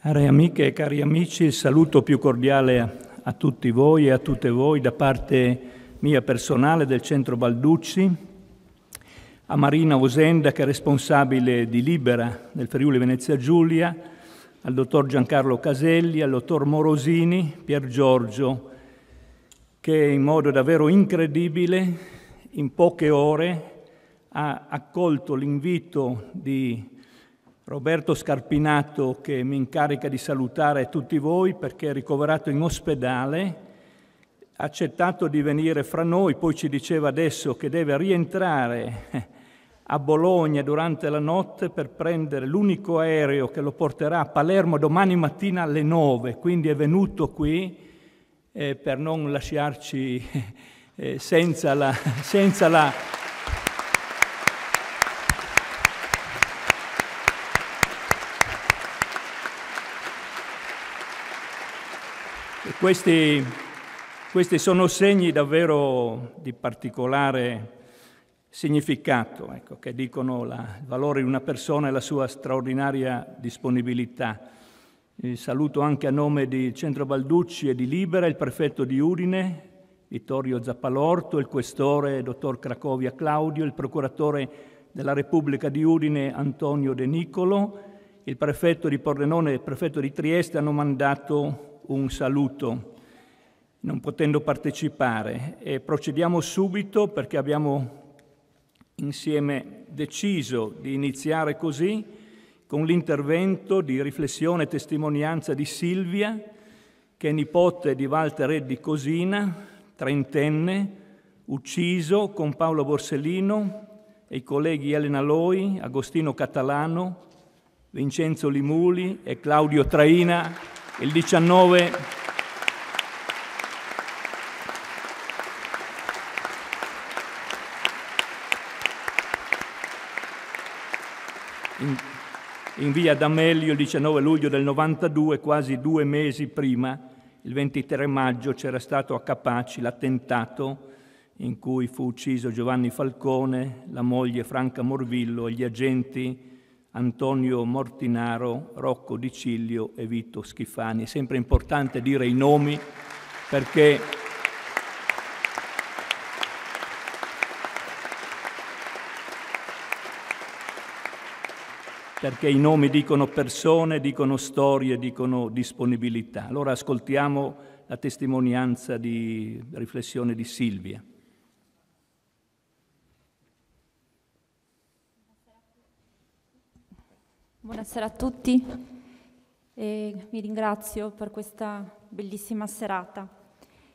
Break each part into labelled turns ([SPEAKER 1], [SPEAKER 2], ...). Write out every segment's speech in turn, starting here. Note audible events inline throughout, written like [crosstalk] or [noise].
[SPEAKER 1] Care amiche e cari amici, il saluto più cordiale a, tutti voi e a tutte voi da parte mia personale del Centro Balducci, a Marina Osenda che è responsabile di Libera nel Friuli Venezia Giulia, al dottor Giancarlo Caselli, al dottor Morosini, Pier Giorgio, che in modo davvero incredibile, in poche ore, ha accolto l'invito di Roberto Scarpinato che mi incarica di salutare tutti voi perché è ricoverato in ospedale, ha accettato di venire fra noi, poi ci diceva adesso che deve rientrare a Bologna durante la notte per prendere l'unico aereo che lo porterà a Palermo domani mattina alle 9, quindi è venuto qui eh, per non lasciarci [laughs] eh, senza la, [laughs] senza la Questi, questi, sono segni davvero di particolare significato, ecco, che dicono la, il valore di una persona e la sua straordinaria disponibilità. Il saluto anche a nome di Centro Balducci e di Libera, il prefetto di Udine, Vittorio Zappalorto, il questore dottor Cracovia Claudio, il procuratore della Repubblica di Udine Antonio De Nicolo, il prefetto di Pordenone e il prefetto di Trieste hanno mandato un saluto non potendo partecipare. E procediamo subito perché abbiamo insieme deciso di iniziare così con l'intervento di riflessione e testimonianza di Silvia, che è nipote di Walter Eddi Cosina, trentenne, ucciso con Paolo Borsellino e i colleghi Elena Loi, Agostino Catalano, Vincenzo Limuli e Claudio Traina il 19 in, in via D'Amelio il 19 luglio del 92, quasi due mesi prima, il 23 maggio, c'era stato a Capaci l'attentato in cui fu ucciso Giovanni Falcone, la moglie Franca Morvillo e gli agenti Antonio Mortinaro, Rocco Di Ciglio e Vito Schifani. È sempre importante dire i nomi perché perché i nomi dicono persone, dicono storie, dicono disponibilità. Allora ascoltiamo la testimonianza di riflessione di Silvia.
[SPEAKER 2] Buonasera a tutti e vi ringrazio per questa bellissima serata.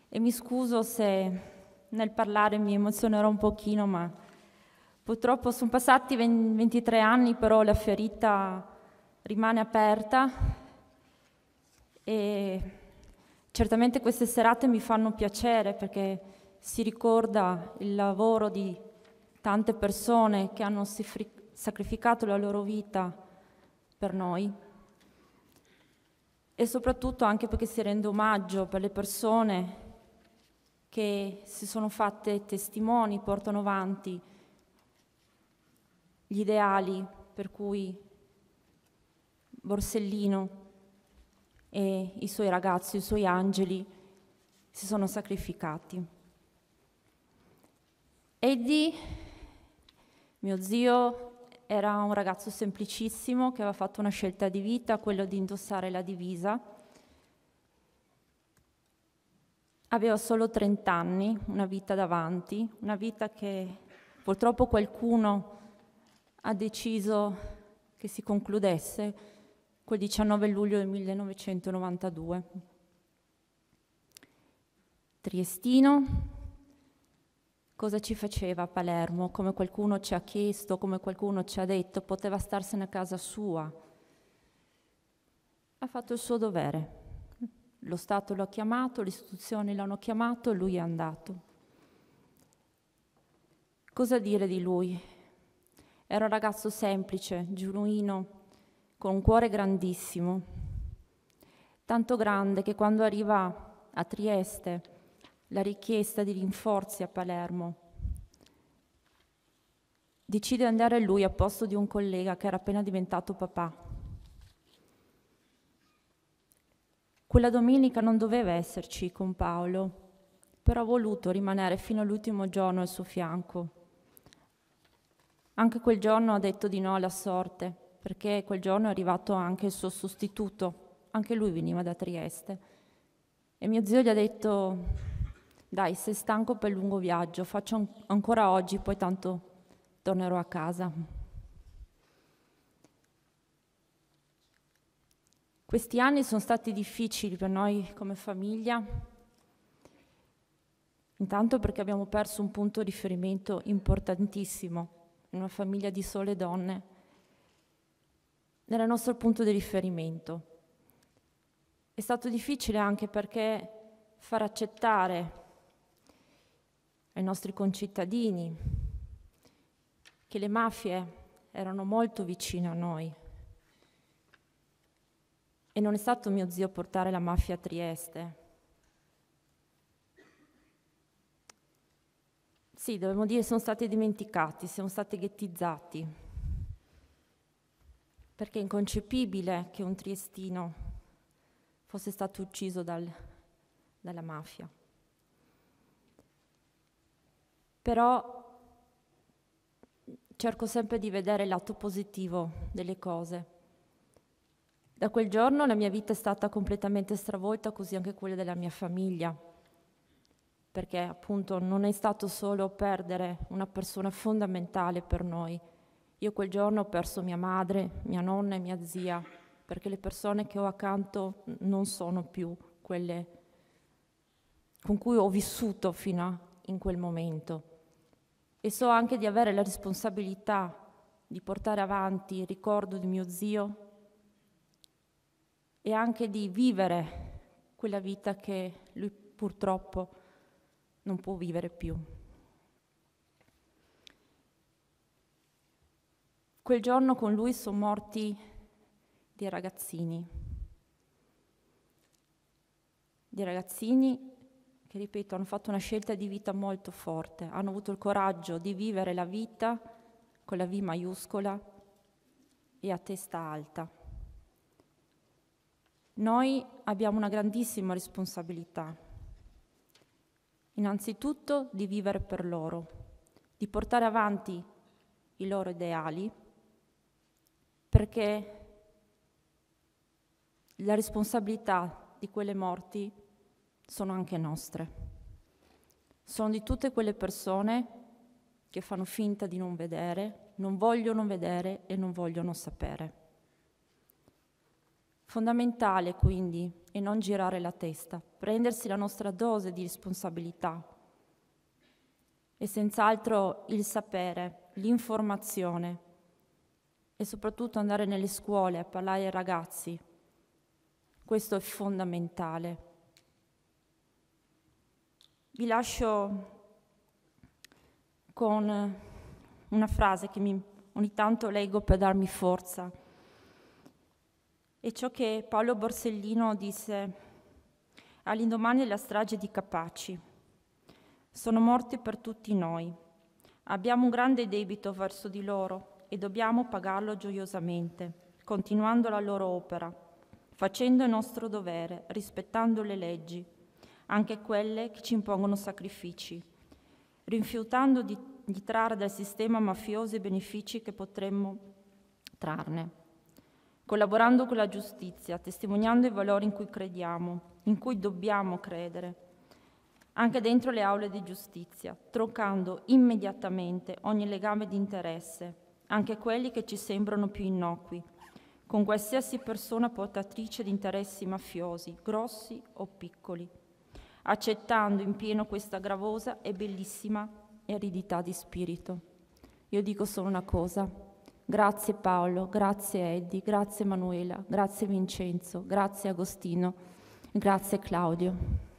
[SPEAKER 2] E mi scuso se nel parlare mi emozionerò un pochino, ma purtroppo sono passati 23 anni, però la ferita rimane aperta e certamente queste serate mi fanno piacere perché si ricorda il lavoro di tante persone che hanno sacrificato la loro vita per noi e soprattutto anche perché si rende omaggio per le persone che si sono fatte testimoni, portano avanti gli ideali per cui Borsellino e i suoi ragazzi, i suoi angeli si sono sacrificati. Eddie, mio zio, era un ragazzo semplicissimo che aveva fatto una scelta di vita, quello di indossare la divisa. Aveva solo 30 anni, una vita davanti, una vita che purtroppo qualcuno ha deciso che si concludesse quel 19 luglio del 1992. Triestino, cosa ci faceva a Palermo, come qualcuno ci ha chiesto, come qualcuno ci ha detto, poteva starsene a casa sua. Ha fatto il suo dovere. Lo Stato lo ha chiamato, le istituzioni l'hanno chiamato e lui è andato. Cosa dire di lui? Era un ragazzo semplice, genuino, con un cuore grandissimo, tanto grande che quando arriva a Trieste la richiesta di rinforzi a Palermo. Decide di andare lui a posto di un collega che era appena diventato papà. Quella domenica non doveva esserci con Paolo, però ha voluto rimanere fino all'ultimo giorno al suo fianco. Anche quel giorno ha detto di no alla sorte, perché quel giorno è arrivato anche il suo sostituto, anche lui veniva da Trieste. E mio zio gli ha detto, dai, sei stanco per il lungo viaggio, faccio ancora oggi, poi tanto tornerò a casa. Questi anni sono stati difficili per noi come famiglia, intanto perché abbiamo perso un punto di riferimento importantissimo in una famiglia di sole donne, era il nostro punto di riferimento. È stato difficile anche perché far accettare ai nostri concittadini che le mafie erano molto vicine a noi e non è stato mio zio portare la mafia a Trieste. Sì, dobbiamo dire sono stati dimenticati, siamo stati ghettizzati, perché è inconcepibile che un triestino fosse stato ucciso dal, dalla mafia. Però cerco sempre di vedere il lato positivo delle cose da quel giorno la mia vita è stata completamente stravolta, così anche quella della mia famiglia, perché appunto non è stato solo perdere una persona fondamentale per noi. Io quel giorno ho perso mia madre, mia nonna e mia zia, perché le persone che ho accanto non sono più quelle con cui ho vissuto fino a in quel momento. E so anche di avere la responsabilità di portare avanti il ricordo di mio zio e anche di vivere quella vita che lui purtroppo non può vivere più. Quel giorno con lui sono morti dei ragazzini, dei ragazzini che, ripeto, hanno fatto una scelta di vita molto forte, hanno avuto il coraggio di vivere la vita con la V maiuscola e a testa alta. Noi abbiamo una grandissima responsabilità, innanzitutto di vivere per loro, di portare avanti i loro ideali, perché la responsabilità di quelle morti sono anche nostre. Sono di tutte quelle persone che fanno finta di non vedere, non vogliono vedere e non vogliono sapere. Fondamentale quindi è non girare la testa, prendersi la nostra dose di responsabilità e senz'altro il sapere, l'informazione e soprattutto andare nelle scuole a parlare ai ragazzi. Questo è fondamentale. Vi lascio con una frase che mi, ogni tanto leggo per darmi forza è ciò che Paolo Borsellino disse all'indomani della strage di Capaci. Sono morti per tutti noi. Abbiamo un grande debito verso di loro e dobbiamo pagarlo gioiosamente, continuando la loro opera, facendo il nostro dovere, rispettando le leggi, anche quelle che ci impongono sacrifici, rifiutando di, di trarre dal sistema mafioso i benefici che potremmo trarne collaborando con la giustizia, testimoniando i valori in cui crediamo, in cui dobbiamo credere, anche dentro le aule di giustizia, troncando immediatamente ogni legame di interesse, anche quelli che ci sembrano più innocui, con qualsiasi persona portatrice di interessi mafiosi, grossi o piccoli, accettando in pieno questa gravosa e bellissima eredità di spirito. Io dico solo una cosa, Grazie Paolo, grazie Eddie, grazie Manuela, grazie Vincenzo, grazie Agostino, grazie Claudio.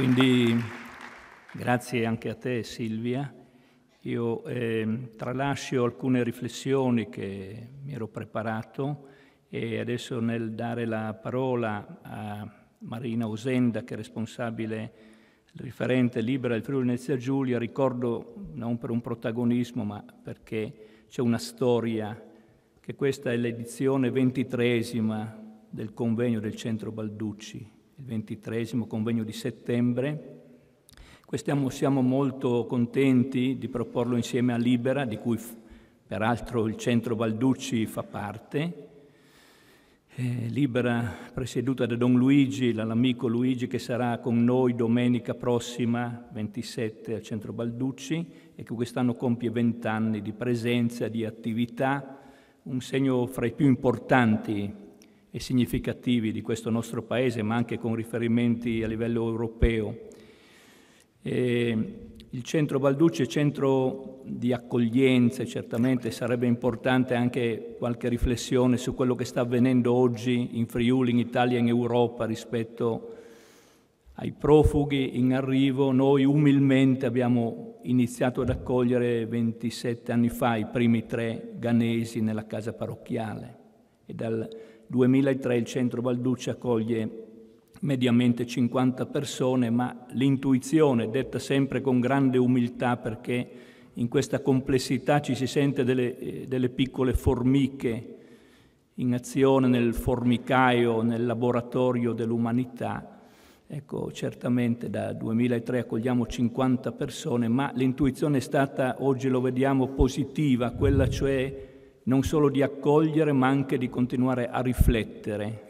[SPEAKER 1] Quindi grazie anche a te Silvia Io eh, tralascio alcune riflessioni che mi ero preparato e adesso nel dare la parola a Marina Osenda, che è responsabile, riferente Libera del Friuli Venezia Giulia, ricordo non per un protagonismo, ma perché c'è una storia, che questa è l'edizione ventitresima del convegno del Centro Balducci, il ventitresimo convegno di settembre. Questiamo, siamo molto contenti di proporlo insieme a Libera, di cui peraltro il Centro Balducci fa parte, eh, Libera presieduta da Don Luigi, l'amico Luigi che sarà con noi domenica prossima, 27 al Centro Balducci e che quest'anno compie 20 anni di presenza, di attività, un segno fra i più importanti e significativi di questo nostro Paese, ma anche con riferimenti a livello europeo. E il centro Balducci è centro di accoglienza certamente sarebbe importante anche qualche riflessione su quello che sta avvenendo oggi in Friuli, in Italia e in Europa rispetto ai profughi in arrivo. Noi umilmente abbiamo iniziato ad accogliere 27 anni fa i primi tre ghanesi nella casa parrocchiale e dal 2003 il centro Balducci accoglie mediamente 50 persone, ma l'intuizione, detta sempre con grande umiltà perché in questa complessità ci si sente delle, eh, delle piccole formiche in azione nel formicaio, nel laboratorio dell'umanità. Ecco, certamente da 2003 accogliamo 50 persone, ma l'intuizione è stata, oggi lo vediamo, positiva, quella cioè non solo di accogliere, ma anche di continuare a riflettere,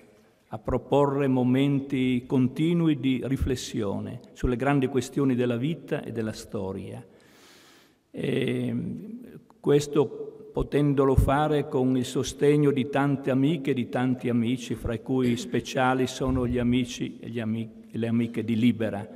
[SPEAKER 1] a proporre momenti continui di riflessione sulle grandi questioni della vita e della storia. E questo potendolo fare con il sostegno di tante amiche e di tanti amici, fra i cui speciali sono gli amici e le amiche di Libera,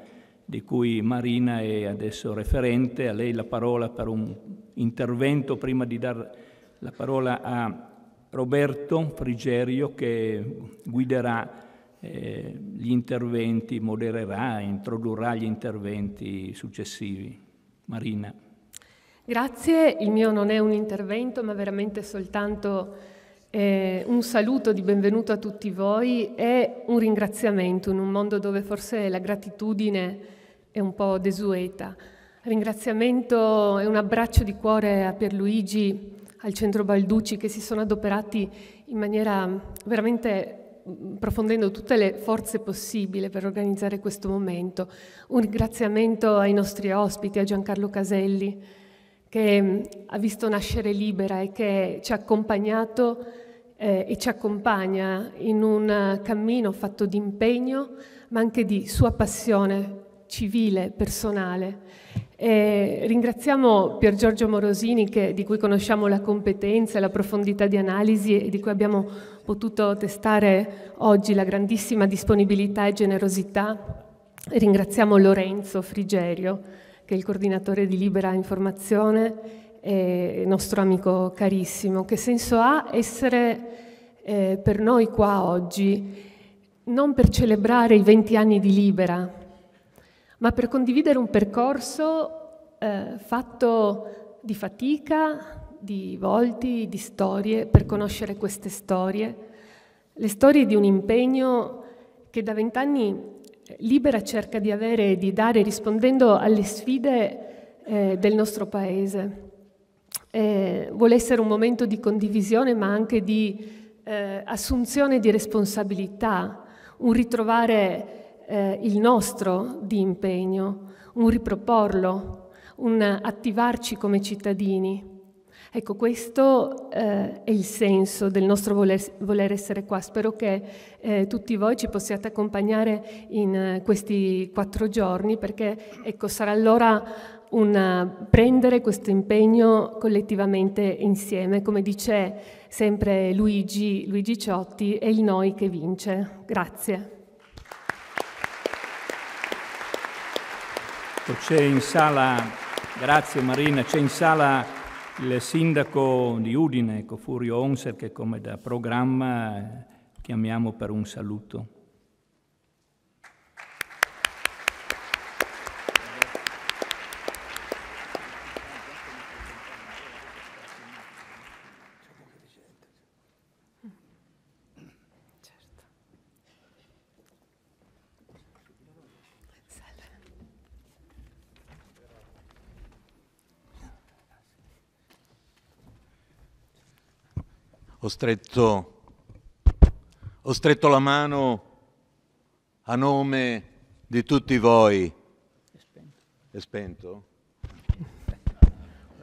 [SPEAKER 1] di cui Marina è adesso referente. A lei la parola per un intervento prima di dare la parola a Roberto Frigerio che guiderà eh, gli interventi, modererà, introdurrà gli interventi successivi. Marina.
[SPEAKER 3] Grazie, il mio non è un intervento ma veramente soltanto eh, un saluto di benvenuto a tutti voi e un ringraziamento in un mondo dove forse la gratitudine è un po' desueta. Ringraziamento e un abbraccio di cuore a Pierluigi al centro Balducci che si sono adoperati in maniera veramente mm, profondendo tutte le forze possibili per organizzare questo momento. Un ringraziamento ai nostri ospiti, a Giancarlo Caselli, che mm, ha visto nascere Libera e che ci ha accompagnato eh, e ci accompagna in un cammino fatto di impegno, ma anche di sua passione civile, personale. E ringraziamo Pier Giorgio Morosini che, di cui conosciamo la competenza e la profondità di analisi e di cui abbiamo potuto testare oggi la grandissima disponibilità e generosità. E ringraziamo Lorenzo Frigerio che è il coordinatore di Libera Informazione e nostro amico carissimo. Che senso ha essere eh, per noi qua oggi non per celebrare i 20 anni di Libera, ma per condividere un percorso eh, fatto di fatica, di volti, di storie, per conoscere queste storie, le storie di un impegno che da vent'anni Libera cerca di avere e di dare rispondendo alle sfide eh, del nostro Paese. Eh, vuole essere un momento di condivisione ma anche di eh, assunzione di responsabilità, un ritrovare eh, il nostro di impegno, un riproporlo, un attivarci come cittadini. Ecco, questo eh, è il senso del nostro voler, voler essere qua. Spero che eh, tutti voi ci possiate accompagnare in eh, questi quattro giorni perché ecco, sarà allora un prendere questo impegno collettivamente insieme. Come dice sempre Luigi, Luigi Ciotti, è il noi che vince. Grazie.
[SPEAKER 1] Ecco, c'è in sala, grazie Marina, c'è in sala il sindaco di Udine, Furio Onser, che come da programma chiamiamo per un saluto.
[SPEAKER 4] Ho stretto, ho stretto la mano a nome di tutti voi. È spento? È spento?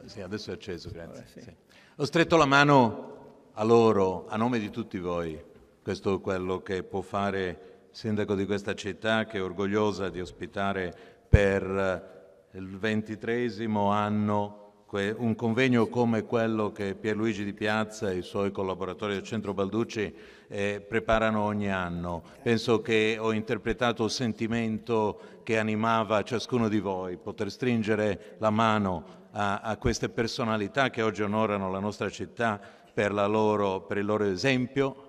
[SPEAKER 4] Sì, adesso è acceso, grazie. Sì. Ho stretto la mano a loro, a nome di tutti voi. Questo è quello che può fare il sindaco di questa città, che è orgogliosa di ospitare per il ventitresimo anno un convegno come quello che Pierluigi Di Piazza e i suoi collaboratori del Centro Balducci eh, preparano ogni anno. Penso che ho interpretato il sentimento che animava ciascuno di voi, poter stringere la mano a, a queste personalità che oggi onorano la nostra città per, la loro, per il loro esempio,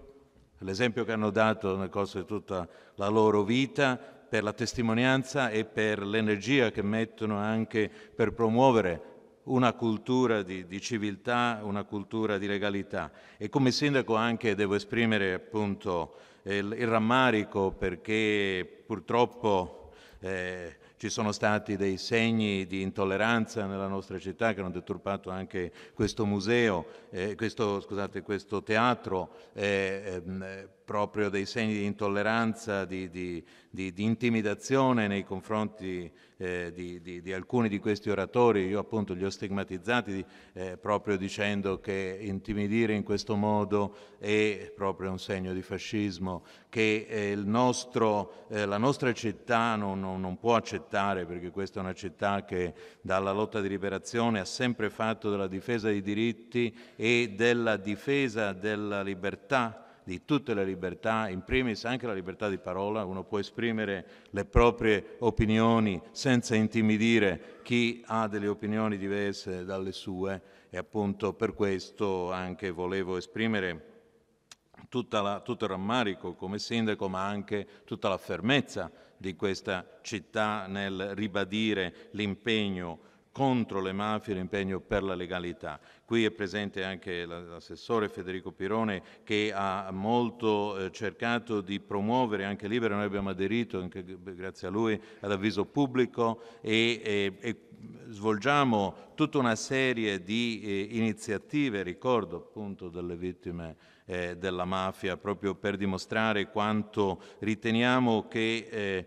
[SPEAKER 4] l'esempio che hanno dato nel corso di tutta la loro vita, per la testimonianza e per l'energia che mettono anche per promuovere una cultura di, di, civiltà, una cultura di legalità. E come sindaco anche devo esprimere appunto il, il rammarico perché purtroppo eh, ci sono stati dei segni di intolleranza nella nostra città che hanno deturpato anche questo museo, eh, questo, scusate, questo teatro, eh, eh, proprio dei segni di intolleranza, di, di, di, di intimidazione nei confronti eh, di, alcuni di questi oratori. Io appunto li ho stigmatizzati eh, proprio dicendo che intimidire in questo modo è proprio un segno di fascismo che eh, nostro, eh, la nostra città non, non, non può accettare perché questa è una città che dalla lotta di liberazione ha sempre fatto della difesa dei diritti e della difesa della libertà di tutte le libertà, in primis anche la libertà di parola, uno può esprimere le proprie opinioni senza intimidire chi ha delle opinioni diverse dalle sue. E appunto per questo anche volevo esprimere la, tutto il rammarico come sindaco, ma anche tutta la fermezza di questa città nel ribadire l'impegno contro le mafie, l'impegno per la legalità. Qui è presente anche l'assessore Federico Pirone che ha molto eh, cercato di promuovere anche Libero, noi abbiamo aderito anche grazie a lui ad avviso pubblico e, e, e svolgiamo tutta una serie di eh, iniziative, ricordo appunto delle vittime eh, della mafia, proprio per dimostrare quanto riteniamo che eh,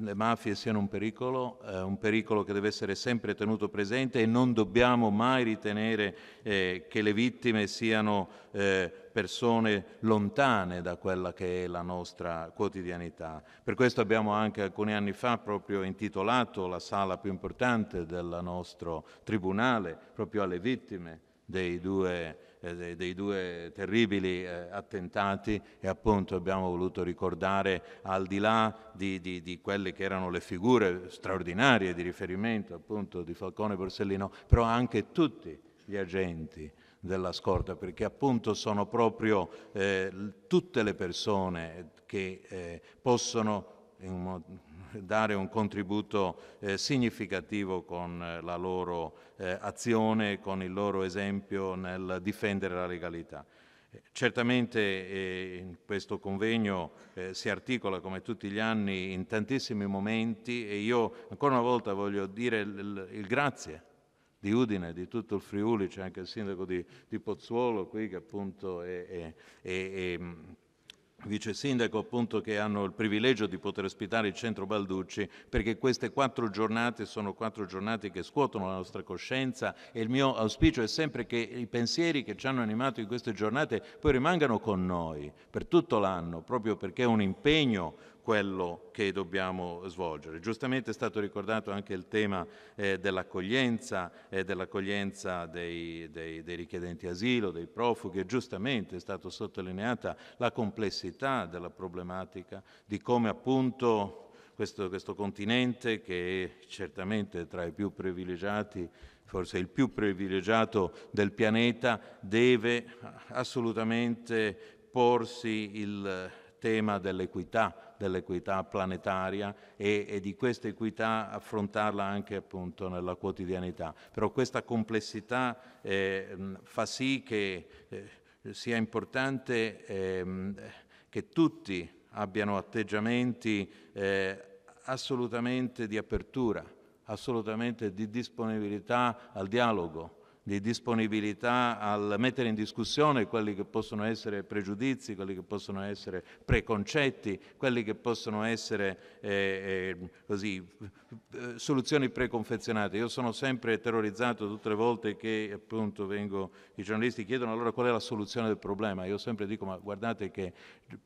[SPEAKER 4] le mafie siano un pericolo, eh, un pericolo che deve essere sempre tenuto presente e non dobbiamo mai ritenere eh, che le vittime siano eh, persone lontane da quella che è la nostra quotidianità. Per questo abbiamo anche alcuni anni fa proprio intitolato la sala più importante del nostro tribunale proprio alle vittime dei due eh, dei due terribili eh, attentati e appunto abbiamo voluto ricordare al di là di, di, di, quelle che erano le figure straordinarie di riferimento appunto di Falcone e Borsellino, però anche tutti gli agenti della scorta, perché appunto sono proprio eh, tutte le persone che eh, possono in, dare un contributo eh, significativo con eh, la loro eh, azione, con il loro esempio nel difendere la legalità. Eh, certamente eh, questo convegno eh, si articola come tutti gli anni in tantissimi momenti e io ancora una volta voglio dire il, il grazie di Udine, di tutto il Friuli, c'è anche il sindaco di, di Pozzuolo qui che appunto è, è, è, è vice sindaco appunto che hanno il privilegio di poter ospitare il centro Balducci perché queste quattro giornate sono quattro giornate che scuotono la nostra coscienza e il mio auspicio è sempre che i pensieri che ci hanno animato in queste giornate poi rimangano con noi per tutto l'anno proprio perché è un impegno quello che dobbiamo svolgere. Giustamente è stato ricordato anche il tema eh, dell'accoglienza e eh, dell'accoglienza dei, dei, dei, richiedenti asilo, dei profughi e giustamente è stata sottolineata la complessità della problematica, di come appunto questo, questo continente che è certamente tra i più privilegiati forse il più privilegiato del pianeta, deve assolutamente porsi il tema dell'equità dell'equità planetaria e, e, di questa equità affrontarla anche appunto nella quotidianità. Però questa complessità eh, fa sì che eh, sia importante eh, che tutti abbiano atteggiamenti eh, assolutamente di apertura, assolutamente di disponibilità al dialogo, di disponibilità al mettere in discussione quelli che possono essere pregiudizi, quelli che possono essere preconcetti, quelli che possono essere eh, eh, così, soluzioni preconfezionate. Io sono sempre terrorizzato tutte le volte che appunto vengo, i giornalisti chiedono allora qual è la soluzione del problema. Io sempre dico ma guardate che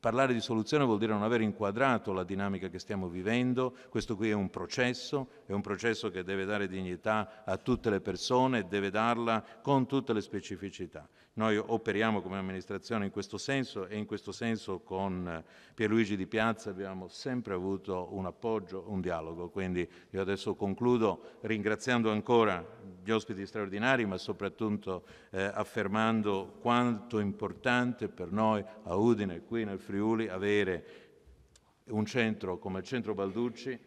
[SPEAKER 4] parlare di soluzione vuol dire non aver inquadrato la dinamica che stiamo vivendo, questo qui è un processo, è un processo che deve dare dignità a tutte le persone, deve darla con tutte le specificità. Noi operiamo come amministrazione in questo senso e in questo senso con Pierluigi Di Piazza abbiamo sempre avuto un appoggio, un dialogo. Quindi io adesso concludo ringraziando ancora gli ospiti straordinari, ma soprattutto eh, affermando quanto importante per noi a Udine, qui nel Friuli, avere un centro come il Centro Balducci,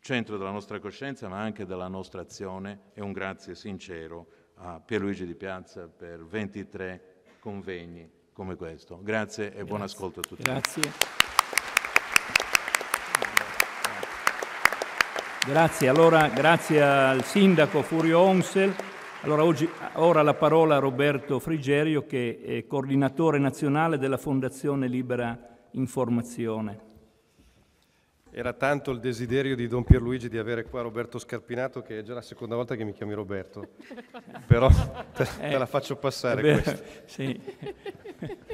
[SPEAKER 4] centro della nostra coscienza, ma anche della nostra azione e un grazie sincero a Pierluigi Di Piazza per 23 convegni come questo. Grazie e Grazie. buon ascolto a tutti.
[SPEAKER 1] Grazie. Grazie, allora grazie al sindaco Furio Onsel. Allora, oggi, ora la parola a Roberto Frigerio che è coordinatore nazionale della Fondazione Libera Informazione.
[SPEAKER 5] Era tanto il desiderio di Don Pierluigi di avere qua Roberto Scarpinato che è già la seconda volta che mi chiami Roberto. [laughs] Però te, te la faccio passare
[SPEAKER 1] eh,
[SPEAKER 5] questa.
[SPEAKER 1] Sì.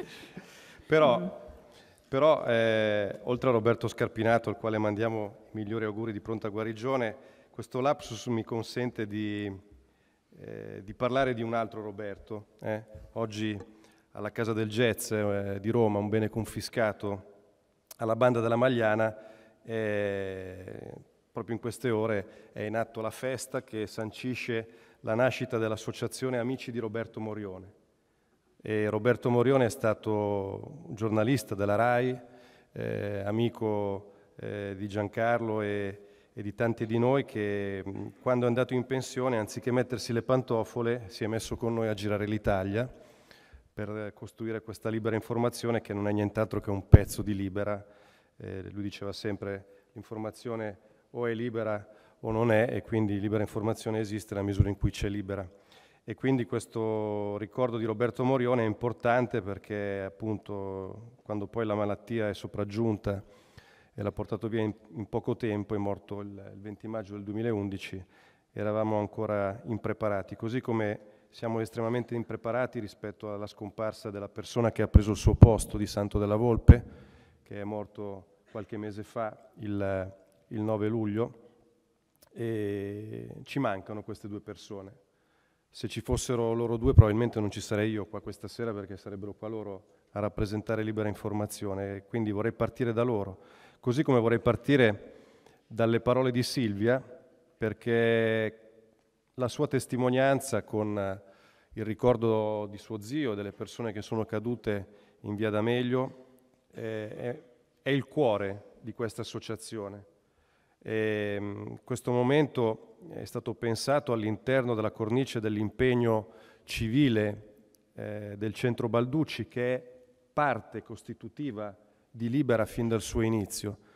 [SPEAKER 1] [laughs]
[SPEAKER 5] però, però eh, oltre a Roberto Scarpinato, al quale mandiamo i migliori auguri di pronta guarigione, questo lapsus mi consente di, eh, di parlare di un altro Roberto. Eh. Oggi alla Casa del Jazz eh, di Roma, un bene confiscato alla banda della Magliana, e proprio in queste ore è in atto la festa che sancisce la nascita dell'Associazione Amici di Roberto Morione. E Roberto Morione è stato giornalista della RAI, eh, amico eh, di Giancarlo e, e, di tanti di noi che quando è andato in pensione, anziché mettersi le pantofole, si è messo con noi a girare l'Italia per costruire questa libera informazione che non è nient'altro che un pezzo di libera eh, lui diceva sempre l'informazione o è libera o non è e quindi libera informazione esiste nella misura in cui c'è libera. E quindi questo ricordo di Roberto Morione è importante perché appunto quando poi la malattia è sopraggiunta e l'ha portato via in, in poco tempo, è morto il, il 20 maggio del 2011, eravamo ancora impreparati, così come siamo estremamente impreparati rispetto alla scomparsa della persona che ha preso il suo posto di Santo della Volpe, che è morto qualche mese fa, il, il 9 luglio, e ci mancano queste due persone. Se ci fossero loro due probabilmente non ci sarei io qua questa sera perché sarebbero qua loro a rappresentare libera informazione, quindi vorrei partire da loro. Così come vorrei partire dalle parole di Silvia, perché la sua testimonianza con il ricordo di suo zio, delle persone che sono cadute in via D'Amelio, è, è il cuore di questa associazione. E, ehm, questo momento è stato pensato all'interno della cornice dell'impegno civile eh, del centro Balducci, che è parte costitutiva di Libera fin dal suo inizio.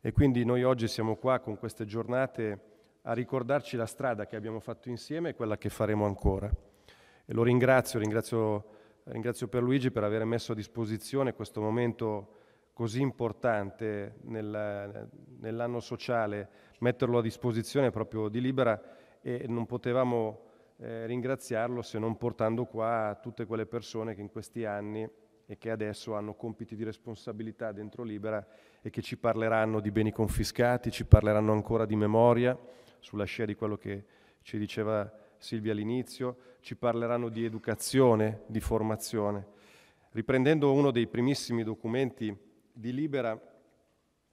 [SPEAKER 5] E quindi noi oggi siamo qua con queste giornate a ricordarci la strada che abbiamo fatto insieme e quella che faremo ancora. E lo ringrazio, ringrazio, ringrazio per Luigi per aver messo a disposizione questo momento così importante nel, nell'anno sociale, metterlo a disposizione proprio di Libera e non potevamo eh, ringraziarlo se non portando qua tutte quelle persone che in questi anni e che adesso hanno compiti di responsabilità dentro Libera e che ci parleranno di beni confiscati, ci parleranno ancora di memoria, sulla scia di quello che ci diceva Silvia all'inizio, ci parleranno di educazione, di formazione. Riprendendo uno dei primissimi documenti di Libera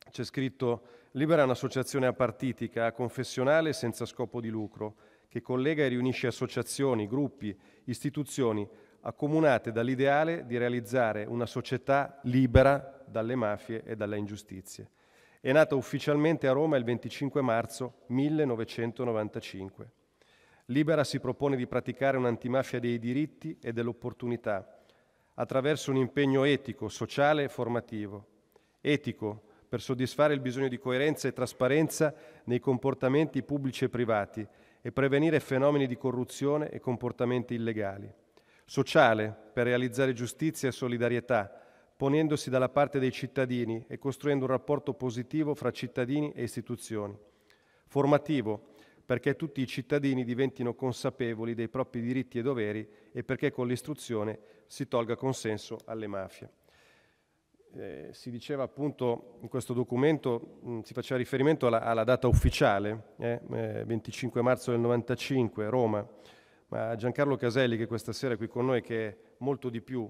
[SPEAKER 5] c'è scritto Libera è un'associazione apartitica, confessionale senza scopo di lucro, che collega e riunisce associazioni, gruppi, istituzioni accomunate dall'ideale di realizzare una società libera dalle mafie e dalle ingiustizie. È nata ufficialmente a Roma il 25 marzo 1995. Libera si propone di praticare un'antimafia dei diritti e dell'opportunità attraverso un impegno etico, sociale e formativo etico per soddisfare il bisogno di coerenza e trasparenza nei comportamenti pubblici e privati e prevenire fenomeni di corruzione e comportamenti illegali. Sociale, per realizzare giustizia e solidarietà, ponendosi dalla parte dei cittadini e costruendo un rapporto positivo fra cittadini e istituzioni. Formativo, perché tutti i cittadini diventino consapevoli dei propri diritti e doveri e perché con l'istruzione si tolga consenso alle mafie. Eh, si diceva appunto in questo documento, mh, si faceva riferimento alla, alla data ufficiale, eh, eh, 25 marzo del 95, Roma, ma Giancarlo Caselli che questa sera è qui con noi, che è molto di più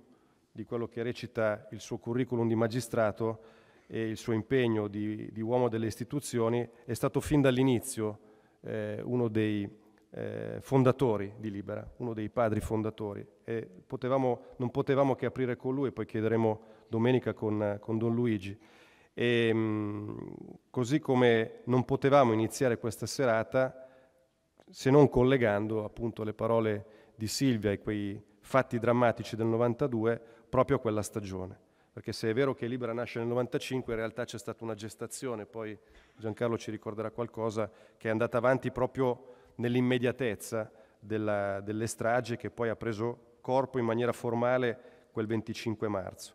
[SPEAKER 5] di quello che recita il suo curriculum di magistrato e il suo impegno di, di uomo delle istituzioni, è stato fin dall'inizio eh, uno dei eh, fondatori di Libera, uno dei padri fondatori. E potevamo, non potevamo che aprire con lui, poi chiederemo domenica con, con Don Luigi. E, mh, così come non potevamo iniziare questa serata se non collegando appunto le parole di Silvia e quei fatti drammatici del 92 proprio a quella stagione. Perché se è vero che Libera nasce nel 95, in realtà c'è stata una gestazione, poi Giancarlo ci ricorderà qualcosa, che è andata avanti proprio nell'immediatezza della, delle stragi che poi ha preso corpo in maniera formale quel 25 marzo.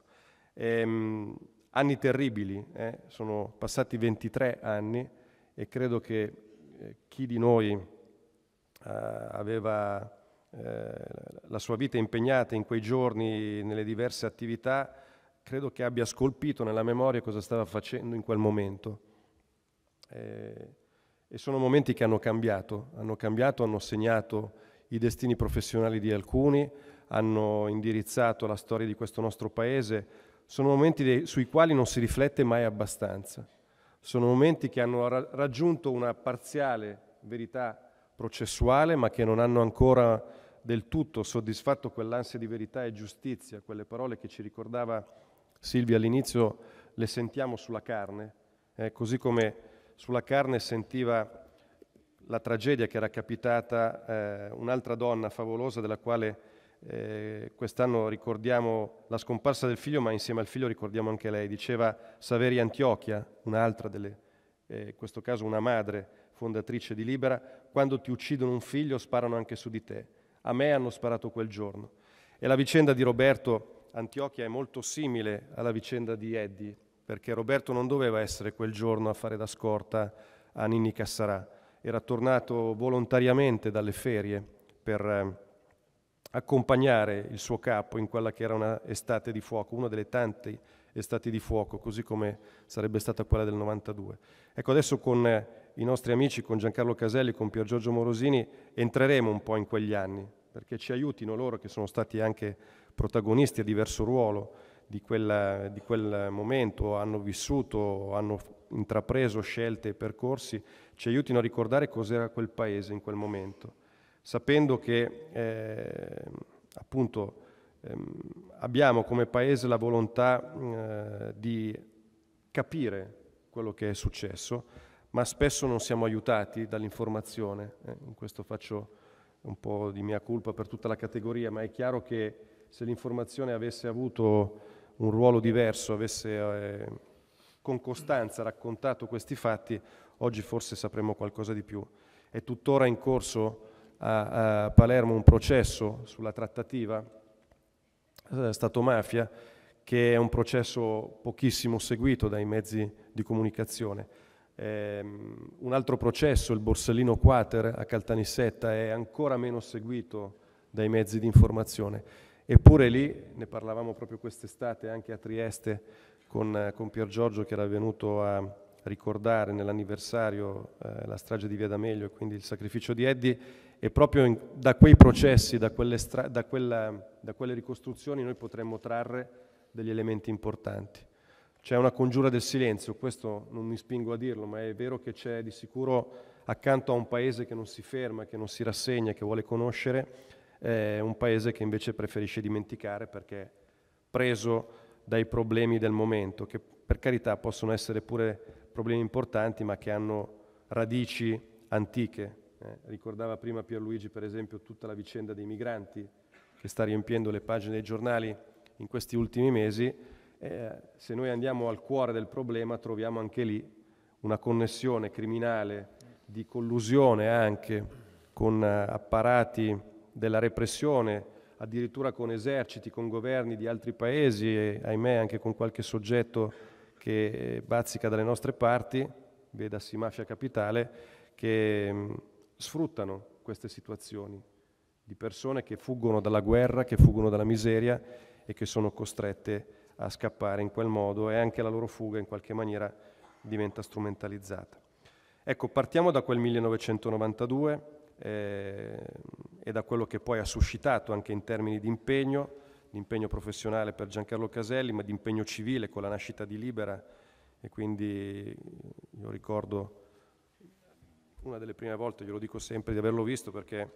[SPEAKER 5] Ehm, anni terribili, eh? sono passati 23 anni e credo che eh, chi di noi eh, aveva eh, la sua vita impegnata in quei giorni nelle diverse attività, credo che abbia scolpito nella memoria cosa stava facendo in quel momento. Eh, e sono momenti che hanno cambiato, hanno cambiato, hanno segnato i destini professionali di alcuni, hanno indirizzato la storia di questo nostro paese, sono momenti dei, sui quali non si riflette mai abbastanza, sono momenti che hanno ra- raggiunto una parziale verità processuale ma che non hanno ancora del tutto soddisfatto quell'ansia di verità e giustizia, quelle parole che ci ricordava Silvia all'inizio, le sentiamo sulla carne, eh, così come sulla carne sentiva la tragedia che era capitata eh, un'altra donna favolosa della quale eh, quest'anno ricordiamo la scomparsa del figlio, ma insieme al figlio ricordiamo anche lei. Diceva Saveri Antiochia, un'altra delle, eh, in questo caso una madre fondatrice di Libera, quando ti uccidono un figlio sparano anche su di te. A me hanno sparato quel giorno. E la vicenda di Roberto Antiochia è molto simile alla vicenda di Eddie, perché Roberto non doveva essere quel giorno a fare da scorta a Ninni Cassarà, era tornato volontariamente dalle ferie per eh, accompagnare il suo capo in quella che era una estate di fuoco, una delle tante estati di fuoco, così come sarebbe stata quella del 92. Ecco, adesso con eh, i nostri amici, con Giancarlo Caselli, con Pier Giorgio Morosini, entreremo un po' in quegli anni, perché ci aiutino loro che sono stati anche protagonisti a diverso ruolo di, quella, di quel momento, hanno vissuto, hanno intrapreso scelte e percorsi, ci aiutino a ricordare cos'era quel paese in quel momento, sapendo che eh, appunto ehm, abbiamo come paese la volontà eh, di capire quello che è successo, ma spesso non siamo aiutati dall'informazione. Eh, in questo faccio un po' di mia colpa per tutta la categoria, ma è chiaro che se l'informazione avesse avuto un ruolo diverso, avesse eh, con costanza raccontato questi fatti, oggi forse sapremmo qualcosa di più. È tuttora in corso a, a Palermo un processo sulla trattativa eh, Stato-mafia, che è un processo pochissimo seguito dai mezzi di comunicazione. Eh, un altro processo, il Borsellino Quater a Caltanissetta, è ancora meno seguito dai mezzi di informazione. Eppure lì, ne parlavamo proprio quest'estate anche a Trieste con, con Pier Giorgio che era venuto a ricordare nell'anniversario eh, la strage di Via D'Amelio e quindi il sacrificio di Eddie e proprio in, da quei processi, da quelle, da, quella, da quelle ricostruzioni noi potremmo trarre degli elementi importanti. C'è una congiura del silenzio, questo non mi spingo a dirlo, ma è vero che c'è di sicuro accanto a un paese che non si ferma, che non si rassegna, che vuole conoscere, è un paese che invece preferisce dimenticare perché preso dai problemi del momento, che per carità possono essere pure problemi importanti, ma che hanno radici antiche. Eh, ricordava prima Pierluigi, per esempio, tutta la vicenda dei migranti che sta riempiendo le pagine dei giornali in questi ultimi mesi. Eh, se noi andiamo al cuore del problema, troviamo anche lì una connessione criminale di collusione anche con apparati della repressione, addirittura con eserciti, con governi di altri paesi e ahimè anche con qualche soggetto che bazzica dalle nostre parti, vedasi mafia capitale, che mm, sfruttano queste situazioni di persone che fuggono dalla guerra, che fuggono dalla miseria e che sono costrette a scappare in quel modo e anche la loro fuga in qualche maniera diventa strumentalizzata. Ecco, partiamo da quel 1992 eh, e da quello che poi ha suscitato anche in termini di impegno, di impegno professionale per Giancarlo Caselli, ma di impegno civile con la nascita di Libera. E quindi io ricordo una delle prime volte, glielo dico sempre, di averlo visto perché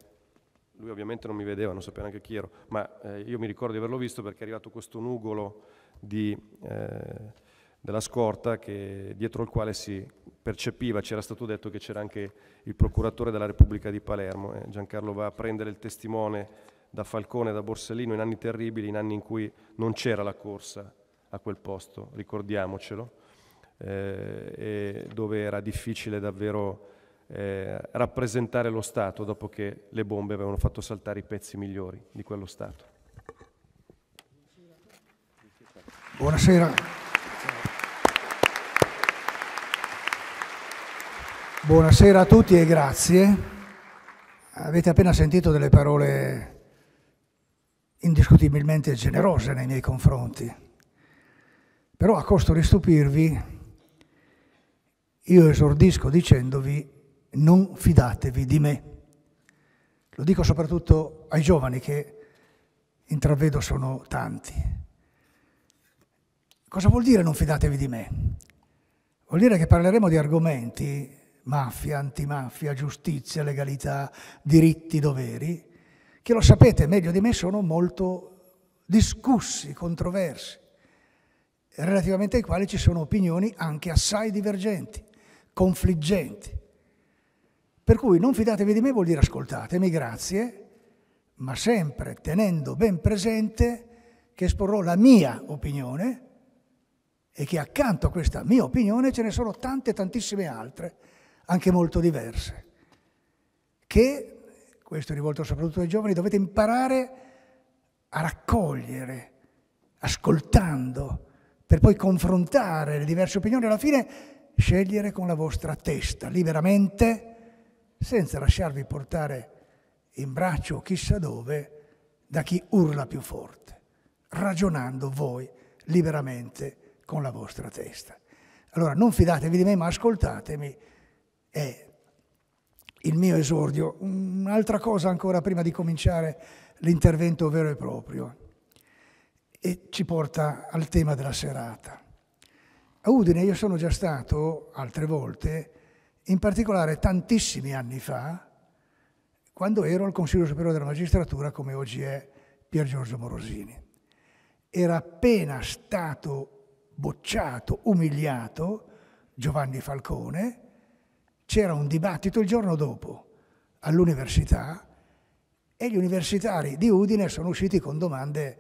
[SPEAKER 5] lui ovviamente non mi vedeva, non sapeva neanche chi ero, ma eh, io mi ricordo di averlo visto perché è arrivato questo nugolo di, eh, della scorta che, dietro il quale si percepiva, c'era stato detto che c'era anche il procuratore della Repubblica di Palermo. Eh. Giancarlo va a prendere il testimone da Falcone, da Borsellino in anni terribili, in anni in cui non c'era la corsa a quel posto, ricordiamocelo, eh, dove era difficile davvero eh, rappresentare lo Stato dopo che le bombe avevano fatto saltare i pezzi migliori di quello Stato.
[SPEAKER 6] Buonasera. Buonasera a tutti e grazie. Avete appena sentito delle parole indiscutibilmente generose nei miei confronti, però a costo di stupirvi, io esordisco dicendovi non fidatevi di me. Lo dico soprattutto ai giovani che intravedo sono tanti. Cosa vuol dire non fidatevi di me? Vuol dire che parleremo di argomenti mafia, antimafia, giustizia, legalità, diritti, doveri, che lo sapete meglio di me sono molto discussi, controversi, relativamente ai quali ci sono opinioni anche assai divergenti, confliggenti. Per cui non fidatevi di me vuol dire ascoltatemi, grazie, ma sempre tenendo ben presente che esporrò la mia opinione e che accanto a questa mia opinione ce ne sono tante, tantissime altre anche molto diverse, che, questo è rivolto soprattutto ai giovani, dovete imparare a raccogliere, ascoltando, per poi confrontare le diverse opinioni, alla fine scegliere con la vostra testa, liberamente, senza lasciarvi portare in braccio chissà dove da chi urla più forte, ragionando voi liberamente con la vostra testa. Allora non fidatevi di me, ma ascoltatemi è il mio esordio. Un'altra cosa ancora prima di cominciare l'intervento vero e proprio e ci porta al tema della serata. A Udine io sono già stato altre volte, in particolare tantissimi anni fa, quando ero al Consiglio Superiore della Magistratura, come oggi è Pier Giorgio Morosini. Era appena stato bocciato, umiliato Giovanni Falcone, c'era un dibattito il giorno dopo all'università e gli universitari di Udine sono usciti con domande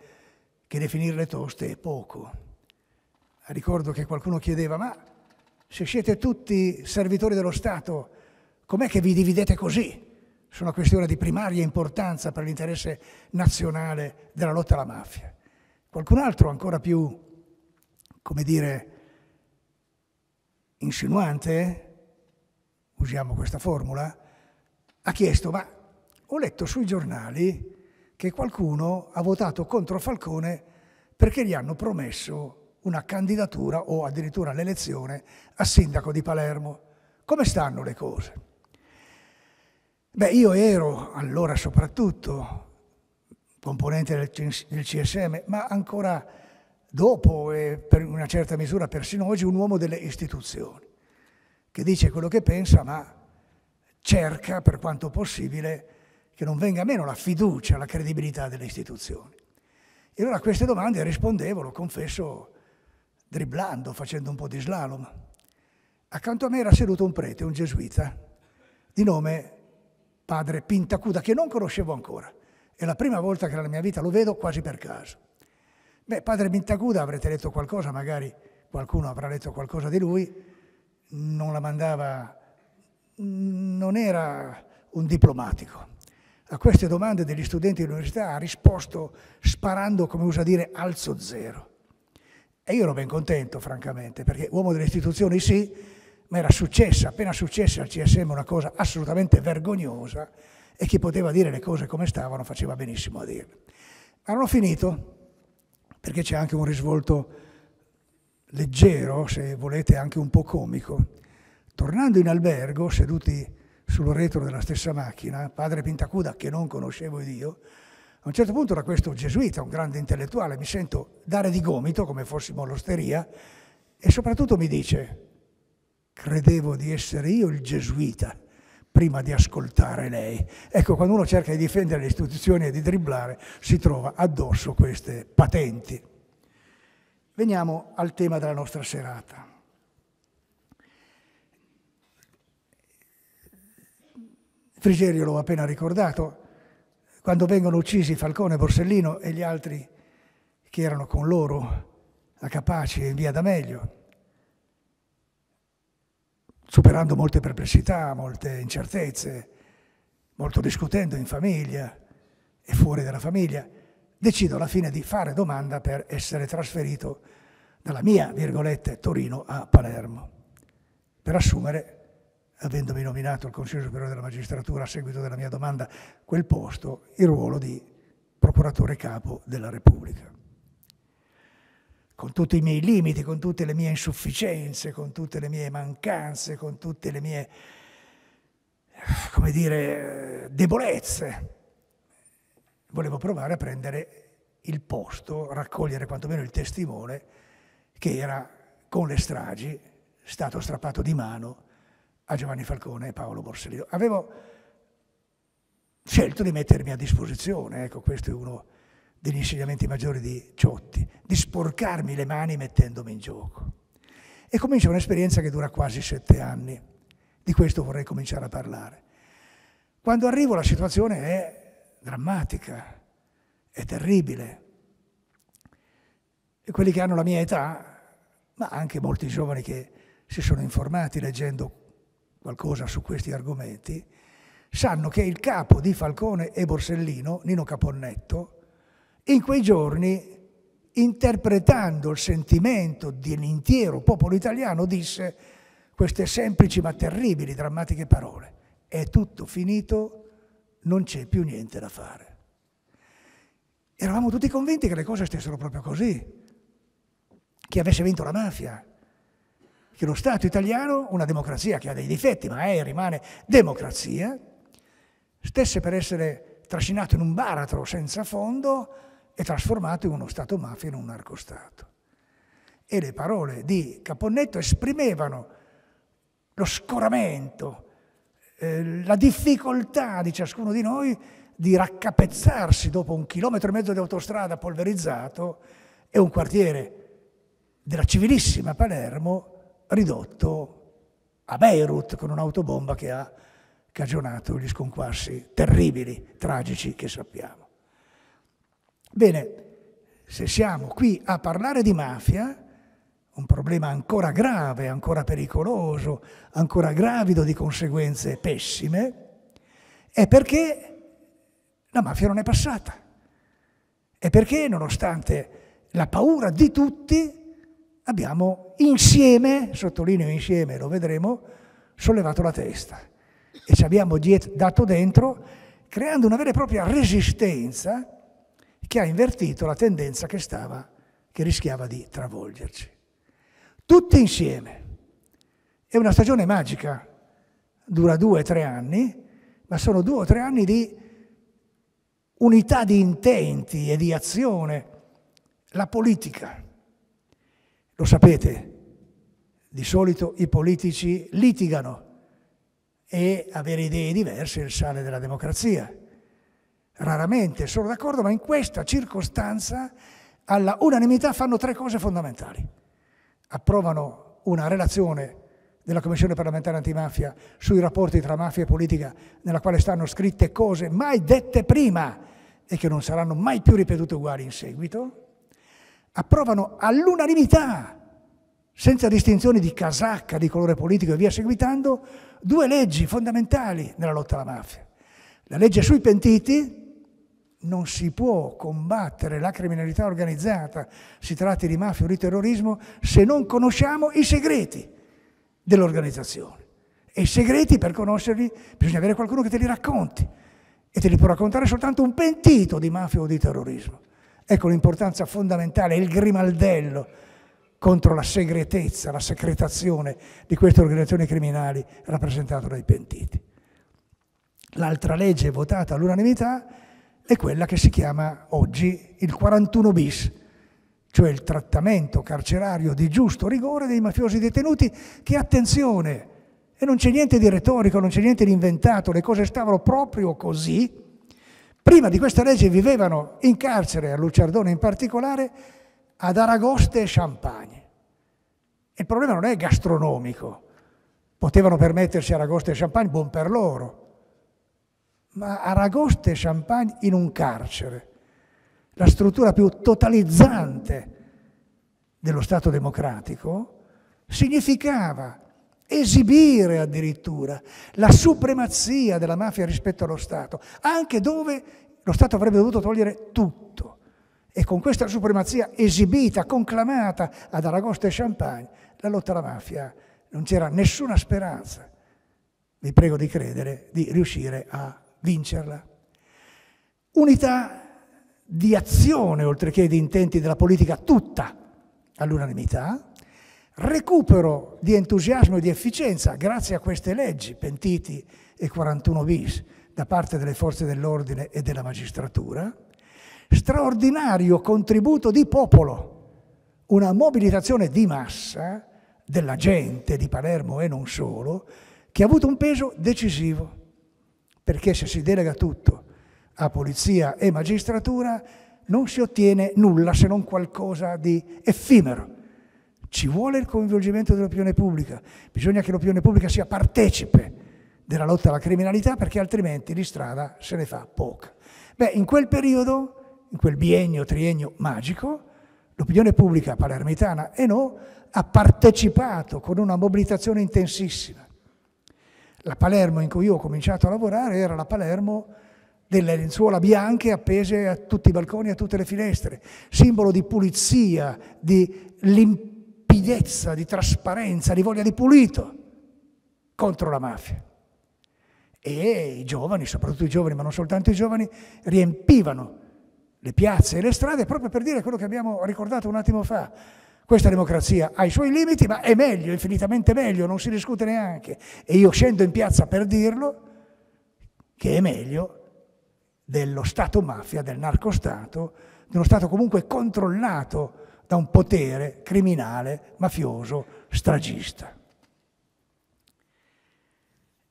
[SPEAKER 6] che definirle toste è poco. Ricordo che qualcuno chiedeva, ma se siete tutti servitori dello Stato, com'è che vi dividete così? Su una questione di primaria importanza per l'interesse nazionale della lotta alla mafia. Qualcun altro ancora più, come dire, insinuante, usiamo questa formula, ha chiesto, ma ho letto sui giornali che qualcuno ha votato contro Falcone perché gli hanno promesso una candidatura o addirittura l'elezione a sindaco di Palermo. Come stanno le cose? Beh, io ero allora soprattutto componente del CSM, ma ancora dopo e per una certa misura persino oggi un uomo delle istituzioni che dice quello che pensa, ma cerca per quanto possibile che non venga meno la fiducia, la credibilità delle istituzioni. E allora a queste domande rispondevo, lo confesso, dribblando, facendo un po' di slalom. Accanto a me era seduto un prete, un gesuita, di nome padre Pintacuda, che non conoscevo ancora. È la prima volta che nella mia vita lo vedo quasi per caso. Beh, padre Pintacuda avrete letto qualcosa, magari qualcuno avrà letto qualcosa di lui, non la mandava, non era un diplomatico. A queste domande degli studenti dell'università ha risposto sparando, come usa dire, alzo zero. E io ero ben contento, francamente, perché uomo delle istituzioni sì, ma era successa, appena successa al CSM una cosa assolutamente vergognosa e chi poteva dire le cose come stavano faceva benissimo a dirle. Ma non ho finito, perché c'è anche un risvolto leggero, se volete anche un po' comico. Tornando in albergo, seduti sul retro della stessa macchina, padre Pintacuda, che non conoscevo io, a un certo punto da questo gesuita, un grande intellettuale, mi sento dare di gomito, come fossimo all'osteria, e soprattutto mi dice, credevo di essere io il gesuita prima di ascoltare lei. Ecco, quando uno cerca di difendere le istituzioni e di dribblare, si trova addosso queste patenti. Veniamo al tema della nostra serata. Frigerio l'ho appena ricordato, quando vengono uccisi Falcone, Borsellino e gli altri che erano con loro a Capaci e in via D'Amelio, superando molte perplessità, molte incertezze, molto discutendo in famiglia e fuori dalla famiglia, decido alla fine di fare domanda per essere trasferito dalla mia, virgolette, Torino a Palermo, per assumere avendomi nominato il Consiglio Superiore della Magistratura a seguito della mia domanda, quel posto, il ruolo di procuratore capo della Repubblica. Con tutti i miei limiti, con tutte le mie insufficienze, con tutte le mie mancanze, con tutte le mie, come dire, debolezze, volevo provare a prendere il posto, raccogliere quantomeno il testimone che era con le stragi stato strappato di mano a Giovanni Falcone e Paolo Borsellino. Avevo scelto di mettermi a disposizione, ecco questo è uno degli insegnamenti maggiori di Ciotti, di sporcarmi le mani mettendomi in gioco. E comincia un'esperienza che dura quasi sette anni, di questo vorrei cominciare a parlare. Quando arrivo la situazione è drammatica, è terribile. E quelli che hanno la mia età, ma anche molti giovani che si sono informati leggendo qualcosa su questi argomenti, sanno che il capo di Falcone e Borsellino, Nino Caponnetto, in quei giorni, interpretando il sentimento dell'intero popolo italiano, disse queste semplici ma terribili, drammatiche parole. È tutto finito, non c'è più niente da fare. Eravamo tutti convinti che le cose stessero proprio così, che avesse vinto la mafia, che lo Stato italiano, una democrazia che ha dei difetti, ma è e rimane democrazia, stesse per essere trascinato in un baratro senza fondo e trasformato in uno Stato mafia, in un narcostato. E le parole di Caponnetto esprimevano lo scoramento, eh, la difficoltà di ciascuno di noi di raccapezzarsi dopo un chilometro e mezzo di autostrada polverizzato e un quartiere della civilissima Palermo ridotto a Beirut con un'autobomba che ha cagionato gli sconquassi terribili, tragici che sappiamo. Bene, se siamo qui a parlare di mafia, un problema ancora grave, ancora pericoloso, ancora gravido di conseguenze pessime, è perché la mafia non è passata. E perché, nonostante la paura di tutti, abbiamo insieme, sottolineo insieme, lo vedremo, sollevato la testa e ci abbiamo dato dentro, creando una vera e propria resistenza che ha invertito la tendenza che stava, che rischiava di travolgerci. Tutti insieme. È una stagione magica, dura due o tre anni, ma sono due o tre anni di unità di intenti e di azione. La politica, lo sapete, di solito i politici litigano e avere idee diverse è il sale della democrazia. Raramente sono d'accordo, ma in questa circostanza alla unanimità fanno tre cose fondamentali. Approvano una relazione della Commissione parlamentare antimafia sui rapporti tra mafia e politica, nella quale stanno scritte cose mai dette prima e che non saranno mai più ripetute uguali in seguito approvano all'unanimità senza distinzioni di casacca, di colore politico e via seguitando, due leggi fondamentali nella lotta alla mafia. La legge sui pentiti, non si può combattere la criminalità organizzata, si tratti di mafia o di terrorismo, se non conosciamo i segreti dell'organizzazione. E i segreti, per conoscerli, bisogna avere qualcuno che te li racconti. E te li può raccontare soltanto un pentito di mafia o di terrorismo. Ecco l'importanza fondamentale, il grimaldello contro la segretezza, la secretazione di queste organizzazioni criminali rappresentate dai pentiti. L'altra legge votata all'unanimità è quella che si chiama oggi il 41 bis, cioè il trattamento carcerario di giusto rigore dei mafiosi detenuti che, attenzione, e non c'è niente di retorico, non c'è niente di inventato, le cose stavano proprio così. Prima di questa legge vivevano in carcere, a Luciardone in particolare, ad Aragoste e Champagne. Il problema non è gastronomico, potevano permettersi Aragoste e Champagne, buon per loro, ma Aragoste e Champagne in un carcere, la struttura più totalizzante dello Stato democratico, significava esibire addirittura la supremazia della mafia rispetto allo Stato, anche dove lo Stato avrebbe dovuto togliere tutto. E con questa supremazia esibita, conclamata ad Aragosta e Champagne, la lotta alla mafia non c'era nessuna speranza, vi prego di credere, di riuscire a vincerla. Unità di azione, oltre che di intenti della politica tutta all'unanimità, recupero di entusiasmo e di efficienza grazie a queste leggi, pentiti e 41 bis, da parte delle forze dell'ordine e della magistratura, straordinario contributo di popolo, una mobilitazione di massa della gente di Palermo e non solo, che ha avuto un peso decisivo, perché se si delega tutto a polizia e magistratura non si ottiene nulla se non qualcosa di effimero. Ci vuole il coinvolgimento dell'opinione pubblica, bisogna che l'opinione pubblica sia partecipe della lotta alla criminalità perché altrimenti di strada se ne fa poca. Beh, in quel periodo, in quel biennio, triennio magico, l'opinione pubblica palermitana e no ha partecipato con una mobilitazione intensissima. La Palermo in cui io ho cominciato a lavorare era la Palermo delle lenzuola bianche appese a tutti i balconi, a tutte le finestre, simbolo di pulizia, di limpidezza, di trasparenza, di voglia di pulito contro la mafia. E i giovani, soprattutto i giovani, ma non soltanto i giovani, riempivano le piazze e le strade proprio per dire quello che abbiamo ricordato un attimo fa. Questa democrazia ha i suoi limiti, ma è meglio, infinitamente meglio, non si discute neanche. E io scendo in piazza per dirlo, che è meglio dello Stato mafia, del narcostato, di uno Stato comunque controllato da un potere criminale, mafioso, stragista.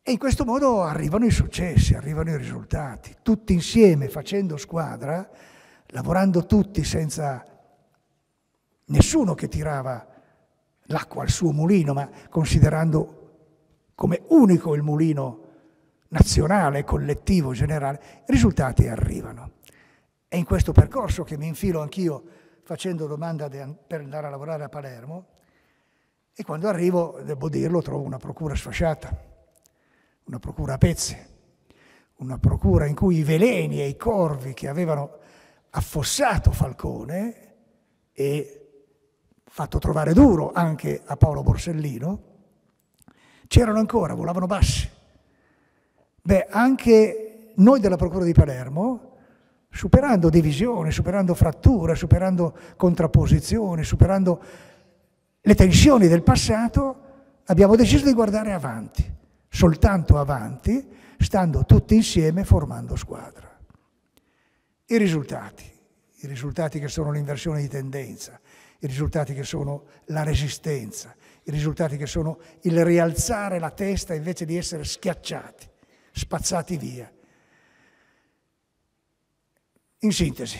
[SPEAKER 6] E in questo modo arrivano i successi, arrivano i risultati. Tutti insieme, facendo squadra, lavorando tutti senza nessuno che tirava l'acqua al suo mulino, ma considerando come unico il mulino nazionale, collettivo, generale, i risultati arrivano. È in questo percorso che mi infilo anch'io facendo domanda per andare a lavorare a Palermo e quando arrivo, devo dirlo, trovo una procura sfasciata, una procura a pezzi, una procura in cui i veleni e i corvi che avevano affossato Falcone e fatto trovare duro anche a Paolo Borsellino, c'erano ancora, volavano bassi. Beh, anche noi della Procura di Palermo, superando divisioni, superando fratture, superando contrapposizioni, superando le tensioni del passato, abbiamo deciso di guardare avanti, soltanto avanti, stando tutti insieme formando squadra. I risultati, i risultati che sono l'inversione di tendenza, i risultati che sono la resistenza, i risultati che sono il rialzare la testa invece di essere schiacciati, spazzati via. In sintesi,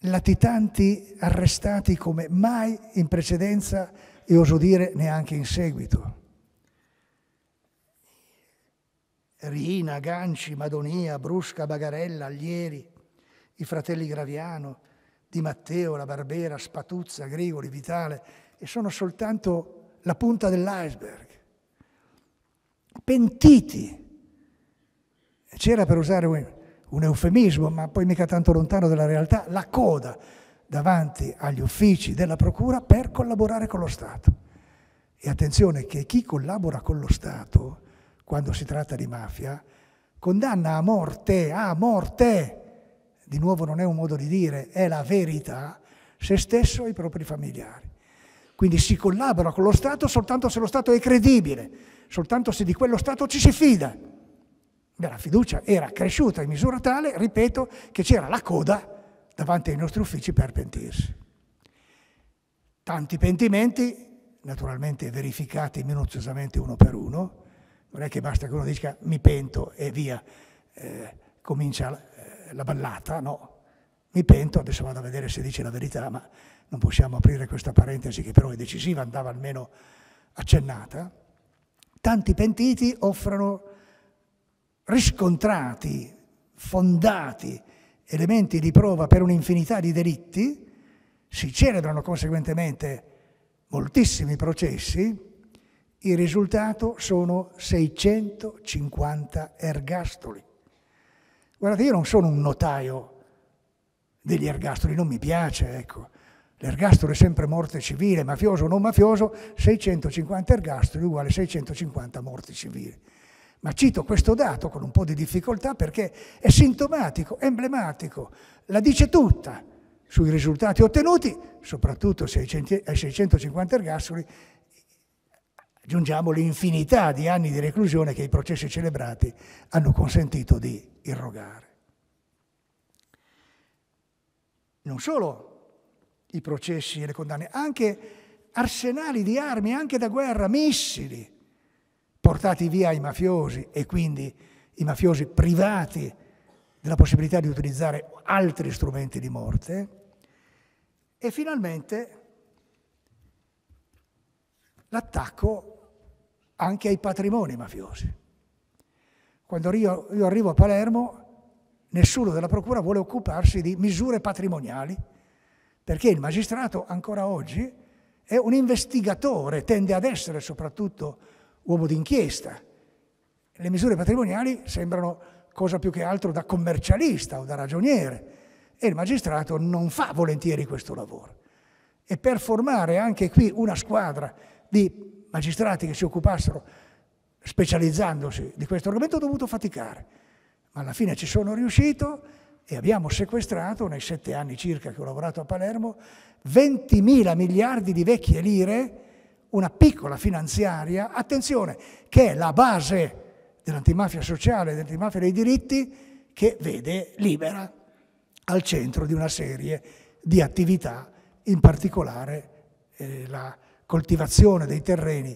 [SPEAKER 6] latitanti arrestati come mai in precedenza e oso dire neanche in seguito. Rina, Ganci, Madonia, Brusca, Bagarella, Allieri, i fratelli Graviano, Di Matteo, La Barbera, Spatuzza, Grigoli, Vitale, e sono soltanto la punta dell'iceberg. Pentiti. C'era per usare un, eufemismo, ma poi mica tanto lontano dalla realtà, la coda davanti agli uffici della Procura per collaborare con lo Stato. E attenzione che chi collabora con lo Stato, quando si tratta di mafia, condanna a morte, a morte, di nuovo non è un modo di dire, è la verità, se stesso e i propri familiari. Quindi si collabora con lo Stato soltanto se lo Stato è credibile, soltanto se di quello Stato ci si fida. Beh, la fiducia era cresciuta in misura tale, ripeto, che c'era la coda davanti ai nostri uffici per pentirsi. Tanti pentimenti, naturalmente verificati minuziosamente uno per uno, non è che basta che uno dica mi pento e via, eh, comincia la ballata, no. Mi pento, adesso vado a vedere se dice la verità, ma non possiamo aprire questa parentesi che però è decisiva, andava almeno accennata. Tanti pentiti offrono riscontrati, fondati elementi di prova per un'infinità di delitti, si celebrano conseguentemente moltissimi processi, il risultato sono 650 ergastoli. Guardate, io non sono un notaio degli ergastoli, non mi piace, ecco. L'ergastolo è sempre morte civile, mafioso o non mafioso, 650 ergastoli uguale 650 morti civili. Ma cito questo dato con un po' di difficoltà perché è sintomatico, emblematico, la dice tutta sui risultati ottenuti, soprattutto ai 650 ergastoli, aggiungiamo l'infinità di anni di reclusione che i processi celebrati hanno consentito di irrogare. Non solo i processi e le condanne, anche arsenali di armi, anche da guerra, missili, portati via ai mafiosi e quindi i mafiosi privati della possibilità di utilizzare altri strumenti di morte. E finalmente l'attacco anche ai patrimoni mafiosi. Quando io, io, arrivo a Palermo, nessuno della Procura vuole occuparsi di misure patrimoniali, perché il magistrato ancora oggi è un investigatore, tende ad essere soprattutto uomo d'inchiesta. Le misure patrimoniali sembrano cosa più che altro da commercialista o da ragioniere e il magistrato non fa volentieri questo lavoro. E per formare anche qui una squadra di magistrati che si occupassero, specializzandosi di questo argomento, ho dovuto faticare. Ma alla fine ci sono riuscito e abbiamo sequestrato, nei sette anni circa che ho lavorato a Palermo, 20.000 miliardi di vecchie lire una piccola finanziaria, attenzione, che è la base dell'antimafia sociale, dell'antimafia dei diritti, che vede libera al centro di una serie di attività, in particolare eh, la coltivazione dei terreni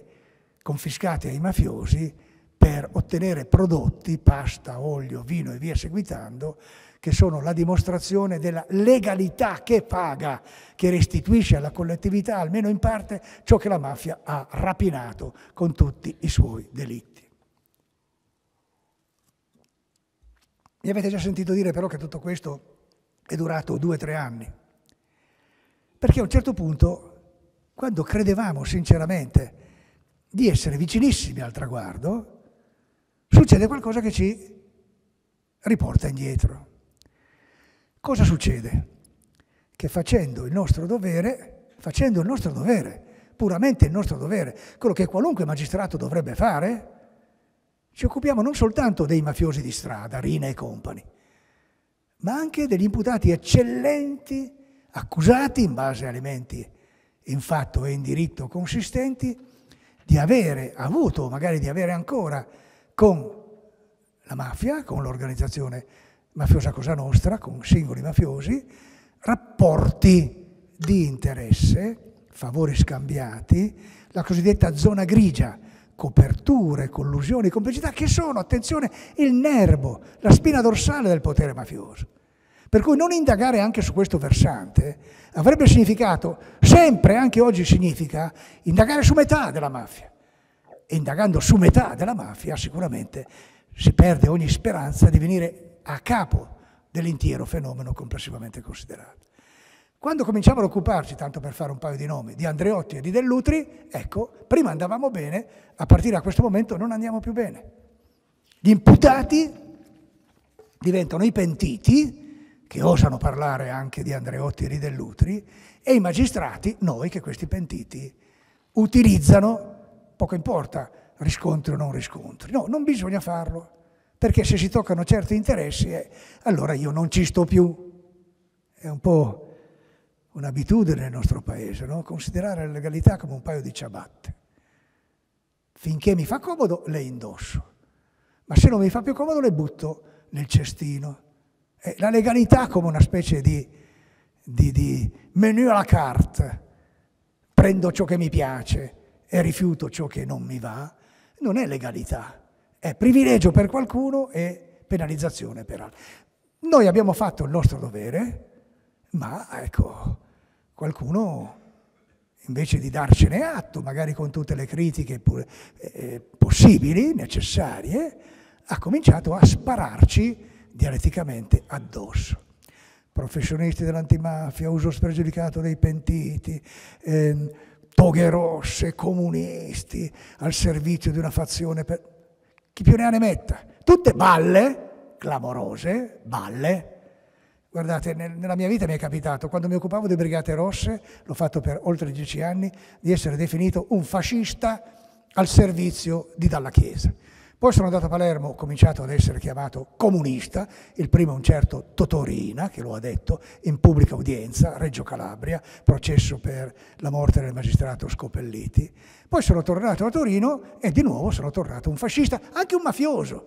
[SPEAKER 6] confiscati ai mafiosi per ottenere prodotti, pasta, olio, vino e via seguitando, che sono la dimostrazione della legalità che paga, che restituisce alla collettività, almeno in parte, ciò che la mafia ha rapinato con tutti i suoi delitti. Mi avete già sentito dire però che tutto questo è durato due o tre anni, perché a un certo punto, quando credevamo sinceramente di essere vicinissimi al traguardo, succede qualcosa che ci riporta indietro. Cosa succede? Che facendo il nostro dovere, facendo il nostro dovere, puramente il nostro dovere, quello che qualunque magistrato dovrebbe fare, ci occupiamo non soltanto dei mafiosi di strada, Rina e compagni, ma anche degli imputati eccellenti, accusati in base a elementi in fatto e in diritto consistenti, di avere avuto, magari di avere ancora, con la mafia, con l'organizzazione mafiosa Cosa Nostra, con singoli mafiosi, rapporti di interesse, favori scambiati, la cosiddetta zona grigia, coperture, collusioni, complicità, che sono, attenzione, il nervo, la spina dorsale del potere mafioso. Per cui non indagare anche su questo versante avrebbe significato, sempre, anche oggi significa, indagare su metà della mafia. E indagando su metà della mafia sicuramente si perde ogni speranza di venire a capo dell'intero fenomeno complessivamente considerato. Quando cominciavano a occuparci, tanto per fare un paio di nomi, di Andreotti e di Dell'Utri, ecco, prima andavamo bene, a partire da questo momento non andiamo più bene. Gli imputati diventano i pentiti, che osano parlare anche di Andreotti e di Dell'Utri, e i magistrati, noi che questi pentiti utilizzano, poco importa, riscontri o non riscontri. No, non bisogna farlo, perché se si toccano certi interessi, eh, allora io non ci sto più. È un po' un'abitudine nel nostro paese, no? considerare la legalità come un paio di ciabatte. Finché mi fa comodo le indosso, ma se non mi fa più comodo le butto nel cestino. Eh, la legalità come una specie di, di, di menu à la carte, prendo ciò che mi piace e rifiuto ciò che non mi va, non è legalità, è privilegio per qualcuno e penalizzazione per altri. Noi abbiamo fatto il nostro dovere, ma ecco, qualcuno invece di darcene atto, magari con tutte le critiche pure, eh, possibili, necessarie, ha cominciato a spararci dialetticamente addosso. Professionisti dell'antimafia, uso spregiudicato dei pentiti, eh, toghe rosse, comunisti, al servizio di una fazione, per... chi più ne ha ne metta. Tutte balle, clamorose, balle, Guardate, nella mia vita mi è capitato, quando mi occupavo di Brigate Rosse, l'ho fatto per oltre dieci anni, di essere definito un fascista al servizio di Dalla Chiesa. Poi sono andato a Palermo, ho cominciato ad essere chiamato comunista, il primo è un certo Totorina, che lo ha detto in pubblica udienza, Reggio Calabria, processo per la morte del magistrato Scopelliti. Poi sono tornato a Torino e di nuovo sono tornato un fascista, anche un mafioso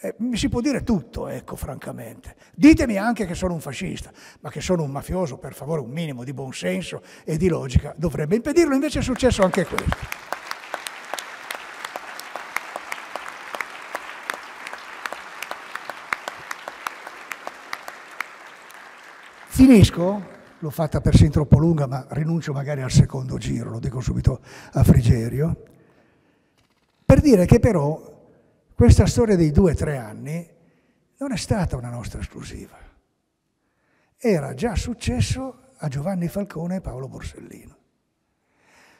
[SPEAKER 6] eh, mi si può dire tutto, ecco, francamente. Ditemi anche che sono un fascista, ma che sono un mafioso, per favore, un minimo di buonsenso e di logica dovrebbe impedirlo, invece è successo anche questo. Finisco, l'ho fatta persino troppo lunga, ma rinuncio magari al secondo giro, lo dico subito a Frigerio, per dire che però questa storia dei due o tre anni non è stata una nostra esclusiva. Era già successo a Giovanni Falcone e Paolo Borsellino.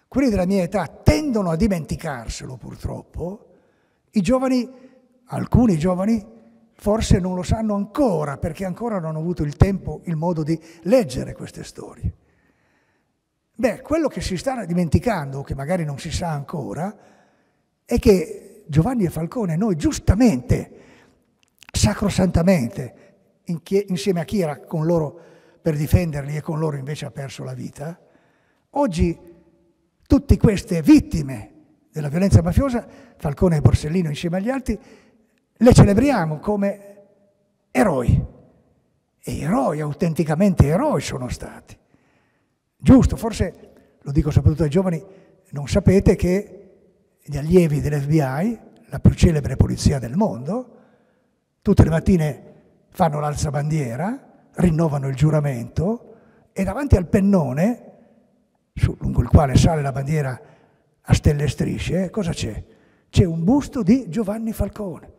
[SPEAKER 6] Quelli della mia età tendono a dimenticarselo purtroppo, i giovani, alcuni giovani, forse non lo sanno ancora perché ancora non hanno avuto il tempo, il modo di leggere queste storie. Beh, quello che si sta dimenticando, che magari non si sa ancora, è che Giovanni e Falcone, noi giustamente, sacrosantamente, insieme a chi era con loro per difenderli e con loro invece ha perso la vita, oggi tutte queste vittime della violenza mafiosa, Falcone e Borsellino insieme agli altri, le celebriamo come eroi. E eroi, autenticamente eroi sono stati. Giusto, forse, lo dico soprattutto ai giovani, non sapete che gli allievi dell'FBI, la più celebre polizia del mondo, tutte le mattine fanno l'alzabandiera, rinnovano il giuramento e davanti al pennone, su, lungo il quale sale la bandiera a stelle e strisce, cosa c'è? C'è un busto di Giovanni Falcone,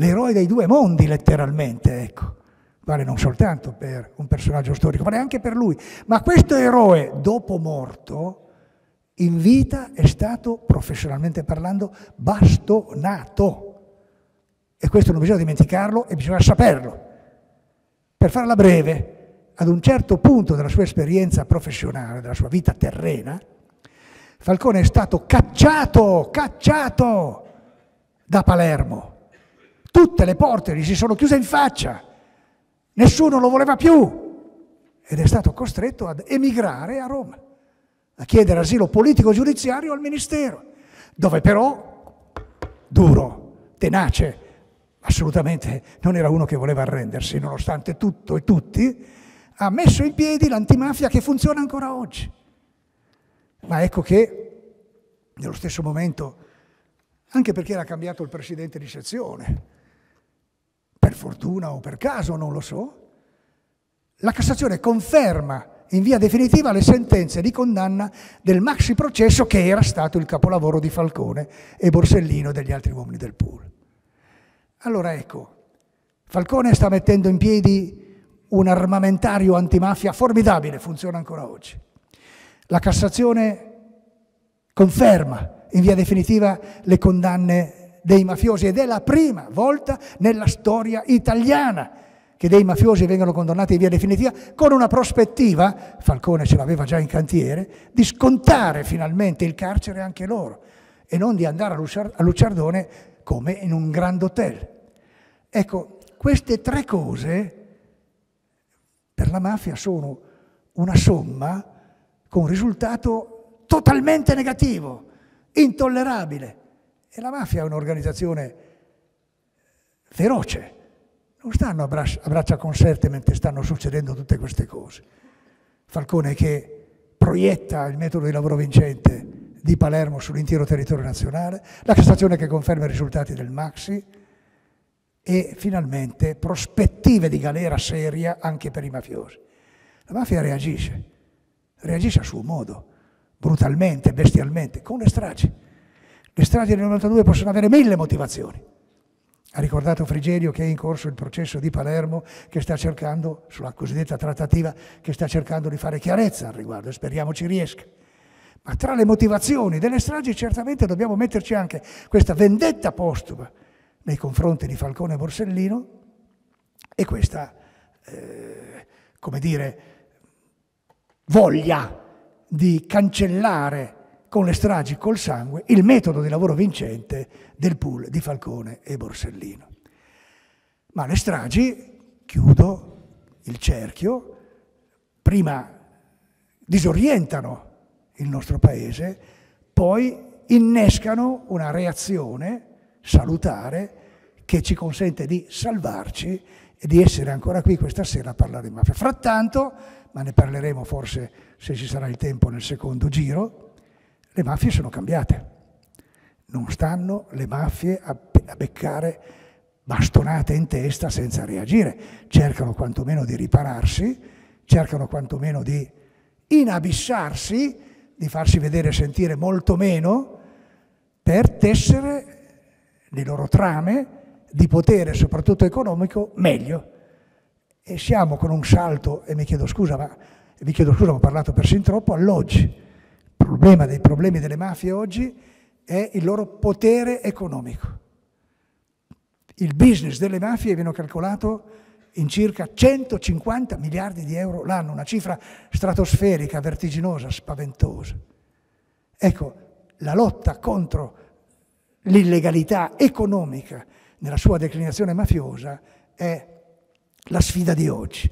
[SPEAKER 6] l'eroe dei due mondi letteralmente, ecco. Vale non soltanto per un personaggio storico, vale anche per lui. Ma questo eroe, dopo morto, in vita è stato, professionalmente parlando, bastonato. E questo non bisogna dimenticarlo e bisogna saperlo. Per farla breve, ad un certo punto della sua esperienza professionale, della sua vita terrena, Falcone è stato cacciato, cacciato da Palermo. Tutte le porte gli si sono chiuse in faccia, nessuno lo voleva più ed è stato costretto ad emigrare a Roma a chiedere asilo politico-giudiziario al Ministero, dove però, duro, tenace, assolutamente non era uno che voleva arrendersi, nonostante tutto e tutti, ha messo in piedi l'antimafia che funziona ancora oggi. Ma ecco che, nello stesso momento, anche perché era cambiato il presidente di sezione, per fortuna o per caso, non lo so, la Cassazione conferma in via definitiva le sentenze di condanna del maxi processo che era stato il capolavoro di Falcone e Borsellino e degli altri uomini del pool. Allora ecco, Falcone sta mettendo in piedi un armamentario antimafia formidabile, funziona ancora oggi. La Cassazione conferma in via definitiva le condanne dei mafiosi ed è la prima volta nella storia italiana che dei mafiosi vengono condannati in via definitiva con una prospettiva, Falcone ce l'aveva già in cantiere, di scontare finalmente il carcere anche loro e non di andare a Luciardone come in un grand hotel. Ecco, queste tre cose per la mafia sono una somma con risultato totalmente negativo, intollerabile. E la mafia è un'organizzazione feroce, non stanno a braccia, a braccia conserte mentre stanno succedendo tutte queste cose. Falcone che proietta il metodo di lavoro vincente di Palermo sull'intero territorio nazionale, la Cassazione che conferma i risultati del Maxi e finalmente prospettive di galera seria anche per i mafiosi. La mafia reagisce, reagisce a suo modo, brutalmente, bestialmente, con le stragi. Le stragi del 92 possono avere mille motivazioni. Ha ricordato Frigerio che è in corso il processo di Palermo che sta cercando, sulla cosiddetta trattativa, che sta cercando di fare chiarezza al riguardo e speriamo ci riesca. Ma tra le motivazioni delle stragi certamente dobbiamo metterci anche questa vendetta postuma nei confronti di Falcone e Borsellino e questa, eh, come dire, voglia di cancellare con le stragi col sangue il metodo di lavoro vincente del pool di Falcone e Borsellino. Ma le stragi, chiudo il cerchio, prima disorientano il nostro paese, poi innescano una reazione salutare che ci consente di salvarci e di essere ancora qui questa sera a parlare di mafia. Frattanto, ma ne parleremo forse se ci sarà il tempo nel secondo giro, le mafie sono cambiate. Non stanno le mafie a, beccare bastonate in testa senza reagire. Cercano quantomeno di ripararsi, cercano quantomeno di inabissarsi, di farsi vedere e sentire molto meno per tessere le loro trame di potere, soprattutto economico, meglio. E siamo con un salto, e mi chiedo scusa, ma vi chiedo scusa, ho parlato persin troppo, all'oggi problema dei problemi delle mafie oggi è il loro potere economico. Il business delle mafie viene calcolato in circa 150 miliardi di euro l'anno, una cifra stratosferica, vertiginosa, spaventosa. Ecco, la lotta contro l'illegalità economica nella sua declinazione mafiosa è la sfida di oggi.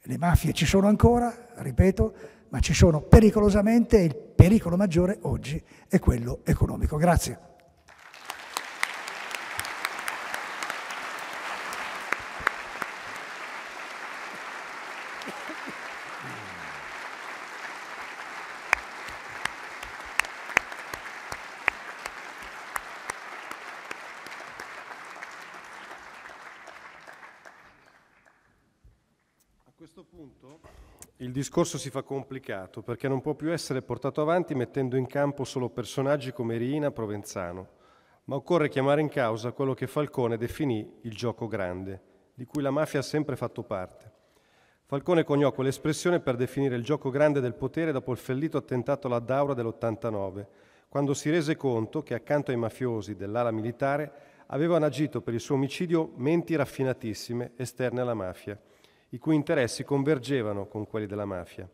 [SPEAKER 6] Le mafie ci sono ancora, ripeto, ma ci sono pericolosamente, il pericolo maggiore oggi è quello economico. Grazie.
[SPEAKER 5] Il discorso si fa complicato perché non può più essere portato avanti mettendo in campo solo personaggi come Rina Provenzano, ma occorre chiamare in causa quello che Falcone definì il gioco grande, di cui la mafia ha sempre fatto parte. Falcone coniò quell'espressione per definire il gioco grande del potere dopo il fellito attentato alla Daura dell'89, quando si rese conto che accanto ai mafiosi dell'ala militare avevano agito per il suo omicidio menti raffinatissime esterne alla mafia i cui interessi convergevano con quelli della mafia.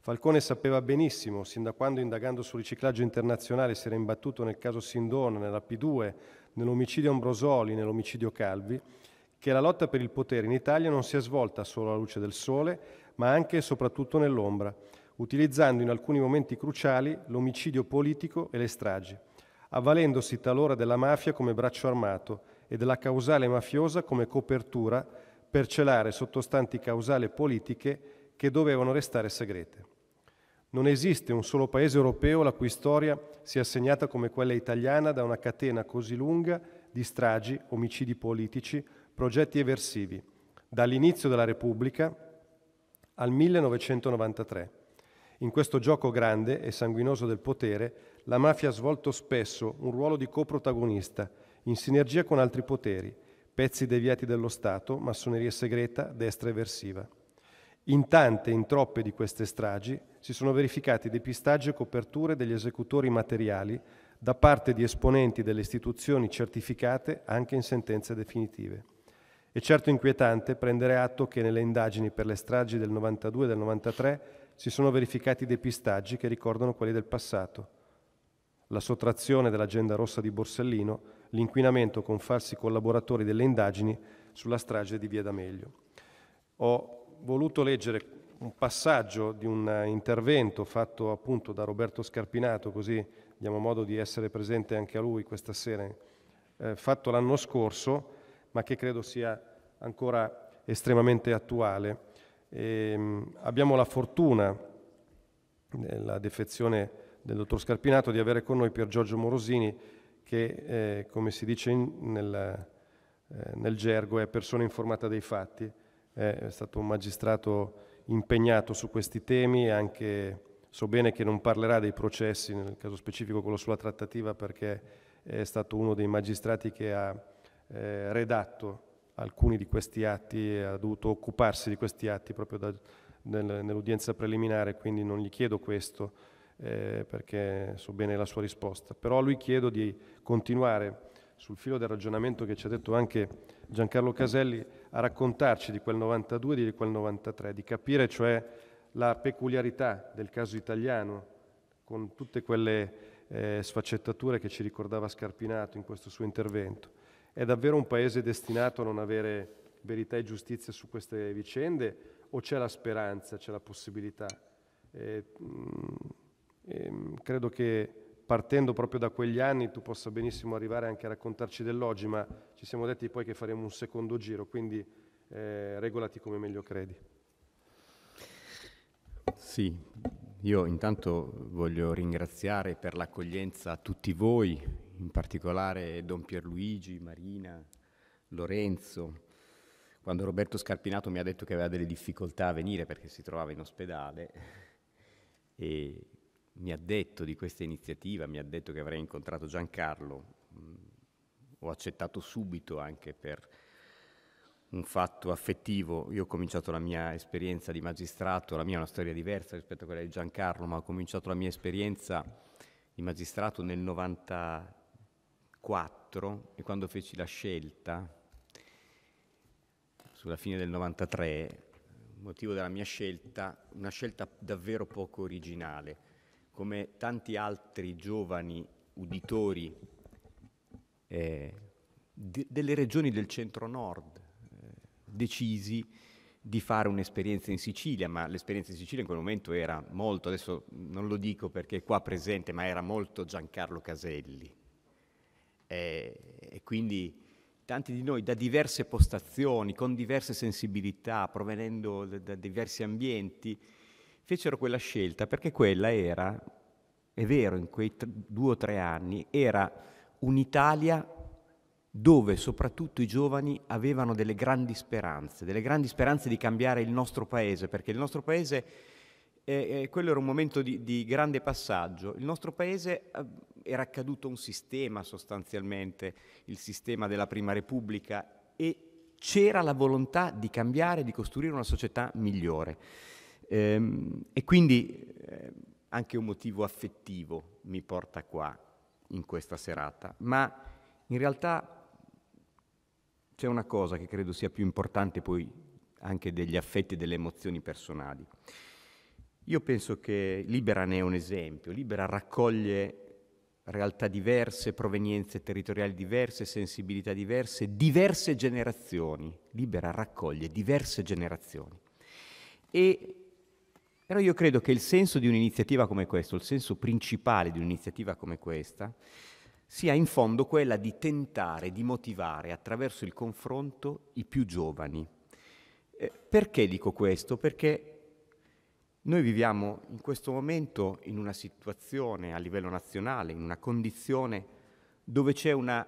[SPEAKER 5] Falcone sapeva benissimo, sin da quando indagando sul riciclaggio internazionale si era imbattuto nel caso Sindona, nella P2, nell'omicidio Ambrosoli, nell'omicidio Calvi, che la lotta per il potere in Italia non si è svolta solo alla luce del sole, ma anche e soprattutto nell'ombra, utilizzando in alcuni momenti cruciali l'omicidio politico e le stragi, avvalendosi talora della mafia come braccio armato e della causale mafiosa come copertura per celare sottostanti causali politiche che dovevano restare segrete. Non esiste un solo paese europeo la cui storia sia segnata come quella italiana da una catena così lunga di stragi, omicidi politici, progetti eversivi, dall'inizio della Repubblica al 1993. In questo gioco grande e sanguinoso del potere, la mafia ha svolto spesso un ruolo di coprotagonista, in sinergia con altri poteri, pezzi deviati dello Stato, massoneria segreta, destra eversiva. In tante, in troppe di queste stragi si sono verificati depistaggi e coperture degli esecutori materiali da parte di esponenti delle istituzioni certificate anche in sentenze definitive. È certo inquietante prendere atto che nelle indagini per le stragi del 92 e del 93 si sono verificati depistaggi che ricordano quelli del passato. La sottrazione dell'agenda rossa di Borsellino, l'inquinamento con falsi collaboratori delle indagini sulla strage di Via D'Amelio. Ho voluto leggere un passaggio di un intervento fatto appunto da Roberto Scarpinato, così diamo modo di essere presente anche a lui questa sera, eh, fatto l'anno scorso, ma che credo sia ancora estremamente attuale. E, ehm, abbiamo la fortuna, nella defezione del dottor Scarpinato, di avere con noi Pier Giorgio Morosini, che, eh, come si dice in, nel, eh, nel, gergo, è persona informata dei fatti. È stato un magistrato impegnato su questi temi, anche so bene che non parlerà dei processi, nel caso specifico quello sulla trattativa, perché è stato uno dei magistrati che ha eh, redatto alcuni di questi atti e ha dovuto occuparsi di questi atti proprio da, nel, nell'udienza preliminare, quindi non gli chiedo questo eh, perché so bene la sua risposta, però a lui chiedo di continuare sul filo del ragionamento che ci ha detto anche Giancarlo Caselli a raccontarci di quel 92 e di quel 93, di capire cioè la peculiarità del caso italiano con tutte quelle eh, sfaccettature che ci ricordava Scarpinato in questo suo intervento. È davvero un paese destinato a non avere verità e giustizia su queste vicende o c'è la speranza, c'è la possibilità? E, mh, e, credo che partendo proprio da quegli anni tu possa benissimo arrivare anche a raccontarci dell'oggi, ma ci siamo detti poi che faremo un secondo giro, quindi eh, regolati come meglio credi.
[SPEAKER 7] Sì, io intanto voglio ringraziare per l'accoglienza tutti voi, in particolare Don Pierluigi, Marina, Lorenzo. Quando Roberto Scarpinato mi ha detto che aveva delle difficoltà a venire perché si trovava in ospedale e mi ha detto di questa iniziativa, mi ha detto che avrei incontrato Giancarlo, mm, ho accettato subito anche per un fatto affettivo. Io ho cominciato la mia esperienza di magistrato, la mia è una storia diversa rispetto a quella di Giancarlo, ma ho cominciato la mia esperienza di magistrato nel 90, 94 e quando feci la scelta, sulla fine del 93, il motivo della mia scelta, una scelta davvero poco originale. Come tanti altri giovani uditori eh, de- delle regioni del centro-nord, eh, decisi di fare un'esperienza in Sicilia, ma l'esperienza in Sicilia in quel momento era molto, adesso non lo dico perché è qua presente, ma era molto Giancarlo Caselli. E, e quindi tanti di noi da diverse postazioni, con diverse sensibilità, provenendo da, da diversi ambienti, fecero quella scelta perché quella era, è vero, in quei t- due o tre anni, era un'Italia dove soprattutto i giovani avevano delle grandi speranze, delle grandi speranze di cambiare il nostro paese, perché il nostro paese, eh, eh, quello era un momento di, di, grande passaggio, il nostro paese eh, era accaduto un sistema sostanzialmente, il sistema della Prima Repubblica, e c'era la volontà di cambiare, di costruire una società migliore. Ehm, e quindi eh, anche un motivo affettivo mi porta qua, in questa serata. Ma in realtà c'è una cosa che credo sia più importante poi anche degli affetti e delle emozioni personali. Io penso che Libera ne è un esempio. Libera raccoglie realtà diverse, provenienze territoriali diverse, sensibilità diverse, diverse generazioni. Libera raccoglie diverse generazioni. E però io credo che il senso di un'iniziativa come questa, il senso principale di un'iniziativa come questa, sia in fondo quella di tentare di motivare attraverso il confronto i più giovani. Eh, perché dico questo? Perché noi viviamo in questo momento in una situazione a livello nazionale, in una condizione dove c'è una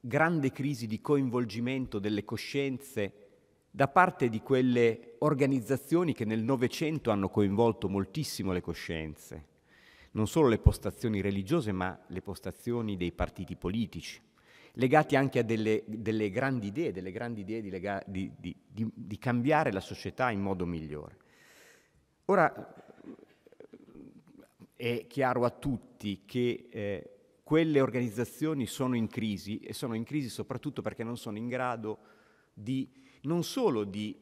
[SPEAKER 7] grande crisi di coinvolgimento delle coscienze da parte di quelle organizzazioni che nel Novecento hanno coinvolto moltissimo le coscienze, non solo le postazioni religiose, ma le postazioni dei partiti politici. legati anche a delle, delle grandi idee, delle grandi idee di, lega, di, di, di, cambiare la società in modo migliore. Ora, è chiaro a tutti che eh, quelle organizzazioni sono in crisi e sono in crisi soprattutto perché non sono in grado di, non solo di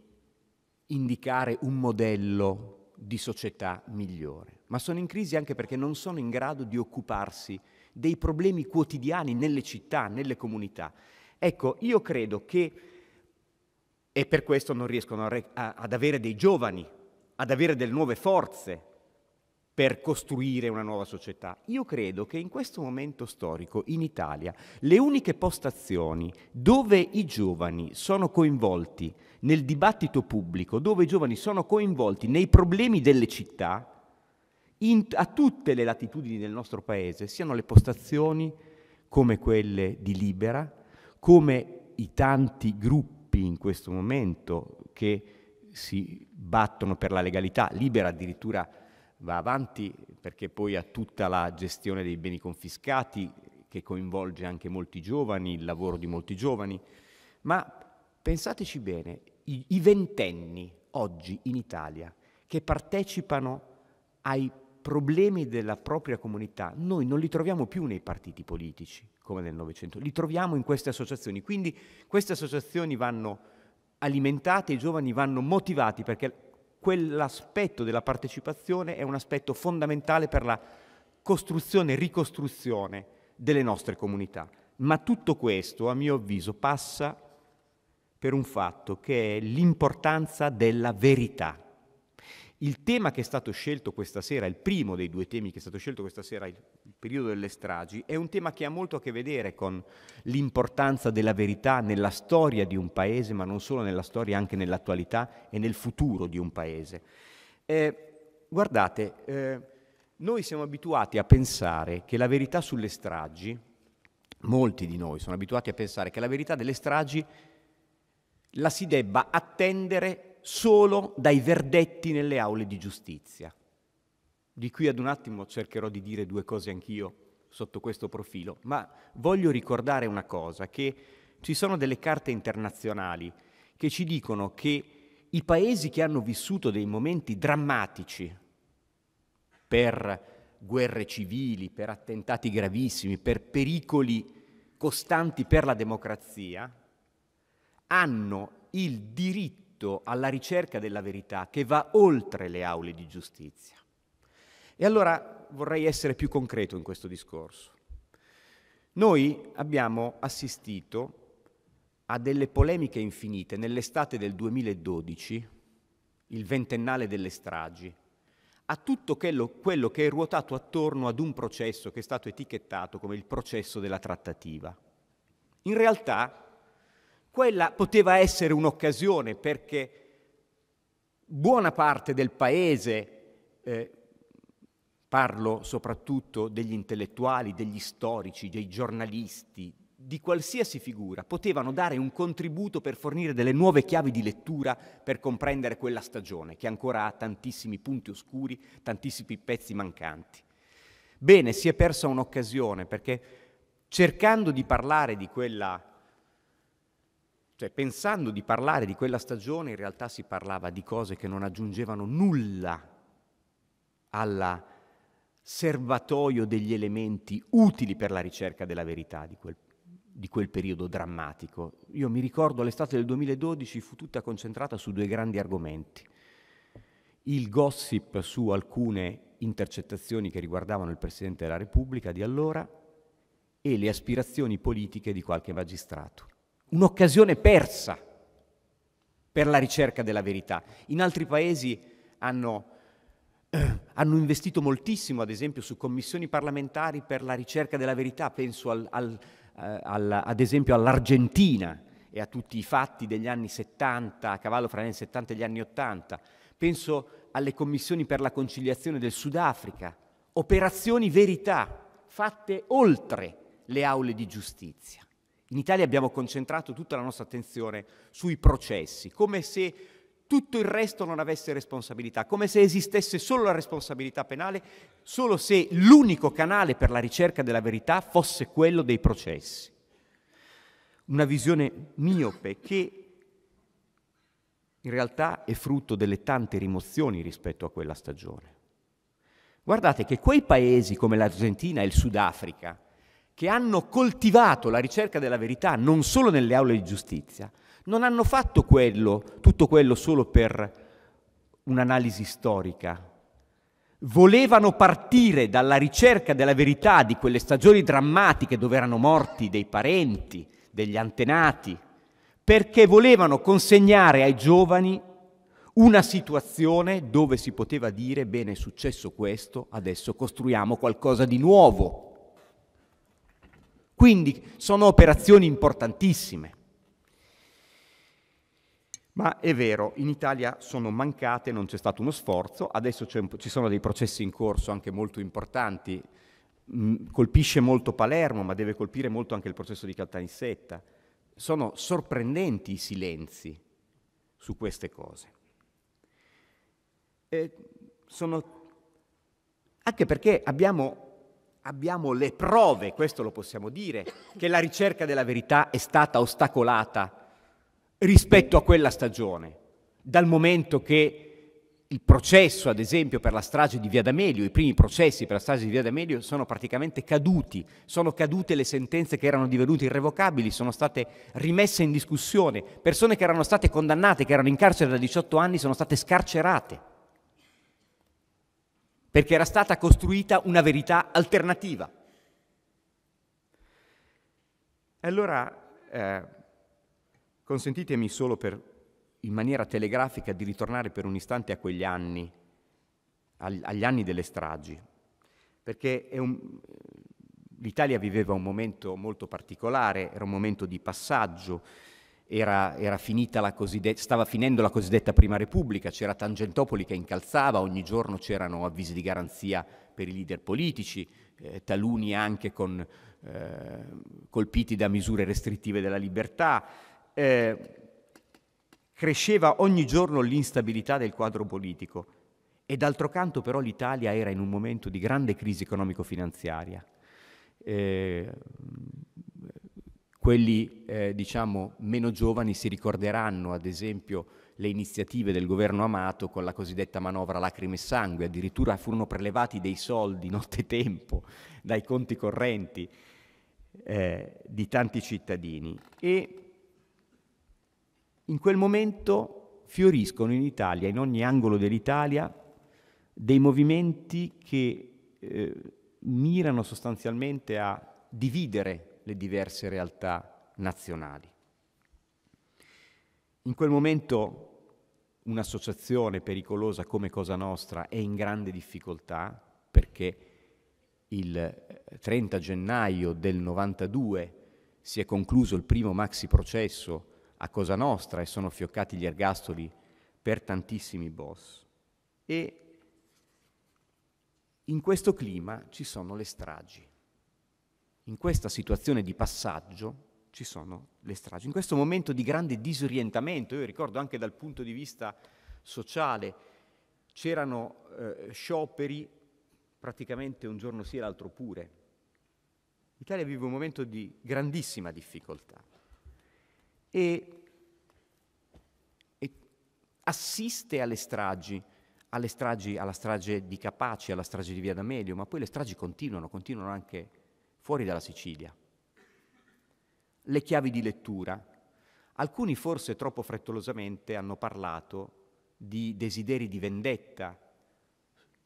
[SPEAKER 7] indicare un modello di società migliore, ma sono in crisi anche perché non sono in grado di occuparsi dei problemi quotidiani nelle città, nelle comunità. Ecco, io credo che, e per questo non riescono a, a, ad avere dei giovani, ad avere delle nuove forze per costruire una nuova società. Io credo che in questo momento storico in Italia le uniche postazioni dove i giovani sono coinvolti nel dibattito pubblico, dove i giovani sono coinvolti nei problemi delle città, in, a tutte le latitudini del nostro paese, siano le postazioni come quelle di Libera, come i tanti gruppi in questo momento che si battono per la legalità. Libera addirittura va avanti perché poi ha tutta la gestione dei beni confiscati che coinvolge anche molti giovani, il lavoro di molti giovani. Ma pensateci bene, i, i ventenni oggi in Italia che partecipano ai problemi della propria comunità, noi non li troviamo più nei partiti politici, come nel Novecento, li troviamo in queste associazioni. Quindi queste associazioni vanno alimentate, i giovani vanno motivati perché quell'aspetto della partecipazione è un aspetto fondamentale per la costruzione e ricostruzione delle nostre comunità. Ma tutto questo, a mio avviso, passa per un fatto che è l'importanza della verità. Il tema che è stato scelto questa sera, il primo dei due temi che è stato scelto questa sera, il periodo delle stragi, è un tema che ha molto a che vedere con l'importanza della verità nella storia di un paese, ma non solo nella storia, anche nell'attualità e nel futuro di un paese. Eh, guardate, eh, noi siamo abituati a pensare che la verità sulle stragi, molti di noi sono abituati a pensare che la verità delle stragi la si debba attendere solo dai verdetti nelle aule di giustizia. Di qui ad un attimo cercherò di dire due cose anch'io sotto questo profilo, ma voglio ricordare una cosa, che ci sono delle carte internazionali che ci dicono che i paesi che hanno vissuto dei momenti drammatici per guerre civili, per attentati gravissimi, per pericoli costanti per la democrazia, hanno il diritto alla ricerca della verità che va oltre le aule di giustizia. E allora vorrei essere più concreto in questo discorso. Noi abbiamo assistito a delle polemiche infinite nell'estate del 2012, il ventennale delle stragi, a tutto quello, che è ruotato attorno ad un processo che è stato etichettato come il processo della trattativa. In realtà quella poteva essere un'occasione perché buona parte del paese, eh, parlo soprattutto degli intellettuali, degli storici, dei giornalisti, di qualsiasi figura, potevano dare un contributo per fornire delle nuove chiavi di lettura per comprendere quella stagione, che ancora ha tantissimi punti oscuri, tantissimi pezzi mancanti. Bene, si è persa un'occasione perché cercando di parlare di quella cioè, pensando di parlare di quella stagione, in realtà si parlava di cose che non aggiungevano nulla al serbatoio degli elementi utili per la ricerca della verità di quel, di quel periodo drammatico. Io mi ricordo l'estate del 2012 fu tutta concentrata su due grandi argomenti. Il gossip su alcune intercettazioni che riguardavano il Presidente della Repubblica di allora e le aspirazioni politiche di qualche magistrato un'occasione persa per la ricerca della verità. In altri paesi hanno, eh, hanno, investito moltissimo, ad esempio, su commissioni parlamentari per la ricerca della verità, penso al, al, eh, al, ad esempio all'Argentina e a tutti i fatti degli anni 70, a cavallo fra gli anni 70 e gli anni 80, penso alle commissioni per la conciliazione del Sudafrica, operazioni verità fatte oltre le aule di giustizia. In Italia abbiamo concentrato tutta la nostra attenzione sui processi, come se tutto il resto non avesse responsabilità, come se esistesse solo la responsabilità penale, solo se l'unico canale per la ricerca della verità fosse quello dei processi. una visione miope che in realtà è frutto delle tante rimozioni rispetto a quella stagione. Guardate che quei paesi come l'Argentina e il Sudafrica, che hanno coltivato la ricerca della verità non solo nelle aule di giustizia, non hanno fatto quello, tutto quello solo per un'analisi storica. Volevano partire dalla ricerca della verità di quelle stagioni drammatiche dove erano morti dei parenti, degli antenati, perché volevano consegnare ai giovani una situazione dove si poteva dire, bene, è successo questo, adesso costruiamo qualcosa di nuovo. Quindi sono operazioni importantissime. Ma è vero, in Italia sono mancate, non c'è stato uno sforzo, adesso ci sono dei processi in corso anche molto importanti, mm, colpisce molto Palermo, ma deve colpire molto anche il processo di Caltanissetta sono sorprendenti i silenzi su queste cose. E sono, anche perché abbiamo, abbiamo le prove, questo lo possiamo dire, che la ricerca della verità è stata ostacolata rispetto a quella stagione, dal momento che il processo, ad esempio, per la strage di Via D'Amelio, i primi processi per la strage di Via D'Amelio sono praticamente caduti, sono cadute le sentenze che erano divenute irrevocabili, sono state rimesse in discussione, persone che erano state condannate, che erano in carcere da 18 anni, sono state scarcerate, perché era stata costruita una verità alternativa. E allora, eh, consentitemi solo per in maniera telegrafica di ritornare per un istante a quegli anni, agli anni delle stragi, perché un, l'Italia viveva un momento molto particolare, era un momento di passaggio, era, era stava finendo la cosiddetta Prima Repubblica, c'era Tangentopoli che incalzava, ogni giorno c'erano avvisi di garanzia per i leader politici, eh, taluni anche con, eh, colpiti da misure restrittive della libertà. Eh, cresceva ogni giorno l'instabilità del quadro politico. E d'altro canto però l'Italia era in un momento di grande crisi economico-finanziaria. Eh, quelli eh, diciamo meno giovani si ricorderanno ad esempio le iniziative del governo Amato con la cosiddetta manovra lacrime e sangue, addirittura furono prelevati dei soldi nottetempo dai conti correnti eh, di tanti cittadini. E in quel momento fioriscono in Italia, in ogni angolo dell'Italia, dei movimenti che eh, mirano sostanzialmente a dividere le diverse realtà nazionali. In quel momento un'associazione pericolosa come Cosa Nostra è in grande difficoltà perché il 30 gennaio del 92 si è concluso il primo maxi processo a Cosa Nostra e sono fioccati gli ergastoli per tantissimi boss. E in questo clima ci sono le stragi. In questa situazione di passaggio ci sono le stragi. In questo momento di grande disorientamento, io ricordo anche dal punto di vista sociale, c'erano eh, scioperi praticamente un giorno sì e l'altro pure. L'Italia vive un momento di grandissima difficoltà e, e assiste alle stragi, alle stragi, alla strage di Capaci, alla strage di Via D'Amelio, ma poi le stragi continuano, continuano anche fuori dalla Sicilia. Le chiavi di lettura. Alcuni forse troppo frettolosamente hanno parlato di desideri di vendetta,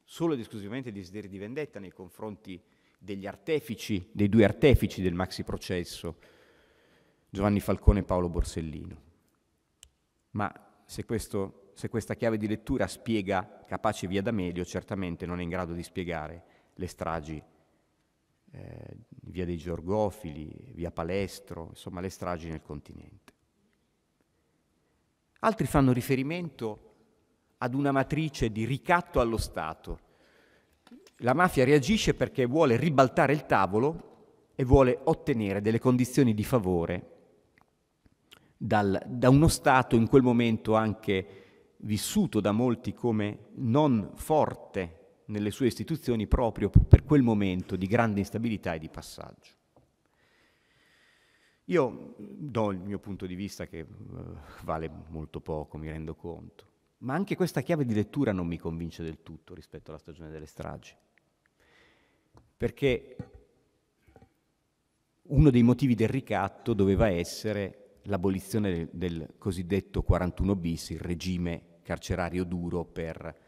[SPEAKER 7] solo ed esclusivamente desideri di vendetta nei confronti degli artefici, dei due artefici del maxi processo, Giovanni Falcone e Paolo Borsellino. Ma se, questo, se questa chiave di lettura spiega Capace via D'Amelio, certamente non è in grado di spiegare le stragi eh, via dei Georgofili, via Palestro, insomma le stragi nel continente. Altri fanno riferimento ad una matrice di ricatto allo Stato. La mafia reagisce perché vuole ribaltare il tavolo e vuole ottenere delle condizioni di favore dal, da uno Stato in quel momento anche vissuto da molti come non forte nelle sue istituzioni proprio per quel momento di grande instabilità e di passaggio. Io do il mio punto di vista che uh, vale molto poco, mi rendo conto, ma anche questa chiave di lettura non mi convince del tutto rispetto alla stagione delle stragi, perché uno dei motivi del ricatto doveva essere l'abolizione del, del cosiddetto 41 bis, il regime carcerario duro per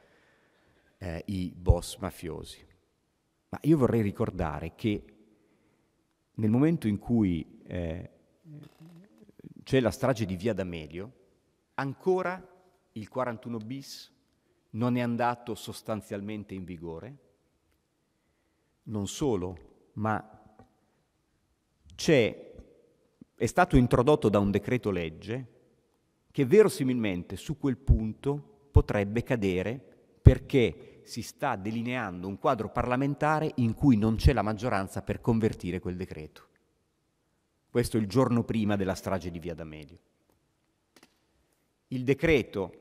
[SPEAKER 7] eh, i boss mafiosi. Ma io vorrei ricordare che nel momento in cui eh, c'è la strage di Via D'Amelio, ancora il 41 bis non è andato sostanzialmente in vigore. Non solo, ma c'è, è stato introdotto da un decreto legge che verosimilmente su quel punto potrebbe cadere perché si sta delineando un quadro parlamentare in cui non c'è la maggioranza per convertire quel decreto. Questo il giorno prima della strage di Via D'Amelio. Il decreto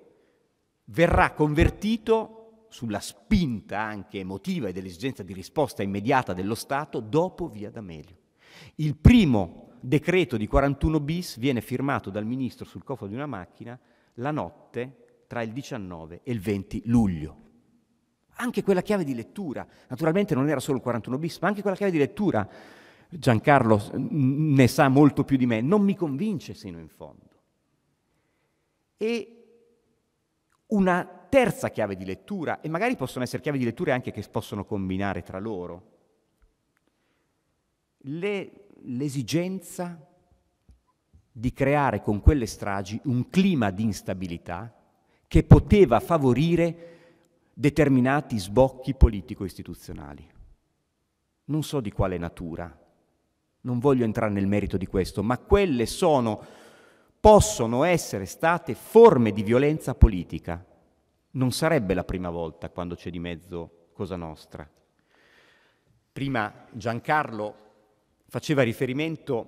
[SPEAKER 7] verrà convertito sulla spinta anche emotiva e dell'esigenza di risposta immediata dello Stato dopo Via D'Amelio. Il primo decreto di 41 bis viene firmato dal ministro sul cofano di una macchina la notte tra il 19 e il 20 luglio. Anche quella chiave di lettura, naturalmente non era solo il 41 bis, ma anche quella chiave di lettura Giancarlo ne sa molto più di me, non mi convince sino in fondo. E una terza chiave di lettura, e magari possono essere chiavi di lettura anche che possono combinare tra loro, le, l'esigenza di creare con quelle stragi un clima di instabilità che poteva favorire determinati sbocchi politico-istituzionali. Non so di quale natura, non voglio entrare nel merito di questo, ma quelle sono, possono essere state forme di violenza politica. Non sarebbe la prima volta quando c'è di mezzo Cosa Nostra. Prima Giancarlo faceva riferimento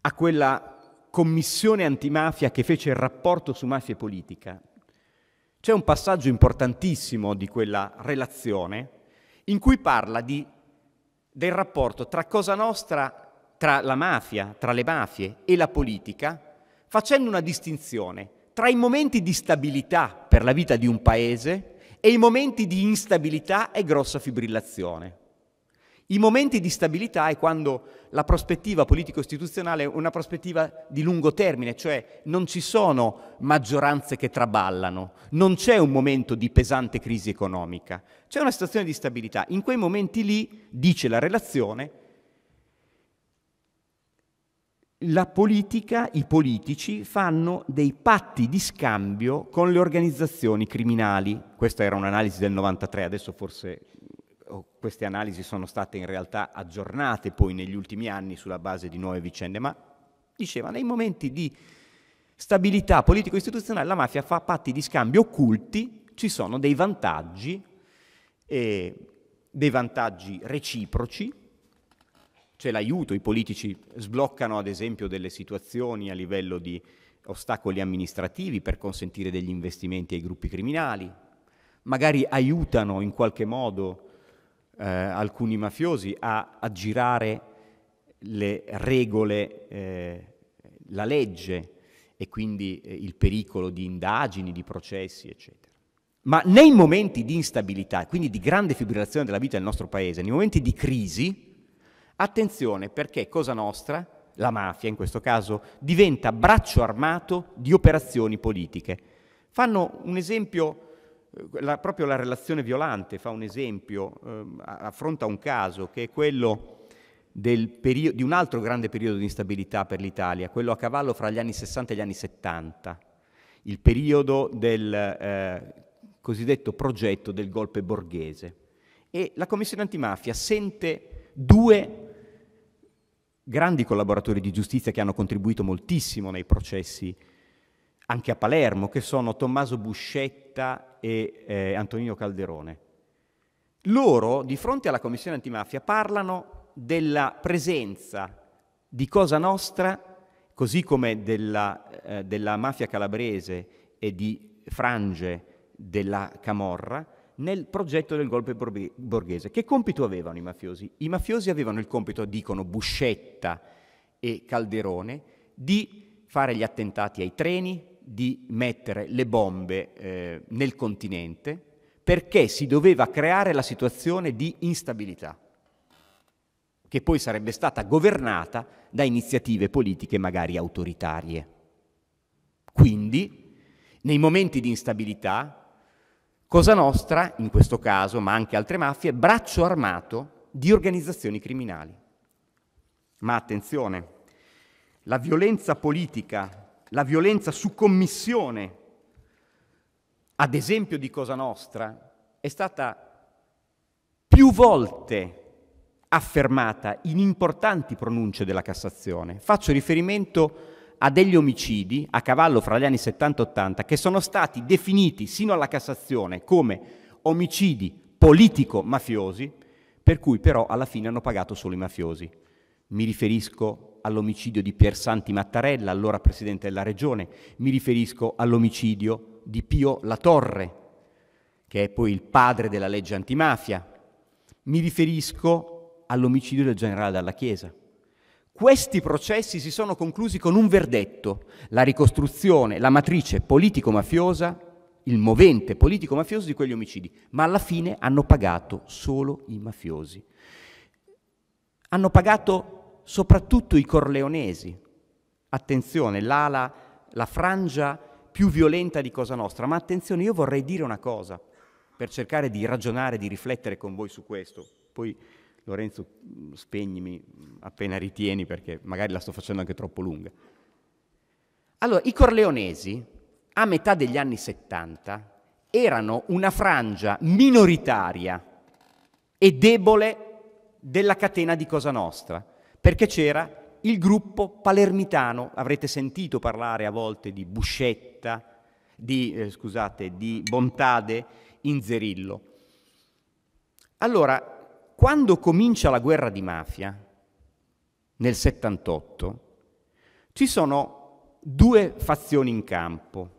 [SPEAKER 7] a quella commissione antimafia che fece il rapporto su mafia e politica. C'è un passaggio importantissimo di quella relazione in cui parla di del rapporto tra Cosa Nostra, tra la mafia, tra le mafie e la politica, facendo una distinzione tra i momenti di stabilità per la vita di un paese e i momenti di instabilità e grossa fibrillazione. I momenti di stabilità è quando la prospettiva politico-istituzionale è una prospettiva di lungo termine, cioè non ci sono maggioranze che traballano, non c'è un momento di pesante crisi economica, c'è una situazione di stabilità. In quei momenti lì, dice la relazione, la politica, i politici fanno dei patti di scambio con le organizzazioni criminali. Questa era un'analisi del 93, adesso forse queste analisi sono state in realtà aggiornate poi negli ultimi anni sulla base di nuove vicende, ma diceva nei momenti di stabilità politico-istituzionale la mafia fa patti di scambio occulti, ci sono dei vantaggi, eh, dei vantaggi reciproci, c'è l'aiuto, i politici sbloccano ad esempio delle situazioni a livello di ostacoli amministrativi per consentire degli investimenti ai gruppi criminali, magari aiutano in qualche modo eh, alcuni mafiosi a aggirare le regole, eh, la legge e quindi eh, il pericolo di indagini, di processi, eccetera. Ma nei momenti di instabilità, quindi di grande fibrillazione della vita del nostro paese, nei momenti di crisi, attenzione perché Cosa Nostra, la mafia in questo caso, diventa braccio armato di operazioni politiche. Fanno un esempio la, proprio la relazione violante fa un esempio, eh, affronta un caso che è quello perio- di un altro grande periodo di instabilità per l'Italia, quello a cavallo fra gli anni 60 e gli anni 70, il periodo del eh, cosiddetto progetto del golpe borghese. E la Commissione antimafia sente due grandi collaboratori di giustizia che hanno contribuito moltissimo nei processi anche a Palermo, che sono Tommaso Buscetta e eh, Antonino Calderone. Loro, di fronte alla Commissione antimafia, parlano della presenza di Cosa Nostra, così come della, eh, della mafia calabrese e di frange della Camorra, nel progetto del golpe borghese. Che compito avevano i mafiosi? I mafiosi avevano il compito, dicono Buscetta e Calderone di fare gli attentati ai treni, di mettere le bombe eh, nel continente, perché si doveva creare la situazione di instabilità, che poi sarebbe stata governata da iniziative politiche magari autoritarie. Quindi, nei momenti di instabilità, Cosa Nostra, in questo caso, ma anche altre mafie, braccio armato di organizzazioni criminali. Ma attenzione, la violenza politica, la violenza su commissione, ad esempio di Cosa Nostra, è stata più volte affermata in importanti pronunce della Cassazione. Faccio riferimento a degli omicidi a cavallo fra gli anni 70 e 80 che sono stati definiti sino alla Cassazione come omicidi politico-mafiosi, per cui però alla fine hanno pagato solo i mafiosi. Mi riferisco all'omicidio di Piersanti Mattarella, allora Presidente della Regione, mi riferisco all'omicidio di Pio La Torre, che è poi il padre della legge antimafia, mi riferisco all'omicidio del generale dalla Chiesa. Questi processi si sono conclusi con un verdetto, la ricostruzione, la matrice politico-mafiosa, il movente politico-mafioso di quegli omicidi, ma alla fine hanno pagato solo i mafiosi. Hanno pagato soprattutto i corleonesi. Attenzione, l'ala, la frangia più violenta di Cosa Nostra, ma attenzione, io vorrei dire una cosa per cercare di ragionare, di riflettere con voi su questo. Poi Lorenzo, spegnimi appena ritieni perché magari la sto facendo anche troppo lunga. Allora, i corleonesi a metà degli anni 70 erano una frangia minoritaria e debole della catena di Cosa Nostra, perché c'era il gruppo palermitano, avrete sentito parlare a volte di Buscetta, di, eh, scusate, di Bontade, Inzerillo. Allora, quando comincia la guerra di mafia, nel 78, ci sono due fazioni in campo,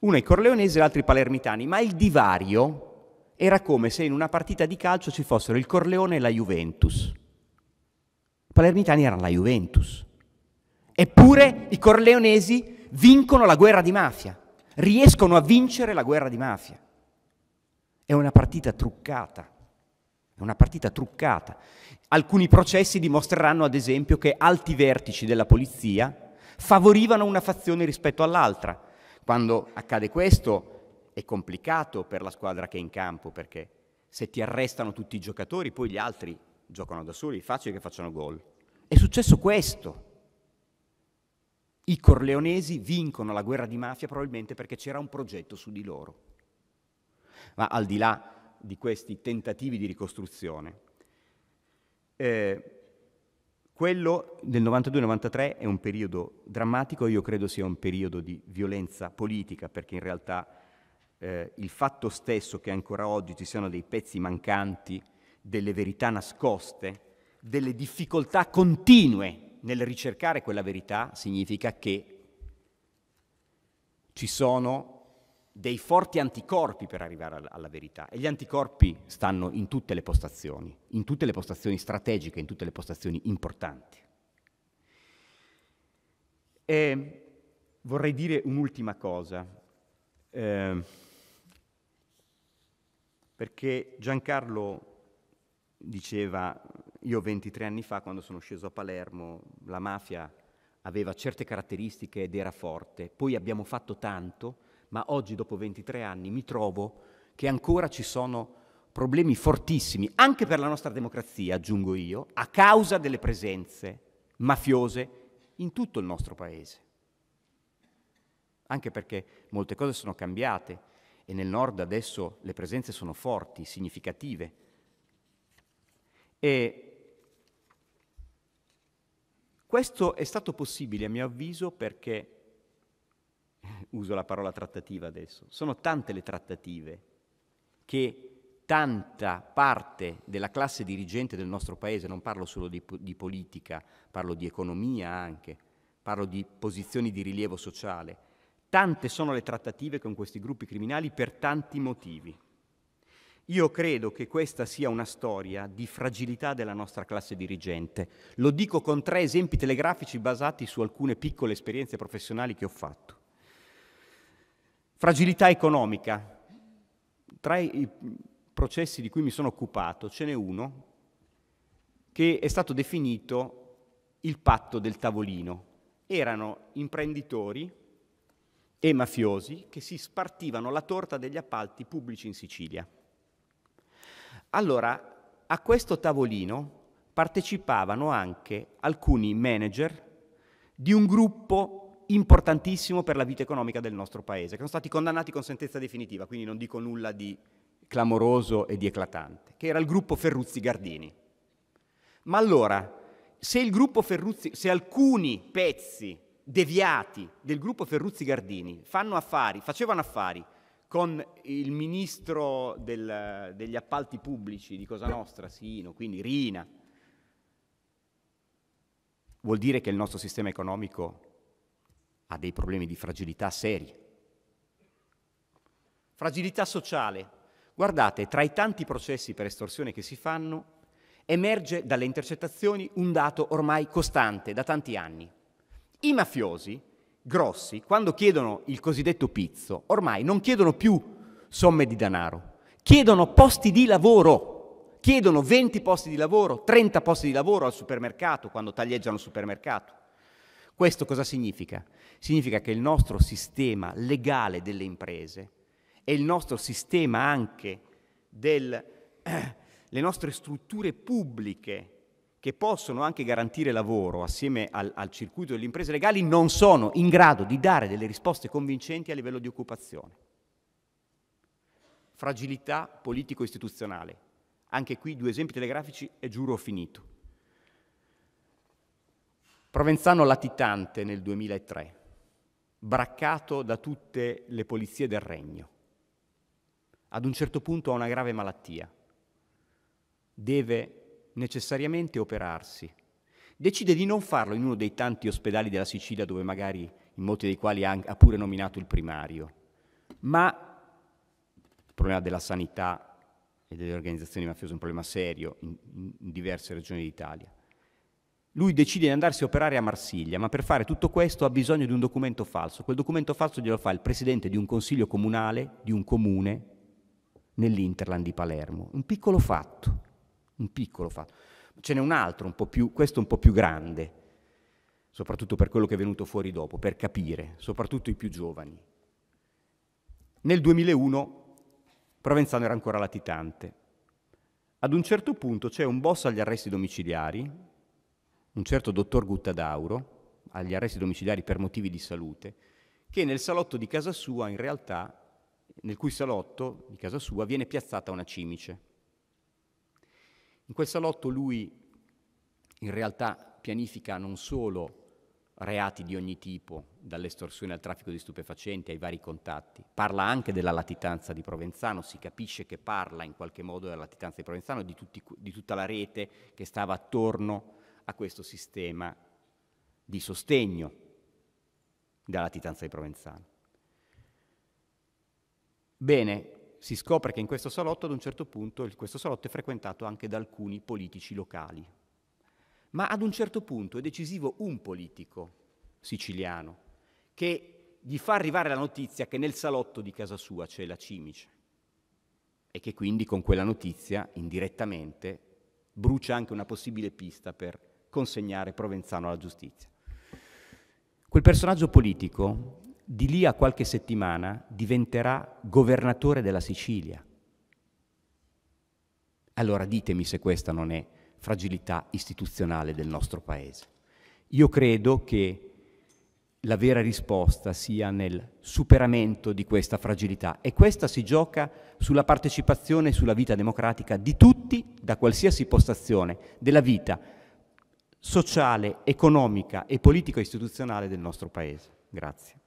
[SPEAKER 7] una i corleonesi e l'altra i palermitani, ma il divario era come se in una partita di calcio ci fossero il Corleone e la Juventus. Palermitani erano la Juventus. Eppure i corleonesi vincono la guerra di mafia, riescono a vincere la guerra di mafia. È una partita truccata. È una partita truccata. Alcuni processi dimostreranno, ad esempio, che alti vertici della polizia favorivano una fazione rispetto all'altra. Quando accade questo è complicato per la squadra che è in campo, perché se ti arrestano tutti i giocatori, poi gli altri giocano da soli, è facile che facciano gol. È successo questo. I corleonesi vincono la guerra di mafia probabilmente perché c'era un progetto su di loro. Ma al di là di questi tentativi di ricostruzione. Eh, quello del 92-93 è un periodo drammatico, io credo sia un periodo di violenza politica, perché in realtà eh, il fatto stesso che ancora oggi ci siano dei pezzi mancanti, delle verità nascoste, delle difficoltà continue nel ricercare quella verità, significa che ci sono dei forti anticorpi per arrivare alla, verità e gli anticorpi stanno in tutte le postazioni, in tutte le postazioni strategiche, in tutte le postazioni importanti. E vorrei dire un'ultima cosa, eh, perché Giancarlo diceva, io 23 anni fa quando sono sceso a Palermo, la mafia aveva certe caratteristiche ed era forte, poi abbiamo fatto tanto, ma oggi dopo 23 anni mi trovo che ancora ci sono problemi fortissimi, anche per la nostra democrazia, aggiungo io, a causa delle presenze mafiose in tutto il nostro paese. Anche perché molte cose sono cambiate e nel nord adesso le presenze sono forti, significative. E questo è stato possibile, a mio avviso, perché [laughs] uso la parola trattativa adesso, sono tante le trattative che tanta parte della classe dirigente del nostro paese, non parlo solo di, di, politica, parlo di economia anche, parlo di posizioni di rilievo sociale, tante sono le trattative con questi gruppi criminali per tanti motivi. Io credo che questa sia una storia di fragilità della nostra classe dirigente. Lo dico con tre esempi telegrafici basati su alcune piccole esperienze professionali che ho fatto. Fragilità economica. Tra i processi di cui mi sono occupato ce n'è uno che è stato definito il patto del tavolino. Erano imprenditori e mafiosi che si spartivano la torta degli appalti pubblici in Sicilia. Allora, a questo tavolino partecipavano anche alcuni manager di un gruppo importantissimo per la vita economica del nostro paese, che sono stati condannati con sentenza definitiva, quindi non dico nulla di clamoroso e di eclatante, che era il gruppo Ferruzzi Gardini. Ma allora, se il gruppo Ferruzzi, se alcuni pezzi deviati del gruppo Ferruzzi Gardini fanno affari, facevano affari con il ministro del, degli appalti pubblici di Cosa Nostra, Sino, quindi Rina, vuol dire che il nostro sistema economico ha dei problemi di fragilità seri. Fragilità sociale. Guardate, tra i tanti processi per estorsione che si fanno, emerge dalle intercettazioni un dato ormai costante da tanti anni. I mafiosi grossi, quando chiedono il cosiddetto pizzo, ormai non chiedono più somme di denaro, chiedono posti di lavoro, chiedono 20 posti di lavoro, 30 posti di lavoro al supermercato, quando taglieggiano il supermercato. Questo cosa significa? Significa che il nostro sistema legale delle imprese e il nostro sistema anche delle [clears throat] eh, nostre strutture pubbliche che possono anche garantire lavoro assieme al, al, circuito delle imprese legali, non sono in grado di dare delle risposte convincenti a livello di occupazione. Fragilità politico-istituzionale. Anche qui due esempi telegrafici e giuro ho finito. Provenzano latitante nel 2003, braccato da tutte le polizie del regno. Ad un certo punto ha una grave malattia. Deve necessariamente operarsi. Decide di non farlo in uno dei tanti ospedali della Sicilia dove magari in molti dei quali ha pure nominato il primario, ma il problema della sanità e delle organizzazioni mafiose è un problema serio in, in diverse regioni d'Italia. Lui decide di andarsi a operare a Marsiglia, ma per fare tutto questo ha bisogno di un documento falso. Quel documento falso glielo fa il presidente di un consiglio comunale di un comune nell'Interland di Palermo. Un piccolo fatto un piccolo fatto. Ce n'è un altro, un po più, questo un po' più grande, soprattutto per quello che è venuto fuori dopo, per capire, soprattutto i più giovani. Nel 2001 Provenzano era ancora latitante. Ad un certo punto c'è un boss agli arresti domiciliari, un certo dottor Guttadauro, agli arresti domiciliari per motivi di salute, che nel salotto di casa sua, in realtà, nel cui salotto di casa sua viene piazzata una cimice. In quel salotto lui in realtà pianifica non solo reati di ogni tipo, dall'estorsione al traffico di stupefacenti ai vari contatti, parla anche della latitanza di Provenzano, si capisce che parla in qualche modo della latitanza di Provenzano, di, tutti, di tutta la rete che stava attorno a questo sistema di sostegno della latitanza di Provenzano. Bene, si scopre che in questo salotto ad un certo punto questo salotto è frequentato anche da alcuni politici locali. Ma ad un certo punto è decisivo un politico siciliano che gli fa arrivare la notizia che nel salotto di casa sua c'è la cimice e che quindi con quella notizia indirettamente brucia anche una possibile pista per consegnare Provenzano alla giustizia. Quel personaggio politico di lì a qualche settimana diventerà governatore della Sicilia. Allora ditemi se questa non è fragilità istituzionale del nostro Paese. Io credo che la vera risposta sia nel superamento di questa fragilità e questa si gioca sulla partecipazione e sulla vita democratica di tutti, da qualsiasi postazione della vita sociale, economica e politico-istituzionale del nostro Paese. Grazie.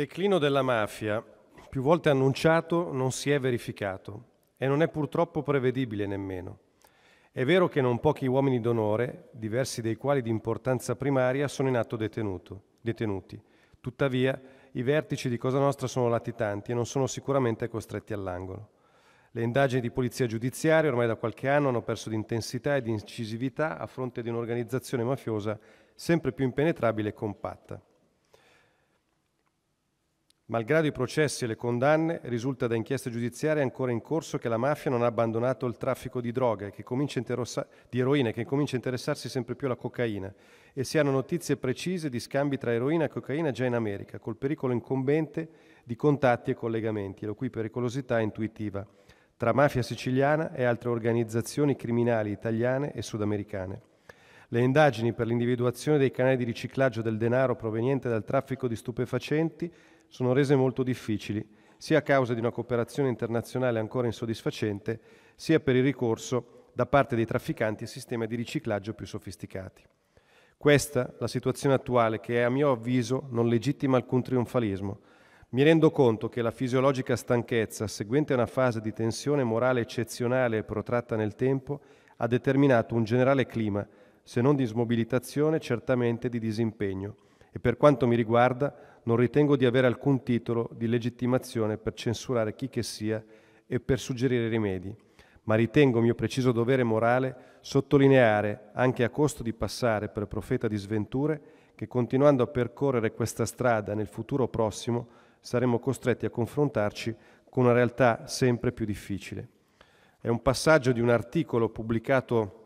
[SPEAKER 5] Declino della mafia, più volte annunciato, non si è verificato e non è purtroppo prevedibile nemmeno. È vero che non pochi uomini d'onore, diversi dei quali di importanza primaria, sono in atto detenuti. Tuttavia, i vertici di Cosa Nostra sono latitanti e non sono sicuramente costretti all'angolo. Le indagini di polizia giudiziaria ormai da qualche anno hanno perso di intensità e di incisività a fronte di un'organizzazione mafiosa sempre più impenetrabile e compatta. Malgrado i processi e le condanne, risulta da inchieste giudiziarie ancora in corso che la mafia non ha abbandonato il traffico di droga e di eroina che comincia a interessarsi sempre più alla cocaina e si hanno notizie precise di scambi tra eroina e cocaina già in America, col pericolo incombente di contatti e collegamenti, la cui pericolosità è intuitiva, tra mafia siciliana e altre organizzazioni criminali italiane e sudamericane. Le indagini per l'individuazione dei canali di riciclaggio del denaro proveniente dal traffico di stupefacenti sono rese molto difficili, sia a causa di una cooperazione internazionale ancora insoddisfacente, sia per il ricorso da parte dei trafficanti a sistemi di riciclaggio più sofisticati. Questa la situazione attuale che a mio avviso non legittima alcun trionfalismo. Mi rendo conto che la fisiologica stanchezza, seguente a una fase di tensione morale eccezionale e protratta nel tempo, ha determinato un generale clima, se non di smobilitazione, certamente di disimpegno, e per quanto mi riguarda non ritengo di avere alcun titolo di legittimazione per censurare chi che sia e per suggerire rimedi, ma ritengo mio preciso dovere morale sottolineare, anche a costo di passare per profeta di sventure, che continuando a percorrere questa strada nel futuro prossimo saremo costretti a confrontarci con una realtà sempre più difficile. È un passaggio di un articolo pubblicato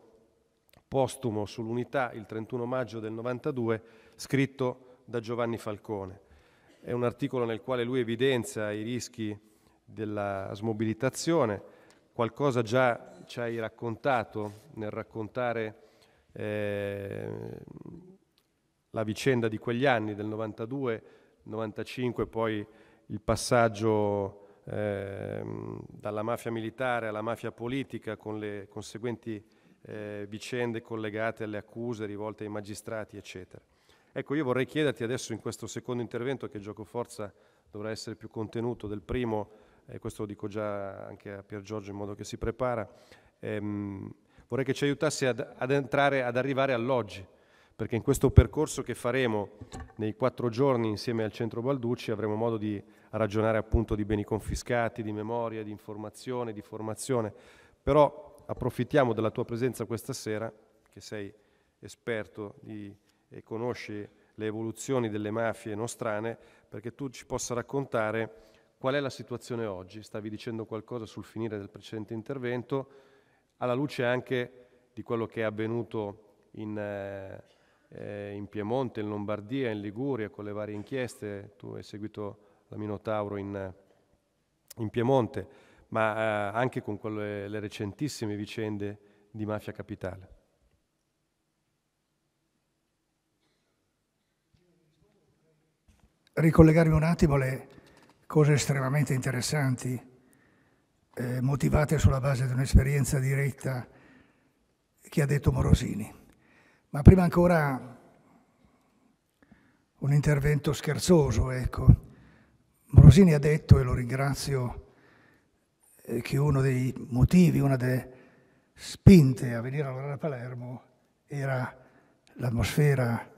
[SPEAKER 5] postumo sull'Unità il 31 maggio del 92, scritto da Giovanni Falcone. È un articolo nel quale lui evidenzia i rischi della smobilitazione, qualcosa già ci hai raccontato nel raccontare eh, la vicenda di quegli anni, del 92, 95, poi il passaggio eh, dalla mafia militare alla mafia politica con le conseguenti eh, vicende collegate alle accuse rivolte ai magistrati, eccetera. Ecco, io vorrei chiederti adesso in questo secondo intervento, che gioco forza dovrà essere più contenuto del primo, e questo lo dico già anche a Pier Giorgio in modo che si prepara, ehm, vorrei che ci aiutassi ad, ad entrare, ad arrivare all'oggi, perché in questo percorso che faremo nei quattro giorni insieme al Centro Balducci avremo modo di ragionare appunto di beni confiscati, di memoria, di informazione, di formazione, però approfittiamo della tua presenza questa sera, che sei esperto di e conosci le evoluzioni delle mafie nostrane, perché tu ci possa raccontare qual è la situazione oggi. Stavi dicendo qualcosa sul finire del precedente intervento, alla luce anche di quello che è avvenuto in, eh, in Piemonte, in Lombardia, in Liguria, con le varie inchieste. Tu hai seguito la Minotauro in, in Piemonte, ma eh, anche con quelle, le recentissime vicende di mafia capitale.
[SPEAKER 6] Ricollegarmi un attimo alle cose estremamente interessanti, eh, motivate sulla base di un'esperienza diretta che ha detto Morosini. Ma prima ancora un intervento scherzoso, ecco. Morosini ha detto, e lo ringrazio, eh, che uno dei motivi, una delle spinte a venire a lavorare a Palermo era l'atmosfera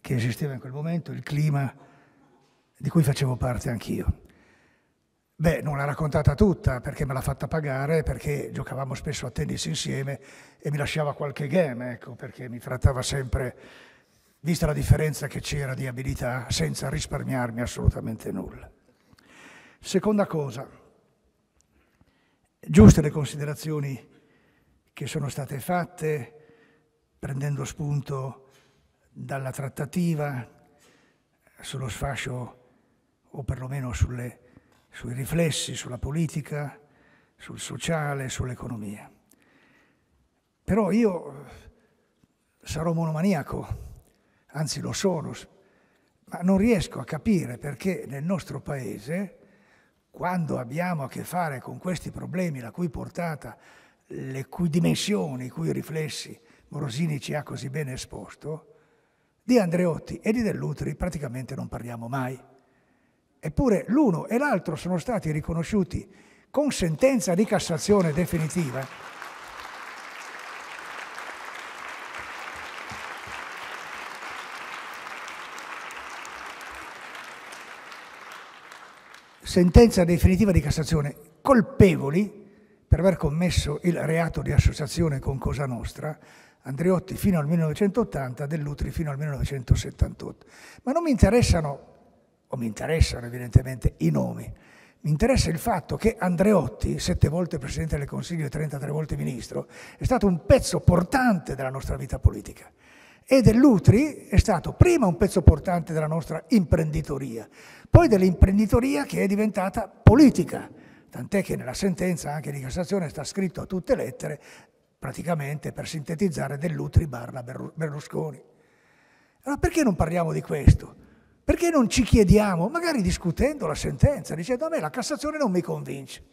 [SPEAKER 6] che esisteva in quel momento, il clima di cui facevo parte anch'io. Beh, non l'ha raccontata tutta perché me l'ha fatta pagare, perché giocavamo spesso a tennis insieme e mi lasciava qualche game, ecco, perché mi trattava sempre, vista la differenza che c'era di abilità, senza risparmiarmi assolutamente nulla. Seconda cosa, giuste le considerazioni che sono state fatte prendendo spunto dalla trattativa sullo sfascio o perlomeno sulle, sui riflessi sulla politica, sul sociale, sull'economia. Però io sarò monomaniaco, anzi lo sono, ma non riesco a capire perché nel nostro paese, quando abbiamo a che fare con questi problemi, la cui portata, le cui dimensioni, i cui riflessi Morosini ci ha così bene esposto, di Andreotti e di Dell'Utri praticamente non parliamo mai Eppure l'uno e l'altro sono stati riconosciuti con sentenza di Cassazione definitiva. Sentenza definitiva di Cassazione colpevoli per aver commesso il reato di associazione con Cosa Nostra, Andreotti fino al 1980, Dell'Utri fino al 1978. Ma non mi interessano, o mi interessano evidentemente, i nomi. Mi interessa il fatto che Andreotti, sette volte Presidente del Consiglio e 33 volte Ministro, è stato un pezzo portante della nostra vita politica. E Dell'Utri è stato prima un pezzo portante della nostra imprenditoria, poi dell'imprenditoria che è diventata politica tant'è che nella sentenza anche di Cassazione sta scritto a tutte lettere, praticamente per sintetizzare, dell'Utri barra Berlusconi. Allora perché non parliamo di questo? Perché non ci chiediamo, magari discutendo la sentenza, dicendo a me la Cassazione non mi convince.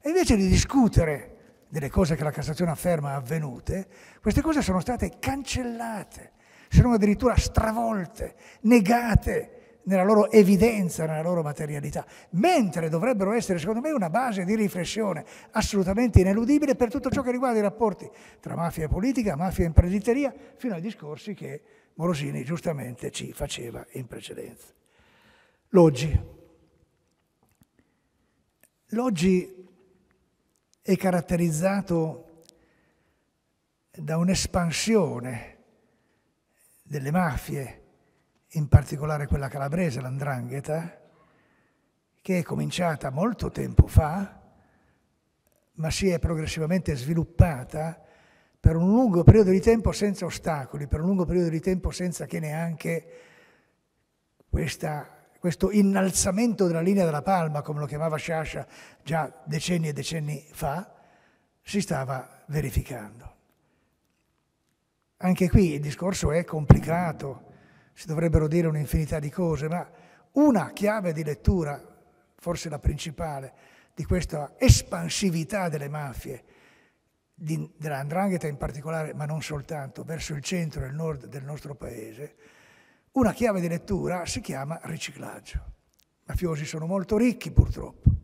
[SPEAKER 6] E invece di discutere delle cose che la Cassazione afferma avvenute, queste cose sono state cancellate, sono addirittura stravolte, negate, nella loro evidenza, nella loro materialità, mentre dovrebbero essere, secondo me, una base di riflessione assolutamente ineludibile per tutto ciò che riguarda i rapporti tra mafia e politica, mafia e imprenditoria, fino ai discorsi che Morosini giustamente ci faceva in precedenza. L'oggi. L'oggi è caratterizzato da un'espansione delle mafie, in particolare quella calabrese, l'andrangheta, che è cominciata molto tempo fa, ma si è progressivamente sviluppata per un lungo periodo di tempo senza ostacoli, per un lungo periodo di tempo senza che neanche questa, questo innalzamento della linea della palma, come lo chiamava Sciascia già decenni e decenni fa, si stava verificando. Anche qui il discorso è complicato, si dovrebbero dire un'infinità di cose, ma una chiave di lettura, forse la principale, di questa espansività delle mafie, dell'andrangheta in particolare, ma non soltanto, verso il centro e il nord del nostro paese, una chiave di lettura si chiama riciclaggio. I mafiosi sono molto ricchi purtroppo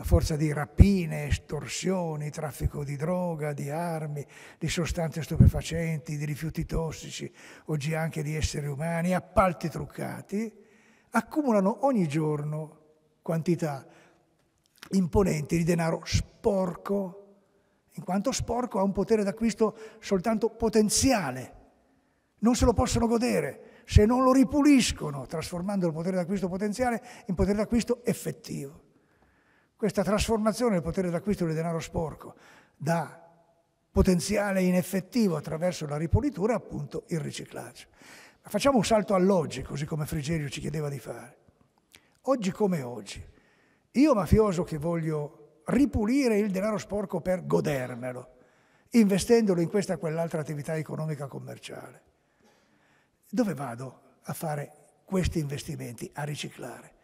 [SPEAKER 6] a forza di rapine, estorsioni, traffico di droga, di armi, di sostanze stupefacenti, di rifiuti tossici, oggi anche di esseri umani, appalti truccati, accumulano ogni giorno quantità imponenti di denaro sporco, in quanto sporco ha un potere d'acquisto soltanto potenziale. Non se lo possono godere se non lo ripuliscono, trasformando il potere d'acquisto potenziale in potere d'acquisto effettivo. Questa trasformazione del potere d'acquisto del denaro sporco da potenziale ineffettivo attraverso la ripulitura, appunto il riciclaggio. Ma facciamo un salto all'oggi, così come Frigerio ci chiedeva di fare. Oggi come oggi, io mafioso che voglio ripulire il denaro sporco per godermelo, investendolo in questa o quell'altra attività economica commerciale, dove vado a fare questi investimenti, a riciclare?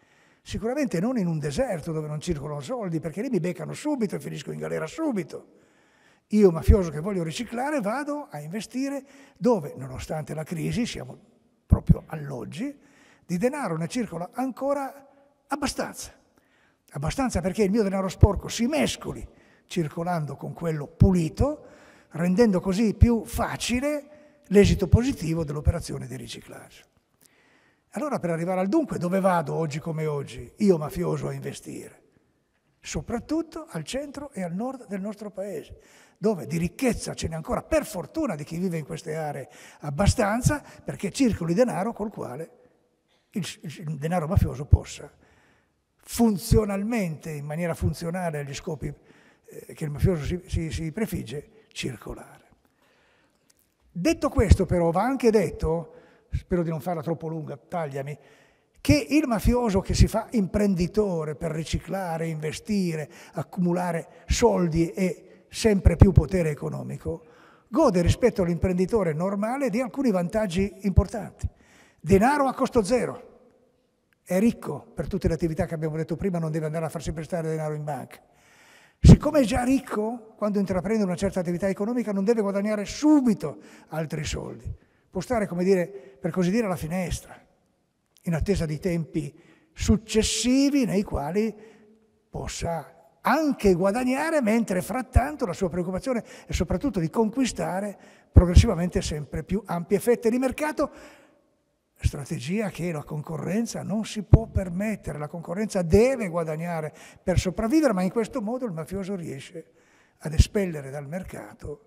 [SPEAKER 6] Sicuramente non in un deserto dove non circolano soldi, perché lì mi beccano subito e finisco in galera subito. Io, mafioso che voglio riciclare, vado a investire dove, nonostante la crisi, siamo proprio all'oggi, di denaro ne circola ancora abbastanza. Abbastanza perché il mio denaro sporco si mescoli circolando con quello pulito, rendendo così più facile l'esito positivo dell'operazione di riciclaggio. Allora per arrivare al dunque dove vado oggi come oggi, io mafioso a investire? Soprattutto al centro e al nord del nostro paese, dove di ricchezza ce n'è ancora, per fortuna di chi vive in queste aree, abbastanza perché circoli denaro col quale il, il denaro mafioso possa funzionalmente, in maniera funzionale agli scopi eh, che il mafioso si, si, si prefigge, circolare. Detto questo però va anche detto spero di non farla troppo lunga, tagliami, che il mafioso che si fa imprenditore per riciclare, investire, accumulare soldi e sempre più potere economico, gode rispetto all'imprenditore normale di alcuni vantaggi importanti. Denaro a costo zero, è ricco per tutte le attività che abbiamo detto prima, non deve andare a farsi prestare denaro in banca. Siccome è già ricco, quando intraprende una certa attività economica non deve guadagnare subito altri soldi può stare, come dire, per così dire, alla finestra, in attesa di tempi successivi nei quali possa anche guadagnare, mentre frattanto la sua preoccupazione è soprattutto di conquistare progressivamente sempre più ampie fette di mercato, strategia che la concorrenza non si può permettere, la concorrenza deve guadagnare per sopravvivere, ma in questo modo il mafioso riesce ad espellere dal mercato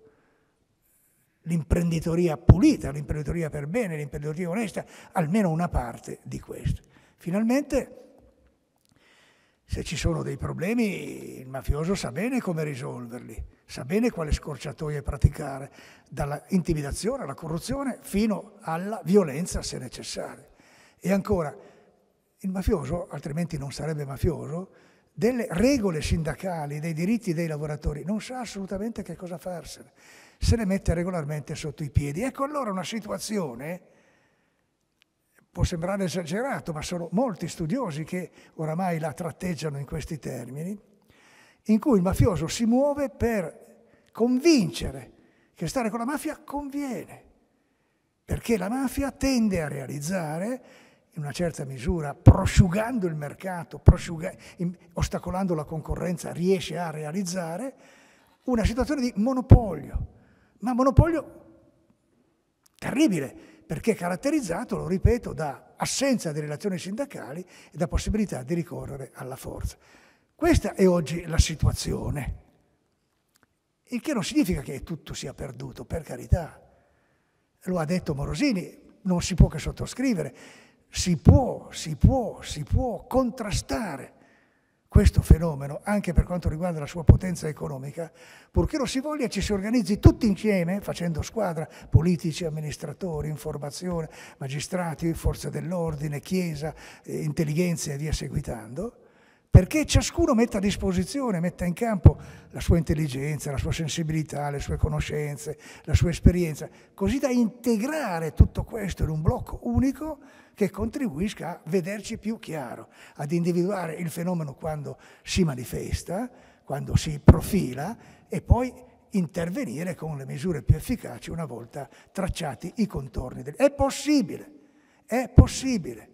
[SPEAKER 6] l'imprenditoria pulita, l'imprenditoria per bene, l'imprenditoria onesta, almeno una parte di questo. Finalmente se ci sono dei problemi il mafioso sa bene come risolverli, sa bene quale scorciatoie praticare, dalla intimidazione alla corruzione fino alla violenza se necessaria. E ancora, il mafioso, altrimenti non sarebbe mafioso, delle regole sindacali, dei diritti dei lavoratori, non sa assolutamente che cosa farsene, se le mette regolarmente sotto i piedi. Ecco allora una situazione può sembrare esagerato, ma sono molti studiosi che oramai la tratteggiano in questi termini, in cui il mafioso si muove per convincere che stare con la mafia conviene, perché la mafia tende a realizzare, in una certa misura, prosciugando il mercato, prosciuga, ostacolando la concorrenza, riesce a realizzare una situazione di monopolio, ma monopolio terribile, perché è caratterizzato, lo ripeto, da assenza di relazioni sindacali e da possibilità di ricorrere alla forza. Questa è oggi la situazione, il che non significa che tutto sia perduto, per carità. Lo ha detto Morosini, non si può che sottoscrivere, si può, si può, si può contrastare questo fenomeno, anche per quanto riguarda la sua potenza economica, purché lo si voglia ci si organizzi tutti insieme, facendo squadra, politici, amministratori, informazione, magistrati, forze dell'ordine, chiesa, eh, intelligenza e via seguitando, perché ciascuno metta a disposizione, metta in campo la sua intelligenza, la sua sensibilità, le sue conoscenze, la sua esperienza, così da integrare tutto questo in un blocco unico che contribuisca a vederci più chiaro, ad individuare il fenomeno quando si manifesta, quando si profila e poi intervenire con le misure più efficaci una volta tracciati i contorni. Del... È possibile, è possibile.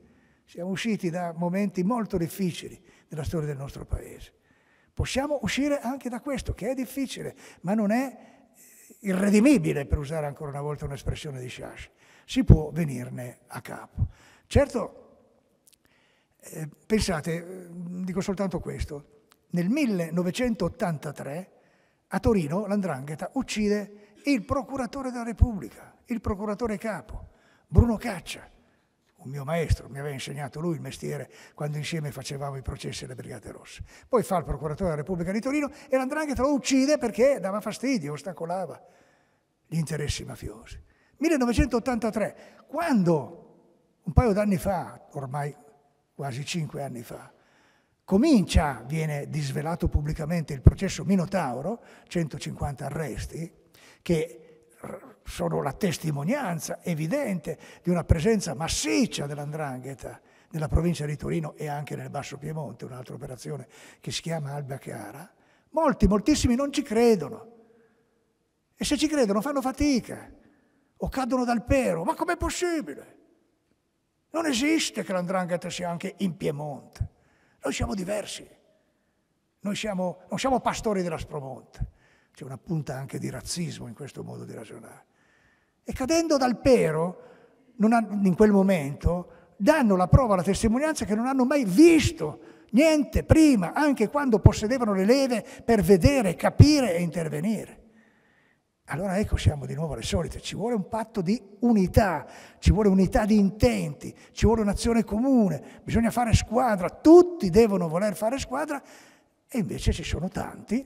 [SPEAKER 6] Siamo usciti da momenti molto difficili nella storia del nostro Paese. Possiamo uscire anche da questo, che è difficile, ma non è irredimibile, per usare ancora una volta un'espressione di Sciasci. Si può venirne a capo. Certo, eh, pensate, eh, dico soltanto questo, nel 1983 a Torino l'Andrangheta uccide il procuratore della Repubblica, il procuratore capo, Bruno Caccia, un mio maestro, mi aveva insegnato lui il mestiere quando insieme facevamo i processi alle Brigate Rosse. Poi fa il procuratore della Repubblica di Torino e l'Andrangheta lo uccide perché dava fastidio, ostacolava gli interessi mafiosi. 1983, quando un paio d'anni fa, ormai quasi cinque anni fa, comincia, viene disvelato pubblicamente il processo Minotauro, 150 arresti, che sono la testimonianza evidente di una presenza massiccia dell'andrangheta nella provincia di Torino e anche nel Basso Piemonte, un'altra operazione che si chiama Alba Chiara, molti, moltissimi non ci credono. E se ci credono fanno fatica o cadono dal pero. Ma com'è possibile? Non esiste che l'andrangheta sia anche in Piemonte. Noi siamo diversi. Noi siamo, non siamo pastori della Spromonte. C'è una punta anche di razzismo in questo modo di ragionare. E cadendo dal pero, hanno, in quel momento, danno la prova, la testimonianza che non hanno mai visto niente prima, anche quando possedevano le leve per vedere, capire e intervenire. Allora ecco siamo di nuovo alle solite, ci vuole un patto di unità, ci vuole unità di intenti, ci vuole un'azione comune, bisogna fare squadra, tutti devono voler fare squadra. E invece ci sono tanti,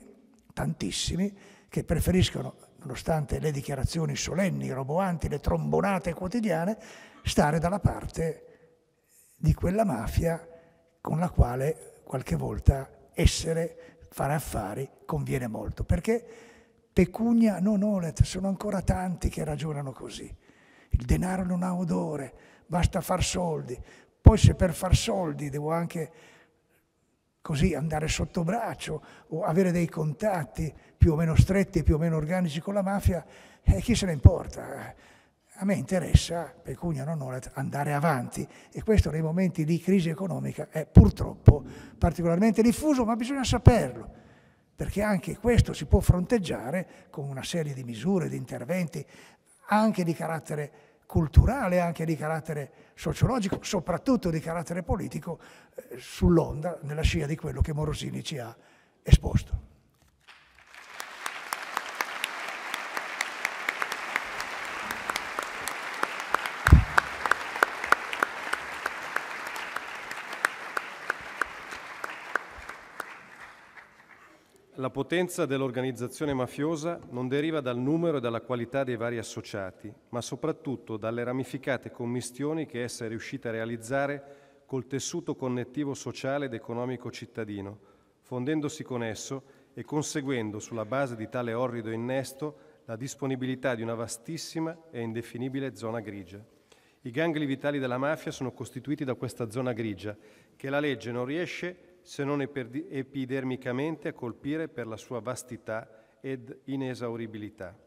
[SPEAKER 6] tantissimi, che preferiscono, nonostante le dichiarazioni solenni, roboanti, le trombonate quotidiane, stare dalla parte di quella mafia con la quale qualche volta essere, fare affari conviene molto. Perché Pecunia non olet, sono ancora tanti che ragionano così. Il denaro non ha odore, basta far soldi. Poi se per far soldi devo anche così andare sotto braccio o avere dei contatti più o meno stretti, più o meno organici con la mafia, eh, chi se ne importa? A me interessa, pecunia non olet, andare avanti e questo nei momenti di crisi economica è purtroppo particolarmente diffuso, ma bisogna saperlo, perché anche questo si può fronteggiare con una serie di misure, di interventi, anche di carattere culturale, anche di carattere sociologico, soprattutto di carattere politico, eh, sull'onda, nella scia di quello che Morosini ci ha esposto.
[SPEAKER 5] La potenza dell'organizzazione mafiosa non deriva dal numero e dalla qualità dei vari associati, ma soprattutto dalle ramificate commistioni che essa è riuscita a realizzare col tessuto connettivo sociale ed economico cittadino, fondendosi con esso e conseguendo sulla base di tale orrido innesto la disponibilità di una vastissima e indefinibile zona grigia. I gangli vitali della mafia sono costituiti da questa zona grigia che la legge non riesce se non epidermicamente a colpire per la sua vastità ed inesauribilità.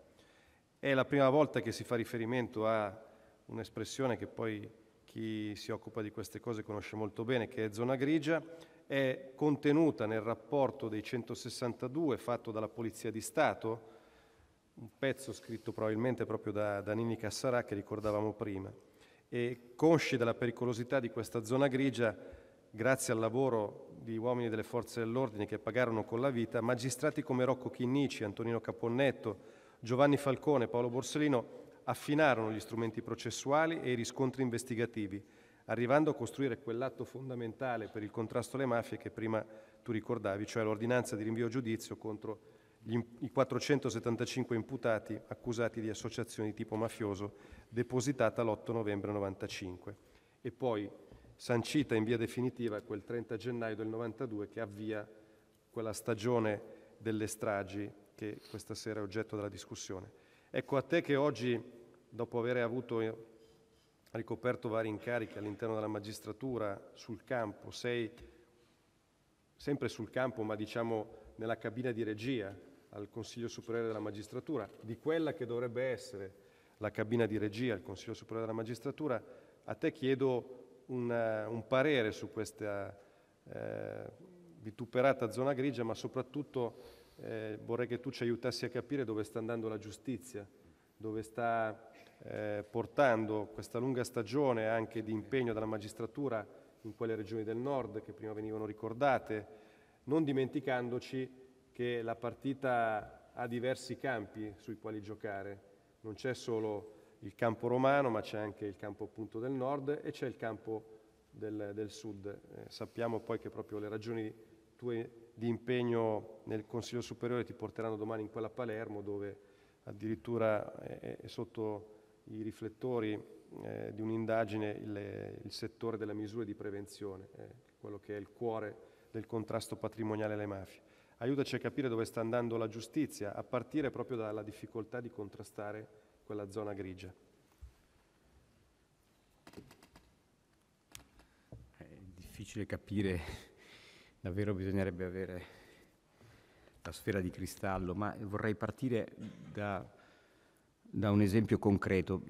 [SPEAKER 5] È la prima volta che si fa riferimento a un'espressione che poi chi si occupa di queste cose conosce molto bene, che è zona grigia, è contenuta nel rapporto dei 162 fatto dalla Polizia di Stato, un pezzo scritto probabilmente proprio da, da Nini Cassarà che ricordavamo prima. E consci della pericolosità di questa zona grigia, grazie al lavoro di uomini delle forze dell'ordine che pagarono con la vita, magistrati come Rocco Chinnici, Antonino Caponnetto, Giovanni Falcone, Paolo Borsellino affinarono gli strumenti processuali e i riscontri investigativi, arrivando a costruire quell'atto fondamentale per il contrasto alle mafie che prima tu ricordavi, cioè l'ordinanza di rinvio a giudizio contro gli, i 475 imputati accusati di associazioni di tipo mafioso, depositata l'8 novembre 1995. E poi sancita in via definitiva quel 30 gennaio del 92 che avvia quella stagione delle stragi che questa sera è oggetto della discussione. Ecco a te che oggi, dopo aver avuto ricoperto vari incarichi all'interno della magistratura, sul campo, sei sempre sul campo, ma diciamo nella cabina di regia al Consiglio Superiore della Magistratura, di quella che dovrebbe essere la cabina di regia al Consiglio Superiore della Magistratura, a te chiedo un, un parere su questa eh, vituperata zona grigia, ma soprattutto eh, vorrei che tu ci aiutassi a capire dove sta andando la giustizia, dove sta eh, portando questa lunga stagione anche di impegno della magistratura in quelle regioni del nord che prima venivano ricordate, non dimenticandoci che la partita ha diversi campi sui quali giocare, non c'è solo il campo romano, ma c'è anche il campo appunto del nord e c'è il campo del, del sud. Eh, sappiamo poi che proprio le ragioni tue di impegno nel Consiglio Superiore ti porteranno domani in quella Palermo dove addirittura è, è sotto i riflettori eh, di un'indagine il, il, settore delle misure di prevenzione, eh, quello che è il cuore del contrasto patrimoniale alle mafie. Aiutaci a capire dove sta andando la giustizia, a partire proprio dalla difficoltà di contrastare quella zona grigia.
[SPEAKER 7] È difficile capire, davvero bisognerebbe avere la sfera di cristallo, ma vorrei partire da, da un esempio concreto.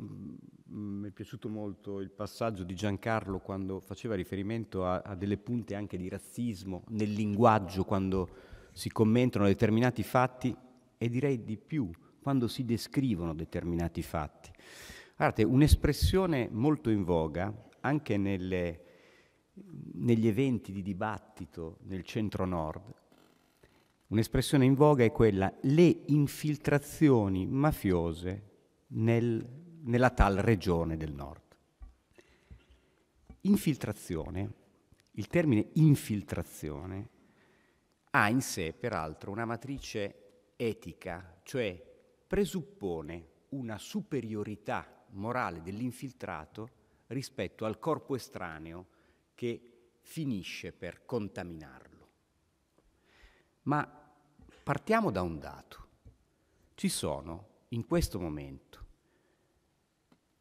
[SPEAKER 7] Mi è piaciuto molto il passaggio di Giancarlo quando faceva riferimento a, a delle punte anche di razzismo nel linguaggio, quando si commentano determinati fatti e direi di più, quando si descrivono determinati fatti. Guardate, un'espressione molto in voga anche nelle, negli eventi di dibattito nel centro-nord, un'espressione in voga è quella le infiltrazioni mafiose nel, nella tal regione del nord. Infiltrazione, il termine infiltrazione, ha in sé peraltro una matrice etica, cioè presuppone una superiorità morale dell'infiltrato rispetto al corpo estraneo che finisce per contaminarlo. Ma partiamo da un dato. Ci sono in questo momento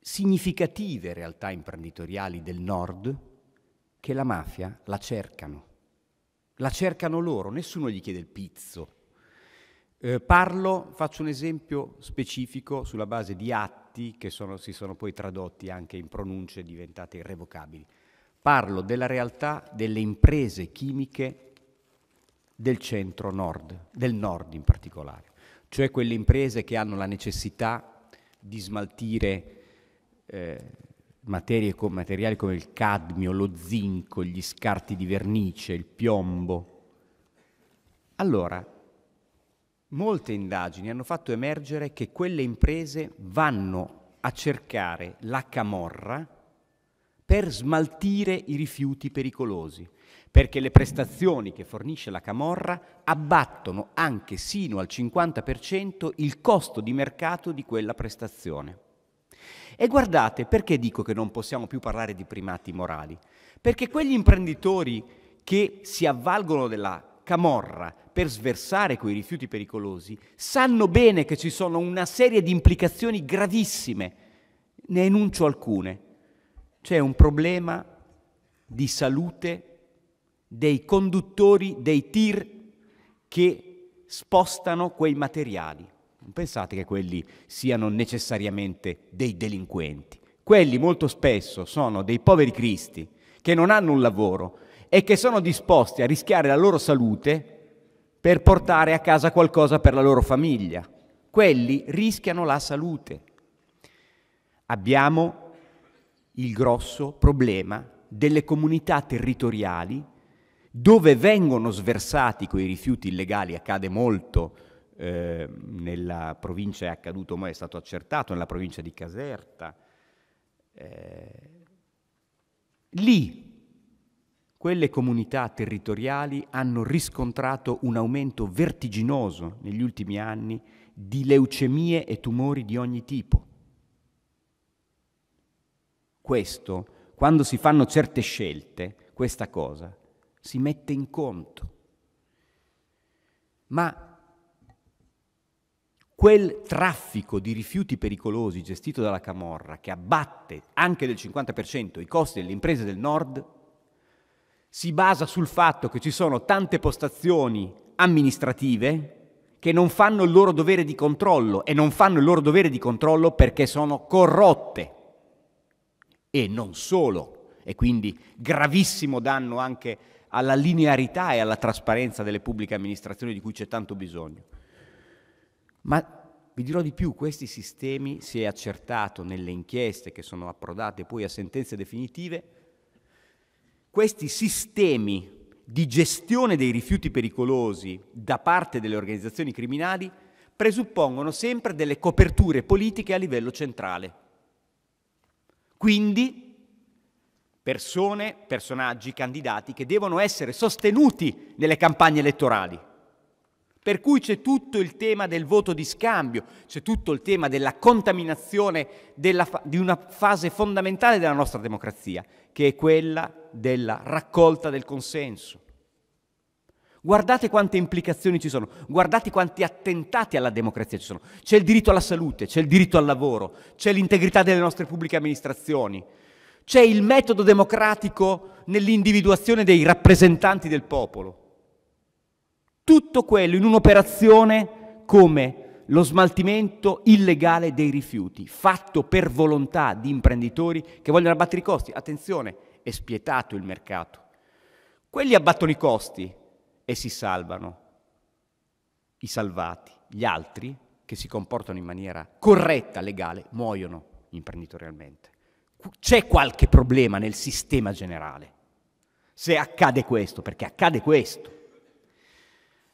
[SPEAKER 7] significative realtà imprenditoriali del nord che la mafia la cercano. La cercano loro, nessuno gli chiede il pizzo, Eh, parlo, faccio un esempio specifico sulla base di atti che sono, si sono poi tradotti anche in pronunce diventate irrevocabili. Parlo della realtà delle imprese chimiche del centro nord, del nord in particolare, cioè quelle imprese che hanno la necessità di smaltire eh, materie, materiali come il cadmio, lo zinco, gli scarti di vernice, il piombo. Allora, molte indagini hanno fatto emergere che quelle imprese vanno a cercare la camorra per smaltire i rifiuti pericolosi, perché le prestazioni che fornisce la camorra abbattono anche sino al 50% il costo di mercato di quella prestazione. E guardate, perché dico che non possiamo più parlare di primati morali? Perché quegli imprenditori che si avvalgono della camorra per sversare quei rifiuti pericolosi sanno bene che ci sono una serie di implicazioni gravissime. Ne enuncio alcune. C'è un problema di salute dei conduttori dei tir che spostano quei materiali. Non pensate che quelli siano necessariamente dei delinquenti. Quelli molto spesso sono dei poveri cristi che non hanno un lavoro e che sono disposti a rischiare la loro salute per portare a casa qualcosa per la loro famiglia. Quelli rischiano la salute. Abbiamo il grosso problema delle comunità territoriali dove vengono sversati quei rifiuti illegali, accade molto eh, nella provincia, è accaduto, ma è stato accertato, nella provincia di Caserta. Eh, lì quelle comunità territoriali hanno riscontrato un aumento vertiginoso negli ultimi anni di leucemie e tumori di ogni tipo. Questo, quando si fanno certe scelte, questa cosa si mette in conto. Ma quel traffico di rifiuti pericolosi gestito dalla Camorra, che abbatte anche del 50% i costi delle imprese del nord, si basa sul fatto che ci sono tante postazioni amministrative che non fanno il loro dovere di controllo e non fanno il loro dovere di controllo perché sono corrotte. E non solo, e quindi gravissimo danno anche alla linearità e alla trasparenza delle pubbliche amministrazioni di cui c'è tanto bisogno. Ma vi dirò di più, questi sistemi si è accertato nelle inchieste che sono approdate poi a sentenze definitive, questi sistemi di gestione dei rifiuti pericolosi da parte delle organizzazioni criminali presuppongono sempre delle coperture politiche a livello centrale. Quindi persone, personaggi, candidati che devono essere sostenuti nelle campagne elettorali. Per cui c'è tutto il tema del voto di scambio, c'è tutto il tema della contaminazione della di una fase fondamentale della nostra democrazia, che è quella della raccolta del consenso. Guardate quante implicazioni ci sono, guardate quanti attentati alla democrazia ci sono. C'è il diritto alla salute, c'è il diritto al lavoro, c'è l'integrità delle nostre pubbliche amministrazioni, c'è il metodo democratico nell'individuazione dei rappresentanti del popolo. Tutto quello in un'operazione come lo smaltimento illegale dei rifiuti, fatto per volontà di imprenditori che vogliono abbattere i costi. Attenzione, è spietato il mercato. Quelli abbattono i costi e si salvano i salvati. Gli altri, che si comportano in maniera corretta, legale, muoiono imprenditorialmente. C'è qualche problema nel sistema generale se accade questo, perché accade questo.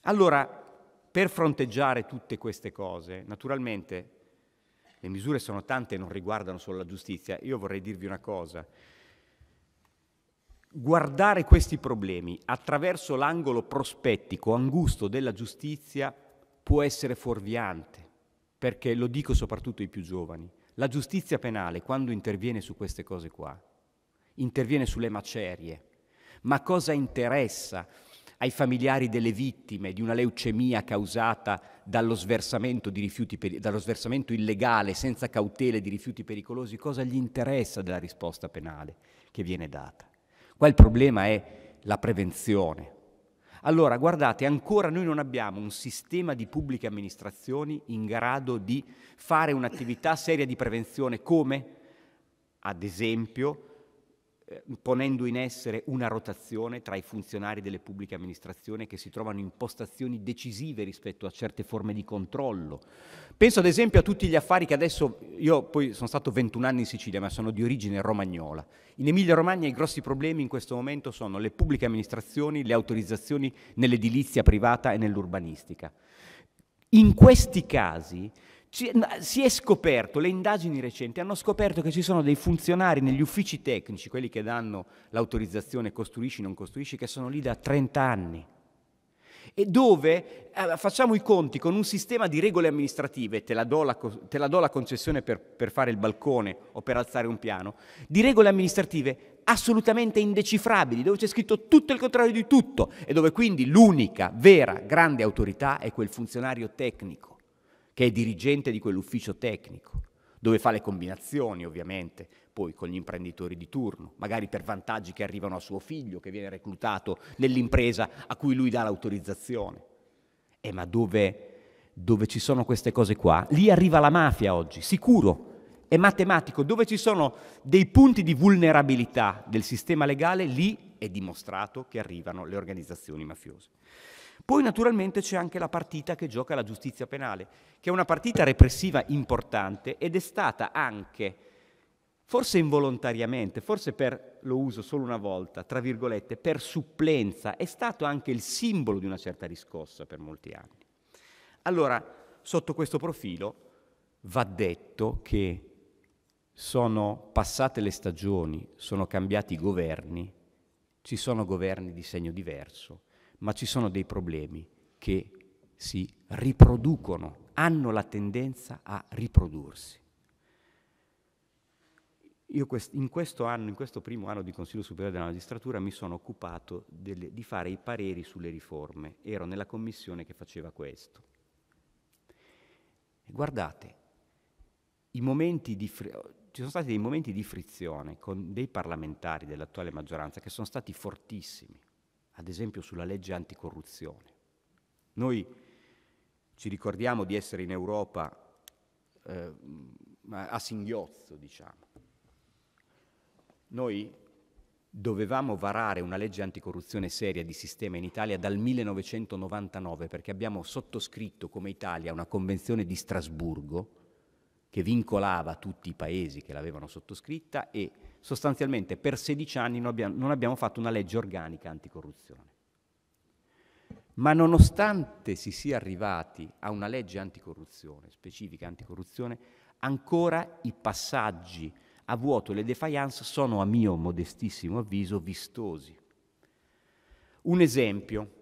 [SPEAKER 7] Allora, per fronteggiare tutte queste cose, naturalmente le misure sono tante e non riguardano solo la giustizia. Io vorrei dirvi una cosa. Guardare questi problemi attraverso l'angolo prospettico, angusto della giustizia può essere fuorviante, perché lo dico soprattutto ai più giovani. La giustizia penale, quando interviene su queste cose qua, interviene sulle macerie. Ma cosa interessa ai familiari delle vittime di una leucemia causata dallo sversamento, rifiuti, dallo sversamento illegale, senza cautele di rifiuti pericolosi, cosa gli interessa della risposta penale che viene data? Qua il problema è la prevenzione. Allora, guardate, ancora noi non abbiamo un sistema di pubbliche amministrazioni in grado di fare un'attività seria di prevenzione come, ad esempio, eh, ponendo in essere una rotazione tra i funzionari delle pubbliche amministrazioni che si trovano in postazioni decisive rispetto a certe forme di controllo. Penso ad esempio a tutti gli affari che adesso, io poi sono stato 21 anni in Sicilia, ma sono di origine romagnola. In Emilia-Romagna i grossi problemi in questo momento sono le pubbliche amministrazioni, le autorizzazioni nell'edilizia privata e nell'urbanistica. In questi casi si è scoperto, le indagini recenti hanno scoperto che ci sono dei funzionari negli uffici tecnici, quelli che danno l'autorizzazione costruisci, non costruisci, che sono lì da 30 anni. E dove eh, facciamo i conti con un sistema di regole amministrative, te la do la, te la, do la concessione per, per fare il balcone o per alzare un piano, di regole amministrative assolutamente indecifrabili, dove c'è scritto tutto il contrario di tutto e dove quindi l'unica vera grande autorità è quel funzionario tecnico che è dirigente di quell'ufficio tecnico, dove fa le combinazioni ovviamente, poi con gli imprenditori di turno, magari per vantaggi che arrivano a suo figlio che viene reclutato nell'impresa a cui lui dà l'autorizzazione. Eh, ma dove, dove ci sono queste cose qua? Lì arriva la mafia oggi, sicuro, è matematico, dove ci sono dei punti di vulnerabilità del sistema legale, lì è dimostrato che arrivano le organizzazioni mafiose. Poi naturalmente c'è anche la partita che gioca la giustizia penale, che è una partita repressiva importante ed è stata anche, forse involontariamente, forse per, lo uso solo una volta, tra virgolette, per supplenza, è stato anche il simbolo di una certa riscossa per molti anni. Allora, sotto questo profilo, va detto che sono passate le stagioni, sono cambiati i governi, ci sono governi di segno diverso ma ci sono dei problemi che si riproducono, hanno la tendenza a riprodursi. Io in questo anno, in questo primo anno di Consiglio Superiore della Magistratura, mi sono occupato delle, di fare i pareri sulle riforme. Ero nella commissione che faceva questo. E guardate, ci sono stati dei momenti di frizione con dei parlamentari dell'attuale maggioranza che sono stati fortissimi ad esempio sulla legge anticorruzione. Noi ci ricordiamo di essere in Europa eh, a singhiozzo, diciamo. Noi dovevamo varare una legge anticorruzione seria di sistema in Italia dal 1999 perché abbiamo sottoscritto come Italia una convenzione di Strasburgo che vincolava tutti i paesi che l'avevano sottoscritta e sostanzialmente per 16 anni non abbiamo, non abbiamo fatto una legge organica anticorruzione. Ma nonostante si sia arrivati a una legge anticorruzione, specifica anticorruzione, ancora i passaggi a vuoto, le defiance sono a mio modestissimo avviso vistosi. Un esempio,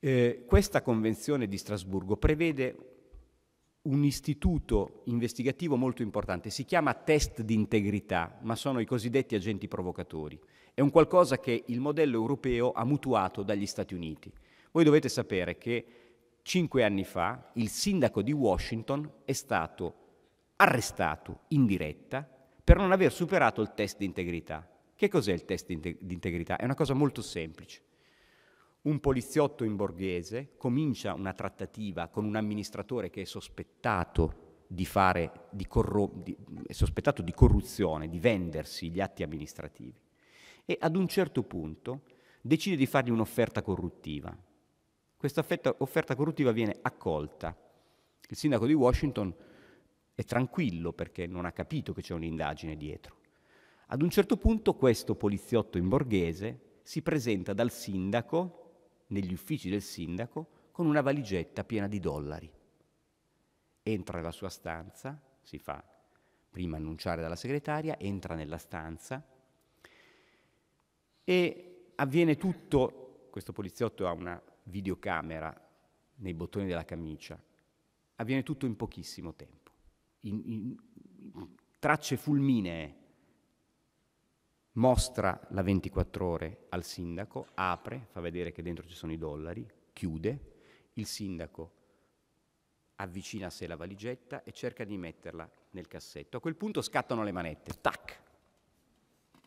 [SPEAKER 7] eh, questa convenzione di Strasburgo prevede un istituto investigativo molto importante, si chiama test di integrità, ma sono i cosiddetti agenti provocatori. È un qualcosa che il modello europeo ha mutuato dagli Stati Uniti. Voi dovete sapere che cinque anni fa il sindaco di Washington è stato arrestato in diretta per non aver superato il test di integrità. Che cos'è il test di integrità? È una cosa molto semplice un poliziotto in borghese comincia una trattativa con un amministratore che è sospettato di, fare, di, corro- di, sospettato di corruzione, di vendersi gli atti amministrativi e ad un certo punto decide di fargli un'offerta corruttiva. Questa offerta corruttiva viene accolta. Il sindaco di Washington è tranquillo perché non ha capito che c'è un'indagine dietro. Ad un certo punto questo poliziotto in borghese si presenta dal sindaco negli uffici del sindaco con una valigetta piena di dollari. Entra nella sua stanza, si fa prima annunciare dalla segretaria, entra nella stanza e avviene tutto, questo poliziotto ha una videocamera nei bottoni della camicia, avviene tutto in pochissimo tempo, in, in, in tracce fulminee mostra la 24 ore al sindaco, apre, fa vedere che dentro ci sono i dollari, chiude, il sindaco avvicina a sé la valigetta e cerca di metterla nel cassetto. A quel punto scattano le manette, tac!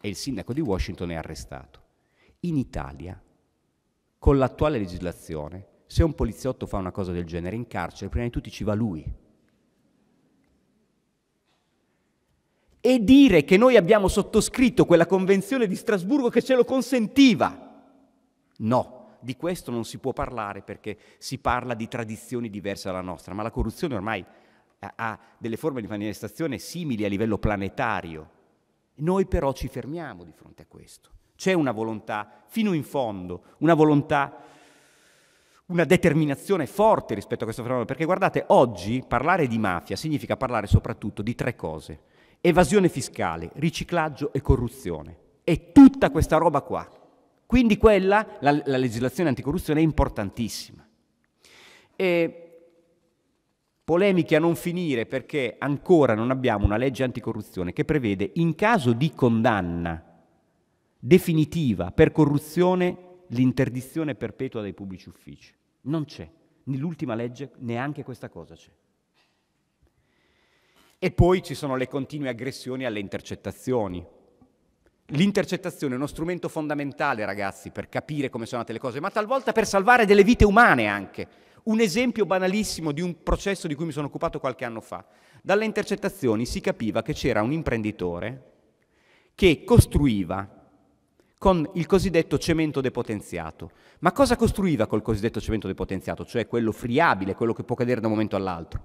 [SPEAKER 7] E il sindaco di Washington è arrestato. In Italia con l'attuale legislazione, se un poliziotto fa una cosa del genere in carcere, prima di tutti ci va lui. E dire che noi abbiamo sottoscritto quella convenzione di Strasburgo che ce lo consentiva. No, di questo non si può parlare perché si parla di tradizioni diverse dalla nostra, ma la corruzione ormai ha delle forme di manifestazione simili a livello planetario. Noi però ci fermiamo di fronte a questo. C'è una volontà fino in fondo, una volontà, una determinazione forte rispetto a questo fenomeno, perché guardate, oggi parlare di mafia significa parlare soprattutto di tre cose. Evasione fiscale, riciclaggio e corruzione. E tutta questa roba qua. Quindi quella, la, la legislazione anticorruzione è importantissima. E polemiche a non finire perché ancora non abbiamo una legge anticorruzione che prevede in caso di condanna definitiva per corruzione l'interdizione perpetua dai pubblici uffici. Non c'è. Nell'ultima legge neanche questa cosa c'è. E poi ci sono le continue aggressioni alle intercettazioni. L'intercettazione è uno strumento fondamentale, ragazzi, per capire come sono andate le cose, ma talvolta per salvare delle vite umane anche. Un esempio banalissimo di un processo di cui mi sono occupato qualche anno fa. Dalle intercettazioni si capiva che c'era un imprenditore che costruiva con il cosiddetto cemento depotenziato. Ma cosa costruiva col cosiddetto cemento depotenziato, cioè quello friabile, quello che può cadere da un momento all'altro?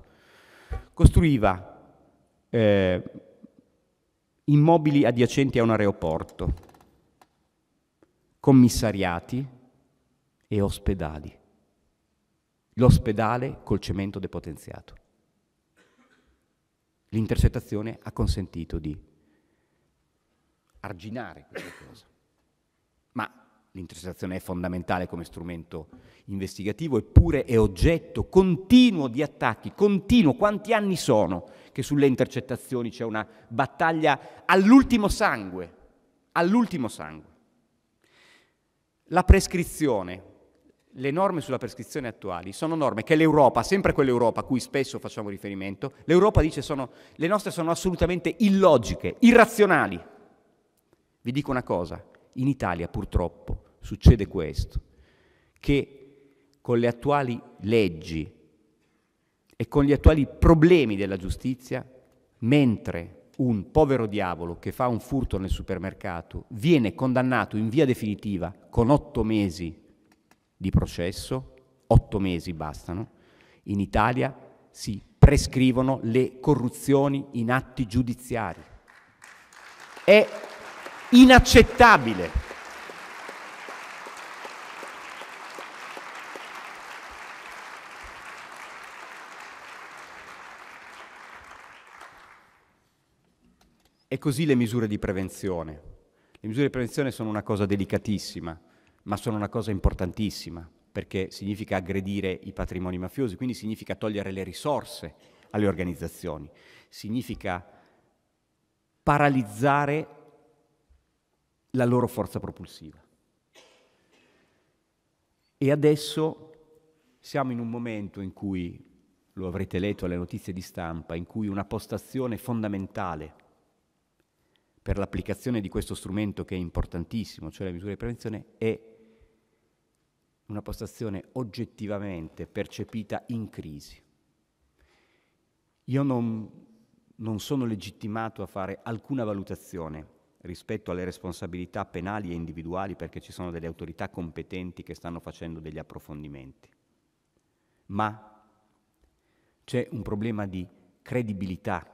[SPEAKER 7] Costruiva eh, immobili adiacenti a un aeroporto, commissariati e ospedali. L'ospedale col cemento depotenziato. L'intercettazione ha consentito di arginare questa cosa ma l'intercettazione è fondamentale come strumento investigativo, eppure è oggetto continuo di attacchi, continuo. Quanti anni sono che sulle intercettazioni c'è una battaglia all'ultimo sangue, all'ultimo sangue. La prescrizione, le norme sulla prescrizione attuali sono norme che l'Europa, sempre quell'Europa a cui spesso facciamo riferimento, l'Europa dice sono, le nostre sono assolutamente illogiche, irrazionali. Vi dico una cosa, in Italia purtroppo succede questo, che con le attuali leggi e con gli attuali problemi della giustizia, mentre un povero diavolo che fa un furto nel supermercato viene condannato in via definitiva con otto mesi di processo, otto mesi bastano, in Italia si prescrivono le corruzioni in atti giudiziari. È inaccettabile. E così le misure di prevenzione. Le misure di prevenzione sono una cosa delicatissima, ma sono una cosa importantissima, perché significa aggredire i patrimoni mafiosi, quindi significa togliere le risorse alle organizzazioni, significa paralizzare la loro forza propulsiva. E adesso siamo in un momento in cui, lo avrete letto alle notizie di stampa, in cui una postazione fondamentale per l'applicazione di questo strumento che è importantissimo, cioè la misura di prevenzione, è una postazione oggettivamente percepita in crisi. Io non, non sono legittimato a fare alcuna valutazione rispetto alle responsabilità penali e individuali perché ci sono delle autorità competenti che stanno facendo degli approfondimenti. Ma c'è un problema di credibilità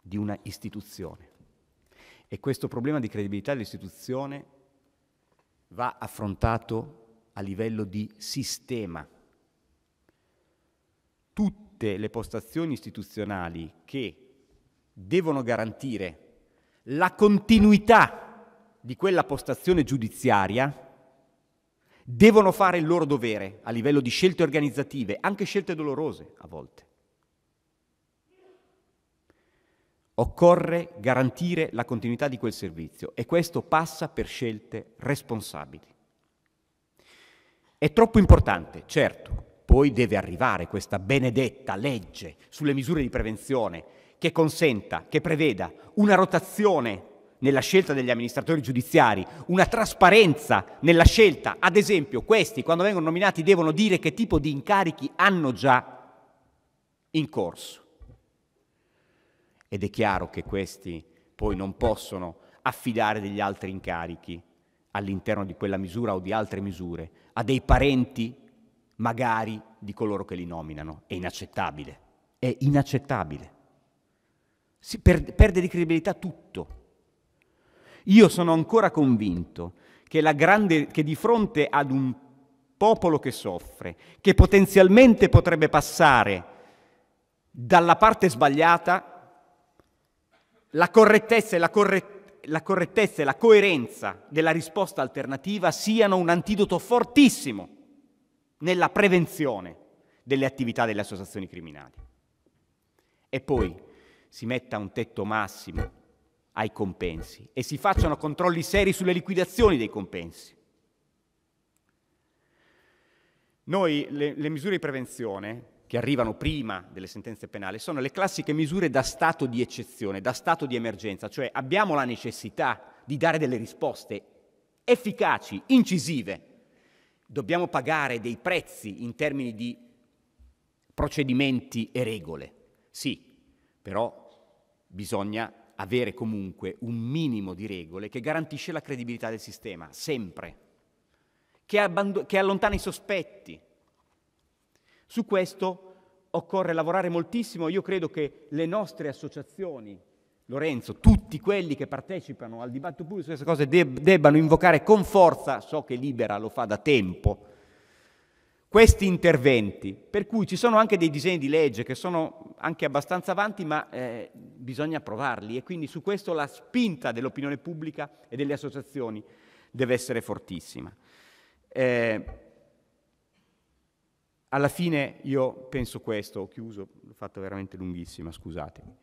[SPEAKER 7] di una istituzione e questo problema di credibilità dell'istituzione va affrontato a livello di sistema. Tutte le postazioni istituzionali che devono garantire la continuità di quella postazione giudiziaria devono fare il loro dovere a livello di scelte organizzative, anche scelte dolorose a volte. Occorre garantire la continuità di quel servizio e questo passa per scelte responsabili. È troppo importante, certo, poi deve arrivare questa benedetta legge sulle misure di prevenzione che consenta, che preveda una rotazione nella scelta degli amministratori giudiziari, una trasparenza nella scelta. Ad esempio, questi, quando vengono nominati, devono dire che tipo di incarichi hanno già in corso. Ed è chiaro che questi poi non possono affidare degli altri incarichi all'interno di quella misura o di altre misure a dei parenti magari di coloro che li nominano. È inaccettabile. È inaccettabile. Si perde, perde di credibilità tutto. Io sono ancora convinto che, grande, che di fronte ad un popolo che soffre, che potenzialmente potrebbe passare dalla parte sbagliata, la correttezza e la, corre- la correttezza e la coerenza della risposta alternativa siano un antidoto fortissimo nella prevenzione delle attività delle associazioni criminali. E poi si metta un tetto massimo ai compensi e si facciano controlli seri sulle liquidazioni dei compensi. Noi le, le, misure di prevenzione che arrivano prima delle sentenze penali sono le classiche misure da stato di eccezione, da stato di emergenza, cioè abbiamo la necessità di dare delle risposte efficaci, incisive. Dobbiamo pagare dei prezzi in termini di procedimenti e regole. Sì, però bisogna avere comunque un minimo di regole che garantisce la credibilità del sistema, sempre, che, abband- che allontana i sospetti. Su questo occorre lavorare moltissimo, io credo che le nostre associazioni, Lorenzo, tutti quelli che partecipano al dibattito pubblico su queste cose deb- debbano invocare con forza, so che Libera lo fa da tempo, questi interventi, per cui ci sono anche dei disegni di legge che sono anche abbastanza avanti, ma eh, bisogna approvarli e quindi su questo la spinta dell'opinione pubblica e delle associazioni deve essere fortissima. Eh, alla fine io penso questo, ho chiuso, l'ho fatto veramente lunghissima, scusatemi.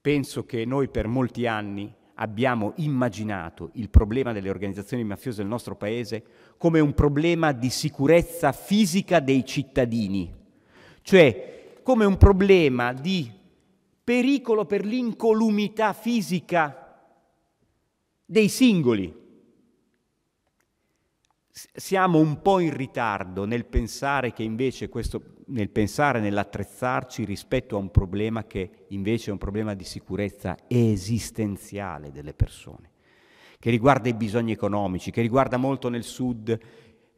[SPEAKER 7] Penso che noi per molti anni abbiamo immaginato il problema delle organizzazioni mafiose del nostro Paese come un problema di sicurezza fisica dei cittadini, cioè come un problema di pericolo per l'incolumità fisica dei singoli. Siamo un po' in ritardo nel pensare che invece questo nel pensare, nell'attrezzarci rispetto a un problema che invece è un problema di sicurezza esistenziale delle persone, che riguarda i bisogni economici, che riguarda molto nel sud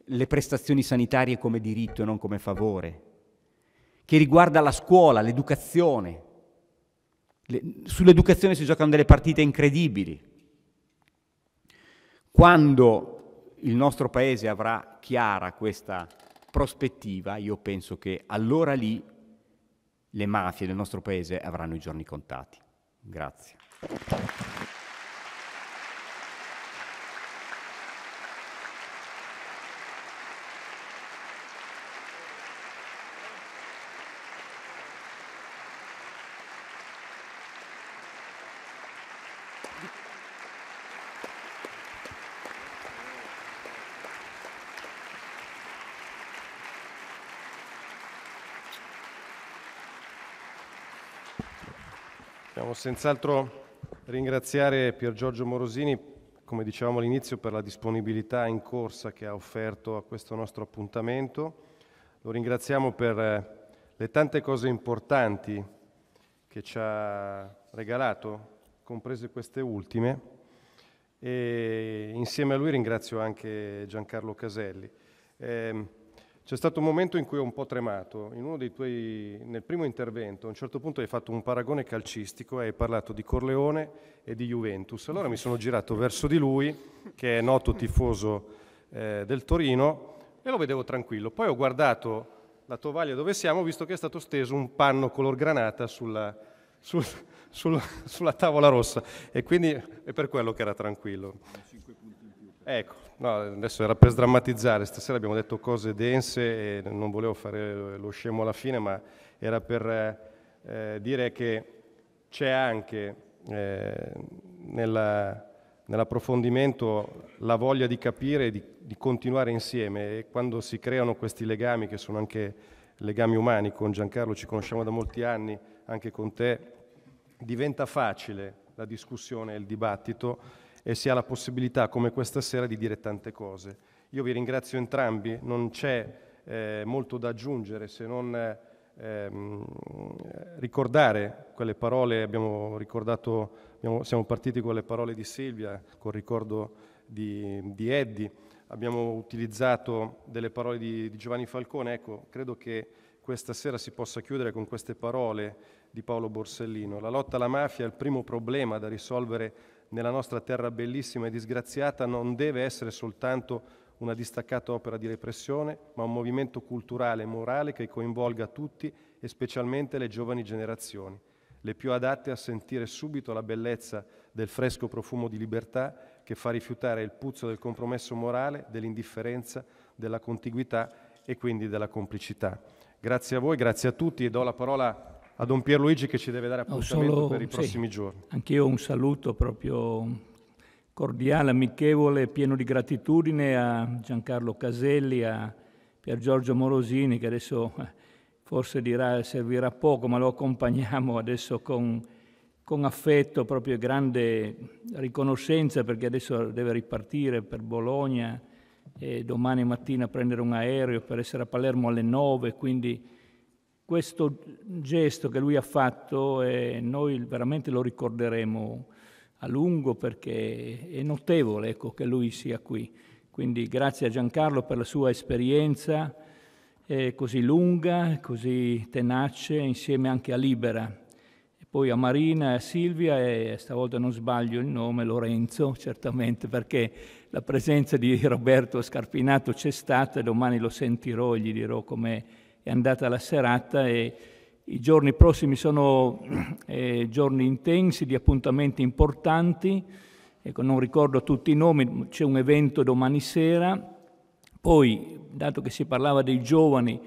[SPEAKER 7] le prestazioni sanitarie come diritto e non come favore, che riguarda la scuola, l'educazione. Le, sull'educazione si giocano delle partite incredibili. Quando il nostro Paese avrà chiara questa prospettiva, io penso che allora lì le mafie del nostro paese avranno i giorni contati. Grazie.
[SPEAKER 5] Vogliamo senz'altro ringraziare Pier Giorgio Morosini, come dicevamo all'inizio, per la disponibilità in corsa che ha offerto a questo nostro appuntamento. Lo ringraziamo per eh, le tante cose importanti che ci ha regalato, comprese queste ultime, e insieme a lui ringrazio anche Giancarlo Caselli. Eh, c'è stato un momento in cui ho un po' tremato. In uno dei tuoi, nel primo intervento, a un certo punto hai fatto un paragone calcistico e hai parlato di Corleone e di Juventus. Allora mi sono girato verso di lui, che è noto tifoso eh, del Torino, e lo vedevo tranquillo. Poi ho guardato la tovaglia dove siamo, visto che è stato steso un panno color granata sulla, sul, sul, sulla tavola rossa, e quindi è per quello che era tranquillo. Ecco, no, adesso era per sdrammatizzare, stasera abbiamo detto cose dense e non volevo fare lo scemo alla fine, ma era per eh, dire che c'è anche eh, nella, nell'approfondimento la voglia di capire e di, di, continuare insieme. E quando si creano questi legami, che sono anche legami umani, con Giancarlo ci conosciamo da molti anni, anche con te, diventa facile la discussione e il dibattito e si ha la possibilità, come questa sera, di dire tante cose. Io vi ringrazio entrambi, non c'è eh, molto da aggiungere se non ehm, ricordare quelle parole, abbiamo ricordato, abbiamo, siamo partiti con le parole di Silvia, col ricordo di, di Eddie, abbiamo utilizzato delle parole di, di Giovanni Falcone, ecco, credo che questa sera si possa chiudere con queste parole di Paolo Borsellino. La lotta alla mafia è il primo problema da risolvere nella nostra terra bellissima e disgraziata, non deve essere soltanto una distaccata opera di repressione, ma un movimento culturale e morale che coinvolga tutti e specialmente le giovani generazioni, le più adatte a sentire subito la bellezza del fresco profumo di libertà che fa rifiutare il puzzo del compromesso morale, dell'indifferenza, della contiguità e quindi della complicità. Grazie a voi, grazie a tutti e do la parola a Don Pierluigi che ci deve dare appuntamento solo, per i prossimi
[SPEAKER 1] sì,
[SPEAKER 5] giorni.
[SPEAKER 1] Anch'io un saluto proprio cordiale, amichevole, pieno di gratitudine a Giancarlo Caselli, a Pier Giorgio Morosini, che adesso eh, forse dirà servirà poco, ma lo accompagniamo adesso con, con affetto, proprio grande riconoscenza, perché adesso deve ripartire per Bologna e domani mattina prendere un aereo per essere a Palermo alle 9, quindi questo gesto che lui ha fatto eh, noi veramente lo ricorderemo a lungo perché è notevole ecco, che lui sia qui. Quindi grazie a Giancarlo per la sua esperienza eh, così lunga, così tenace, insieme anche a Libera. E poi a Marina e a Silvia e stavolta non sbaglio il nome, Lorenzo, [laughs] certamente, perché la presenza di Roberto Scarpinato c'è stata e domani lo sentirò e gli dirò come è andata la serata e i giorni prossimi sono eh, giorni intensi, di appuntamenti importanti, ecco, non ricordo tutti i nomi, c'è un evento domani sera, poi, dato che si parlava dei giovani,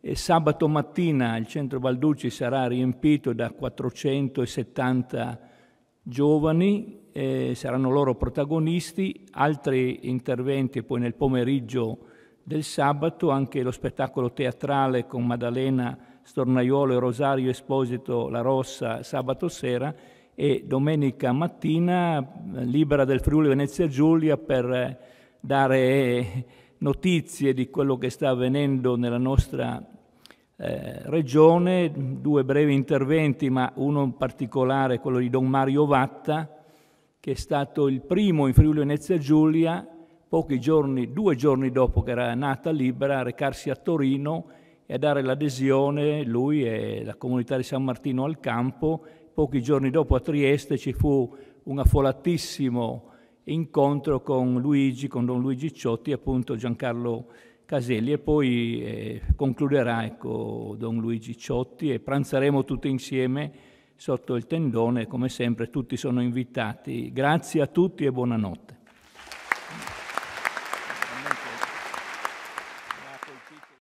[SPEAKER 1] eh, sabato mattina il centro Balducci sarà riempito da 470 giovani, eh, saranno loro protagonisti, altri interventi poi nel pomeriggio del sabato, anche lo spettacolo teatrale con Maddalena Stornaiolo e Rosario Esposito La Rossa sabato sera e domenica mattina eh, libera del Friuli Venezia Giulia per eh, dare notizie di quello che sta avvenendo nella nostra eh, regione, due brevi interventi, ma uno in particolare, quello di Don Mario Vatta, che è stato il primo in Friuli Venezia Giulia, pochi giorni, due giorni dopo che era nata Libera, a recarsi a Torino e a dare l'adesione, lui e la comunità di San Martino al campo. Pochi giorni dopo a Trieste ci fu un affollatissimo incontro con Luigi, con Don Luigi Ciotti, appunto Giancarlo Caselli e poi eh, concluderà ecco, Don Luigi Ciotti e pranzeremo tutti insieme sotto il tendone, come sempre tutti sono invitati. Grazie a tutti e buonanotte.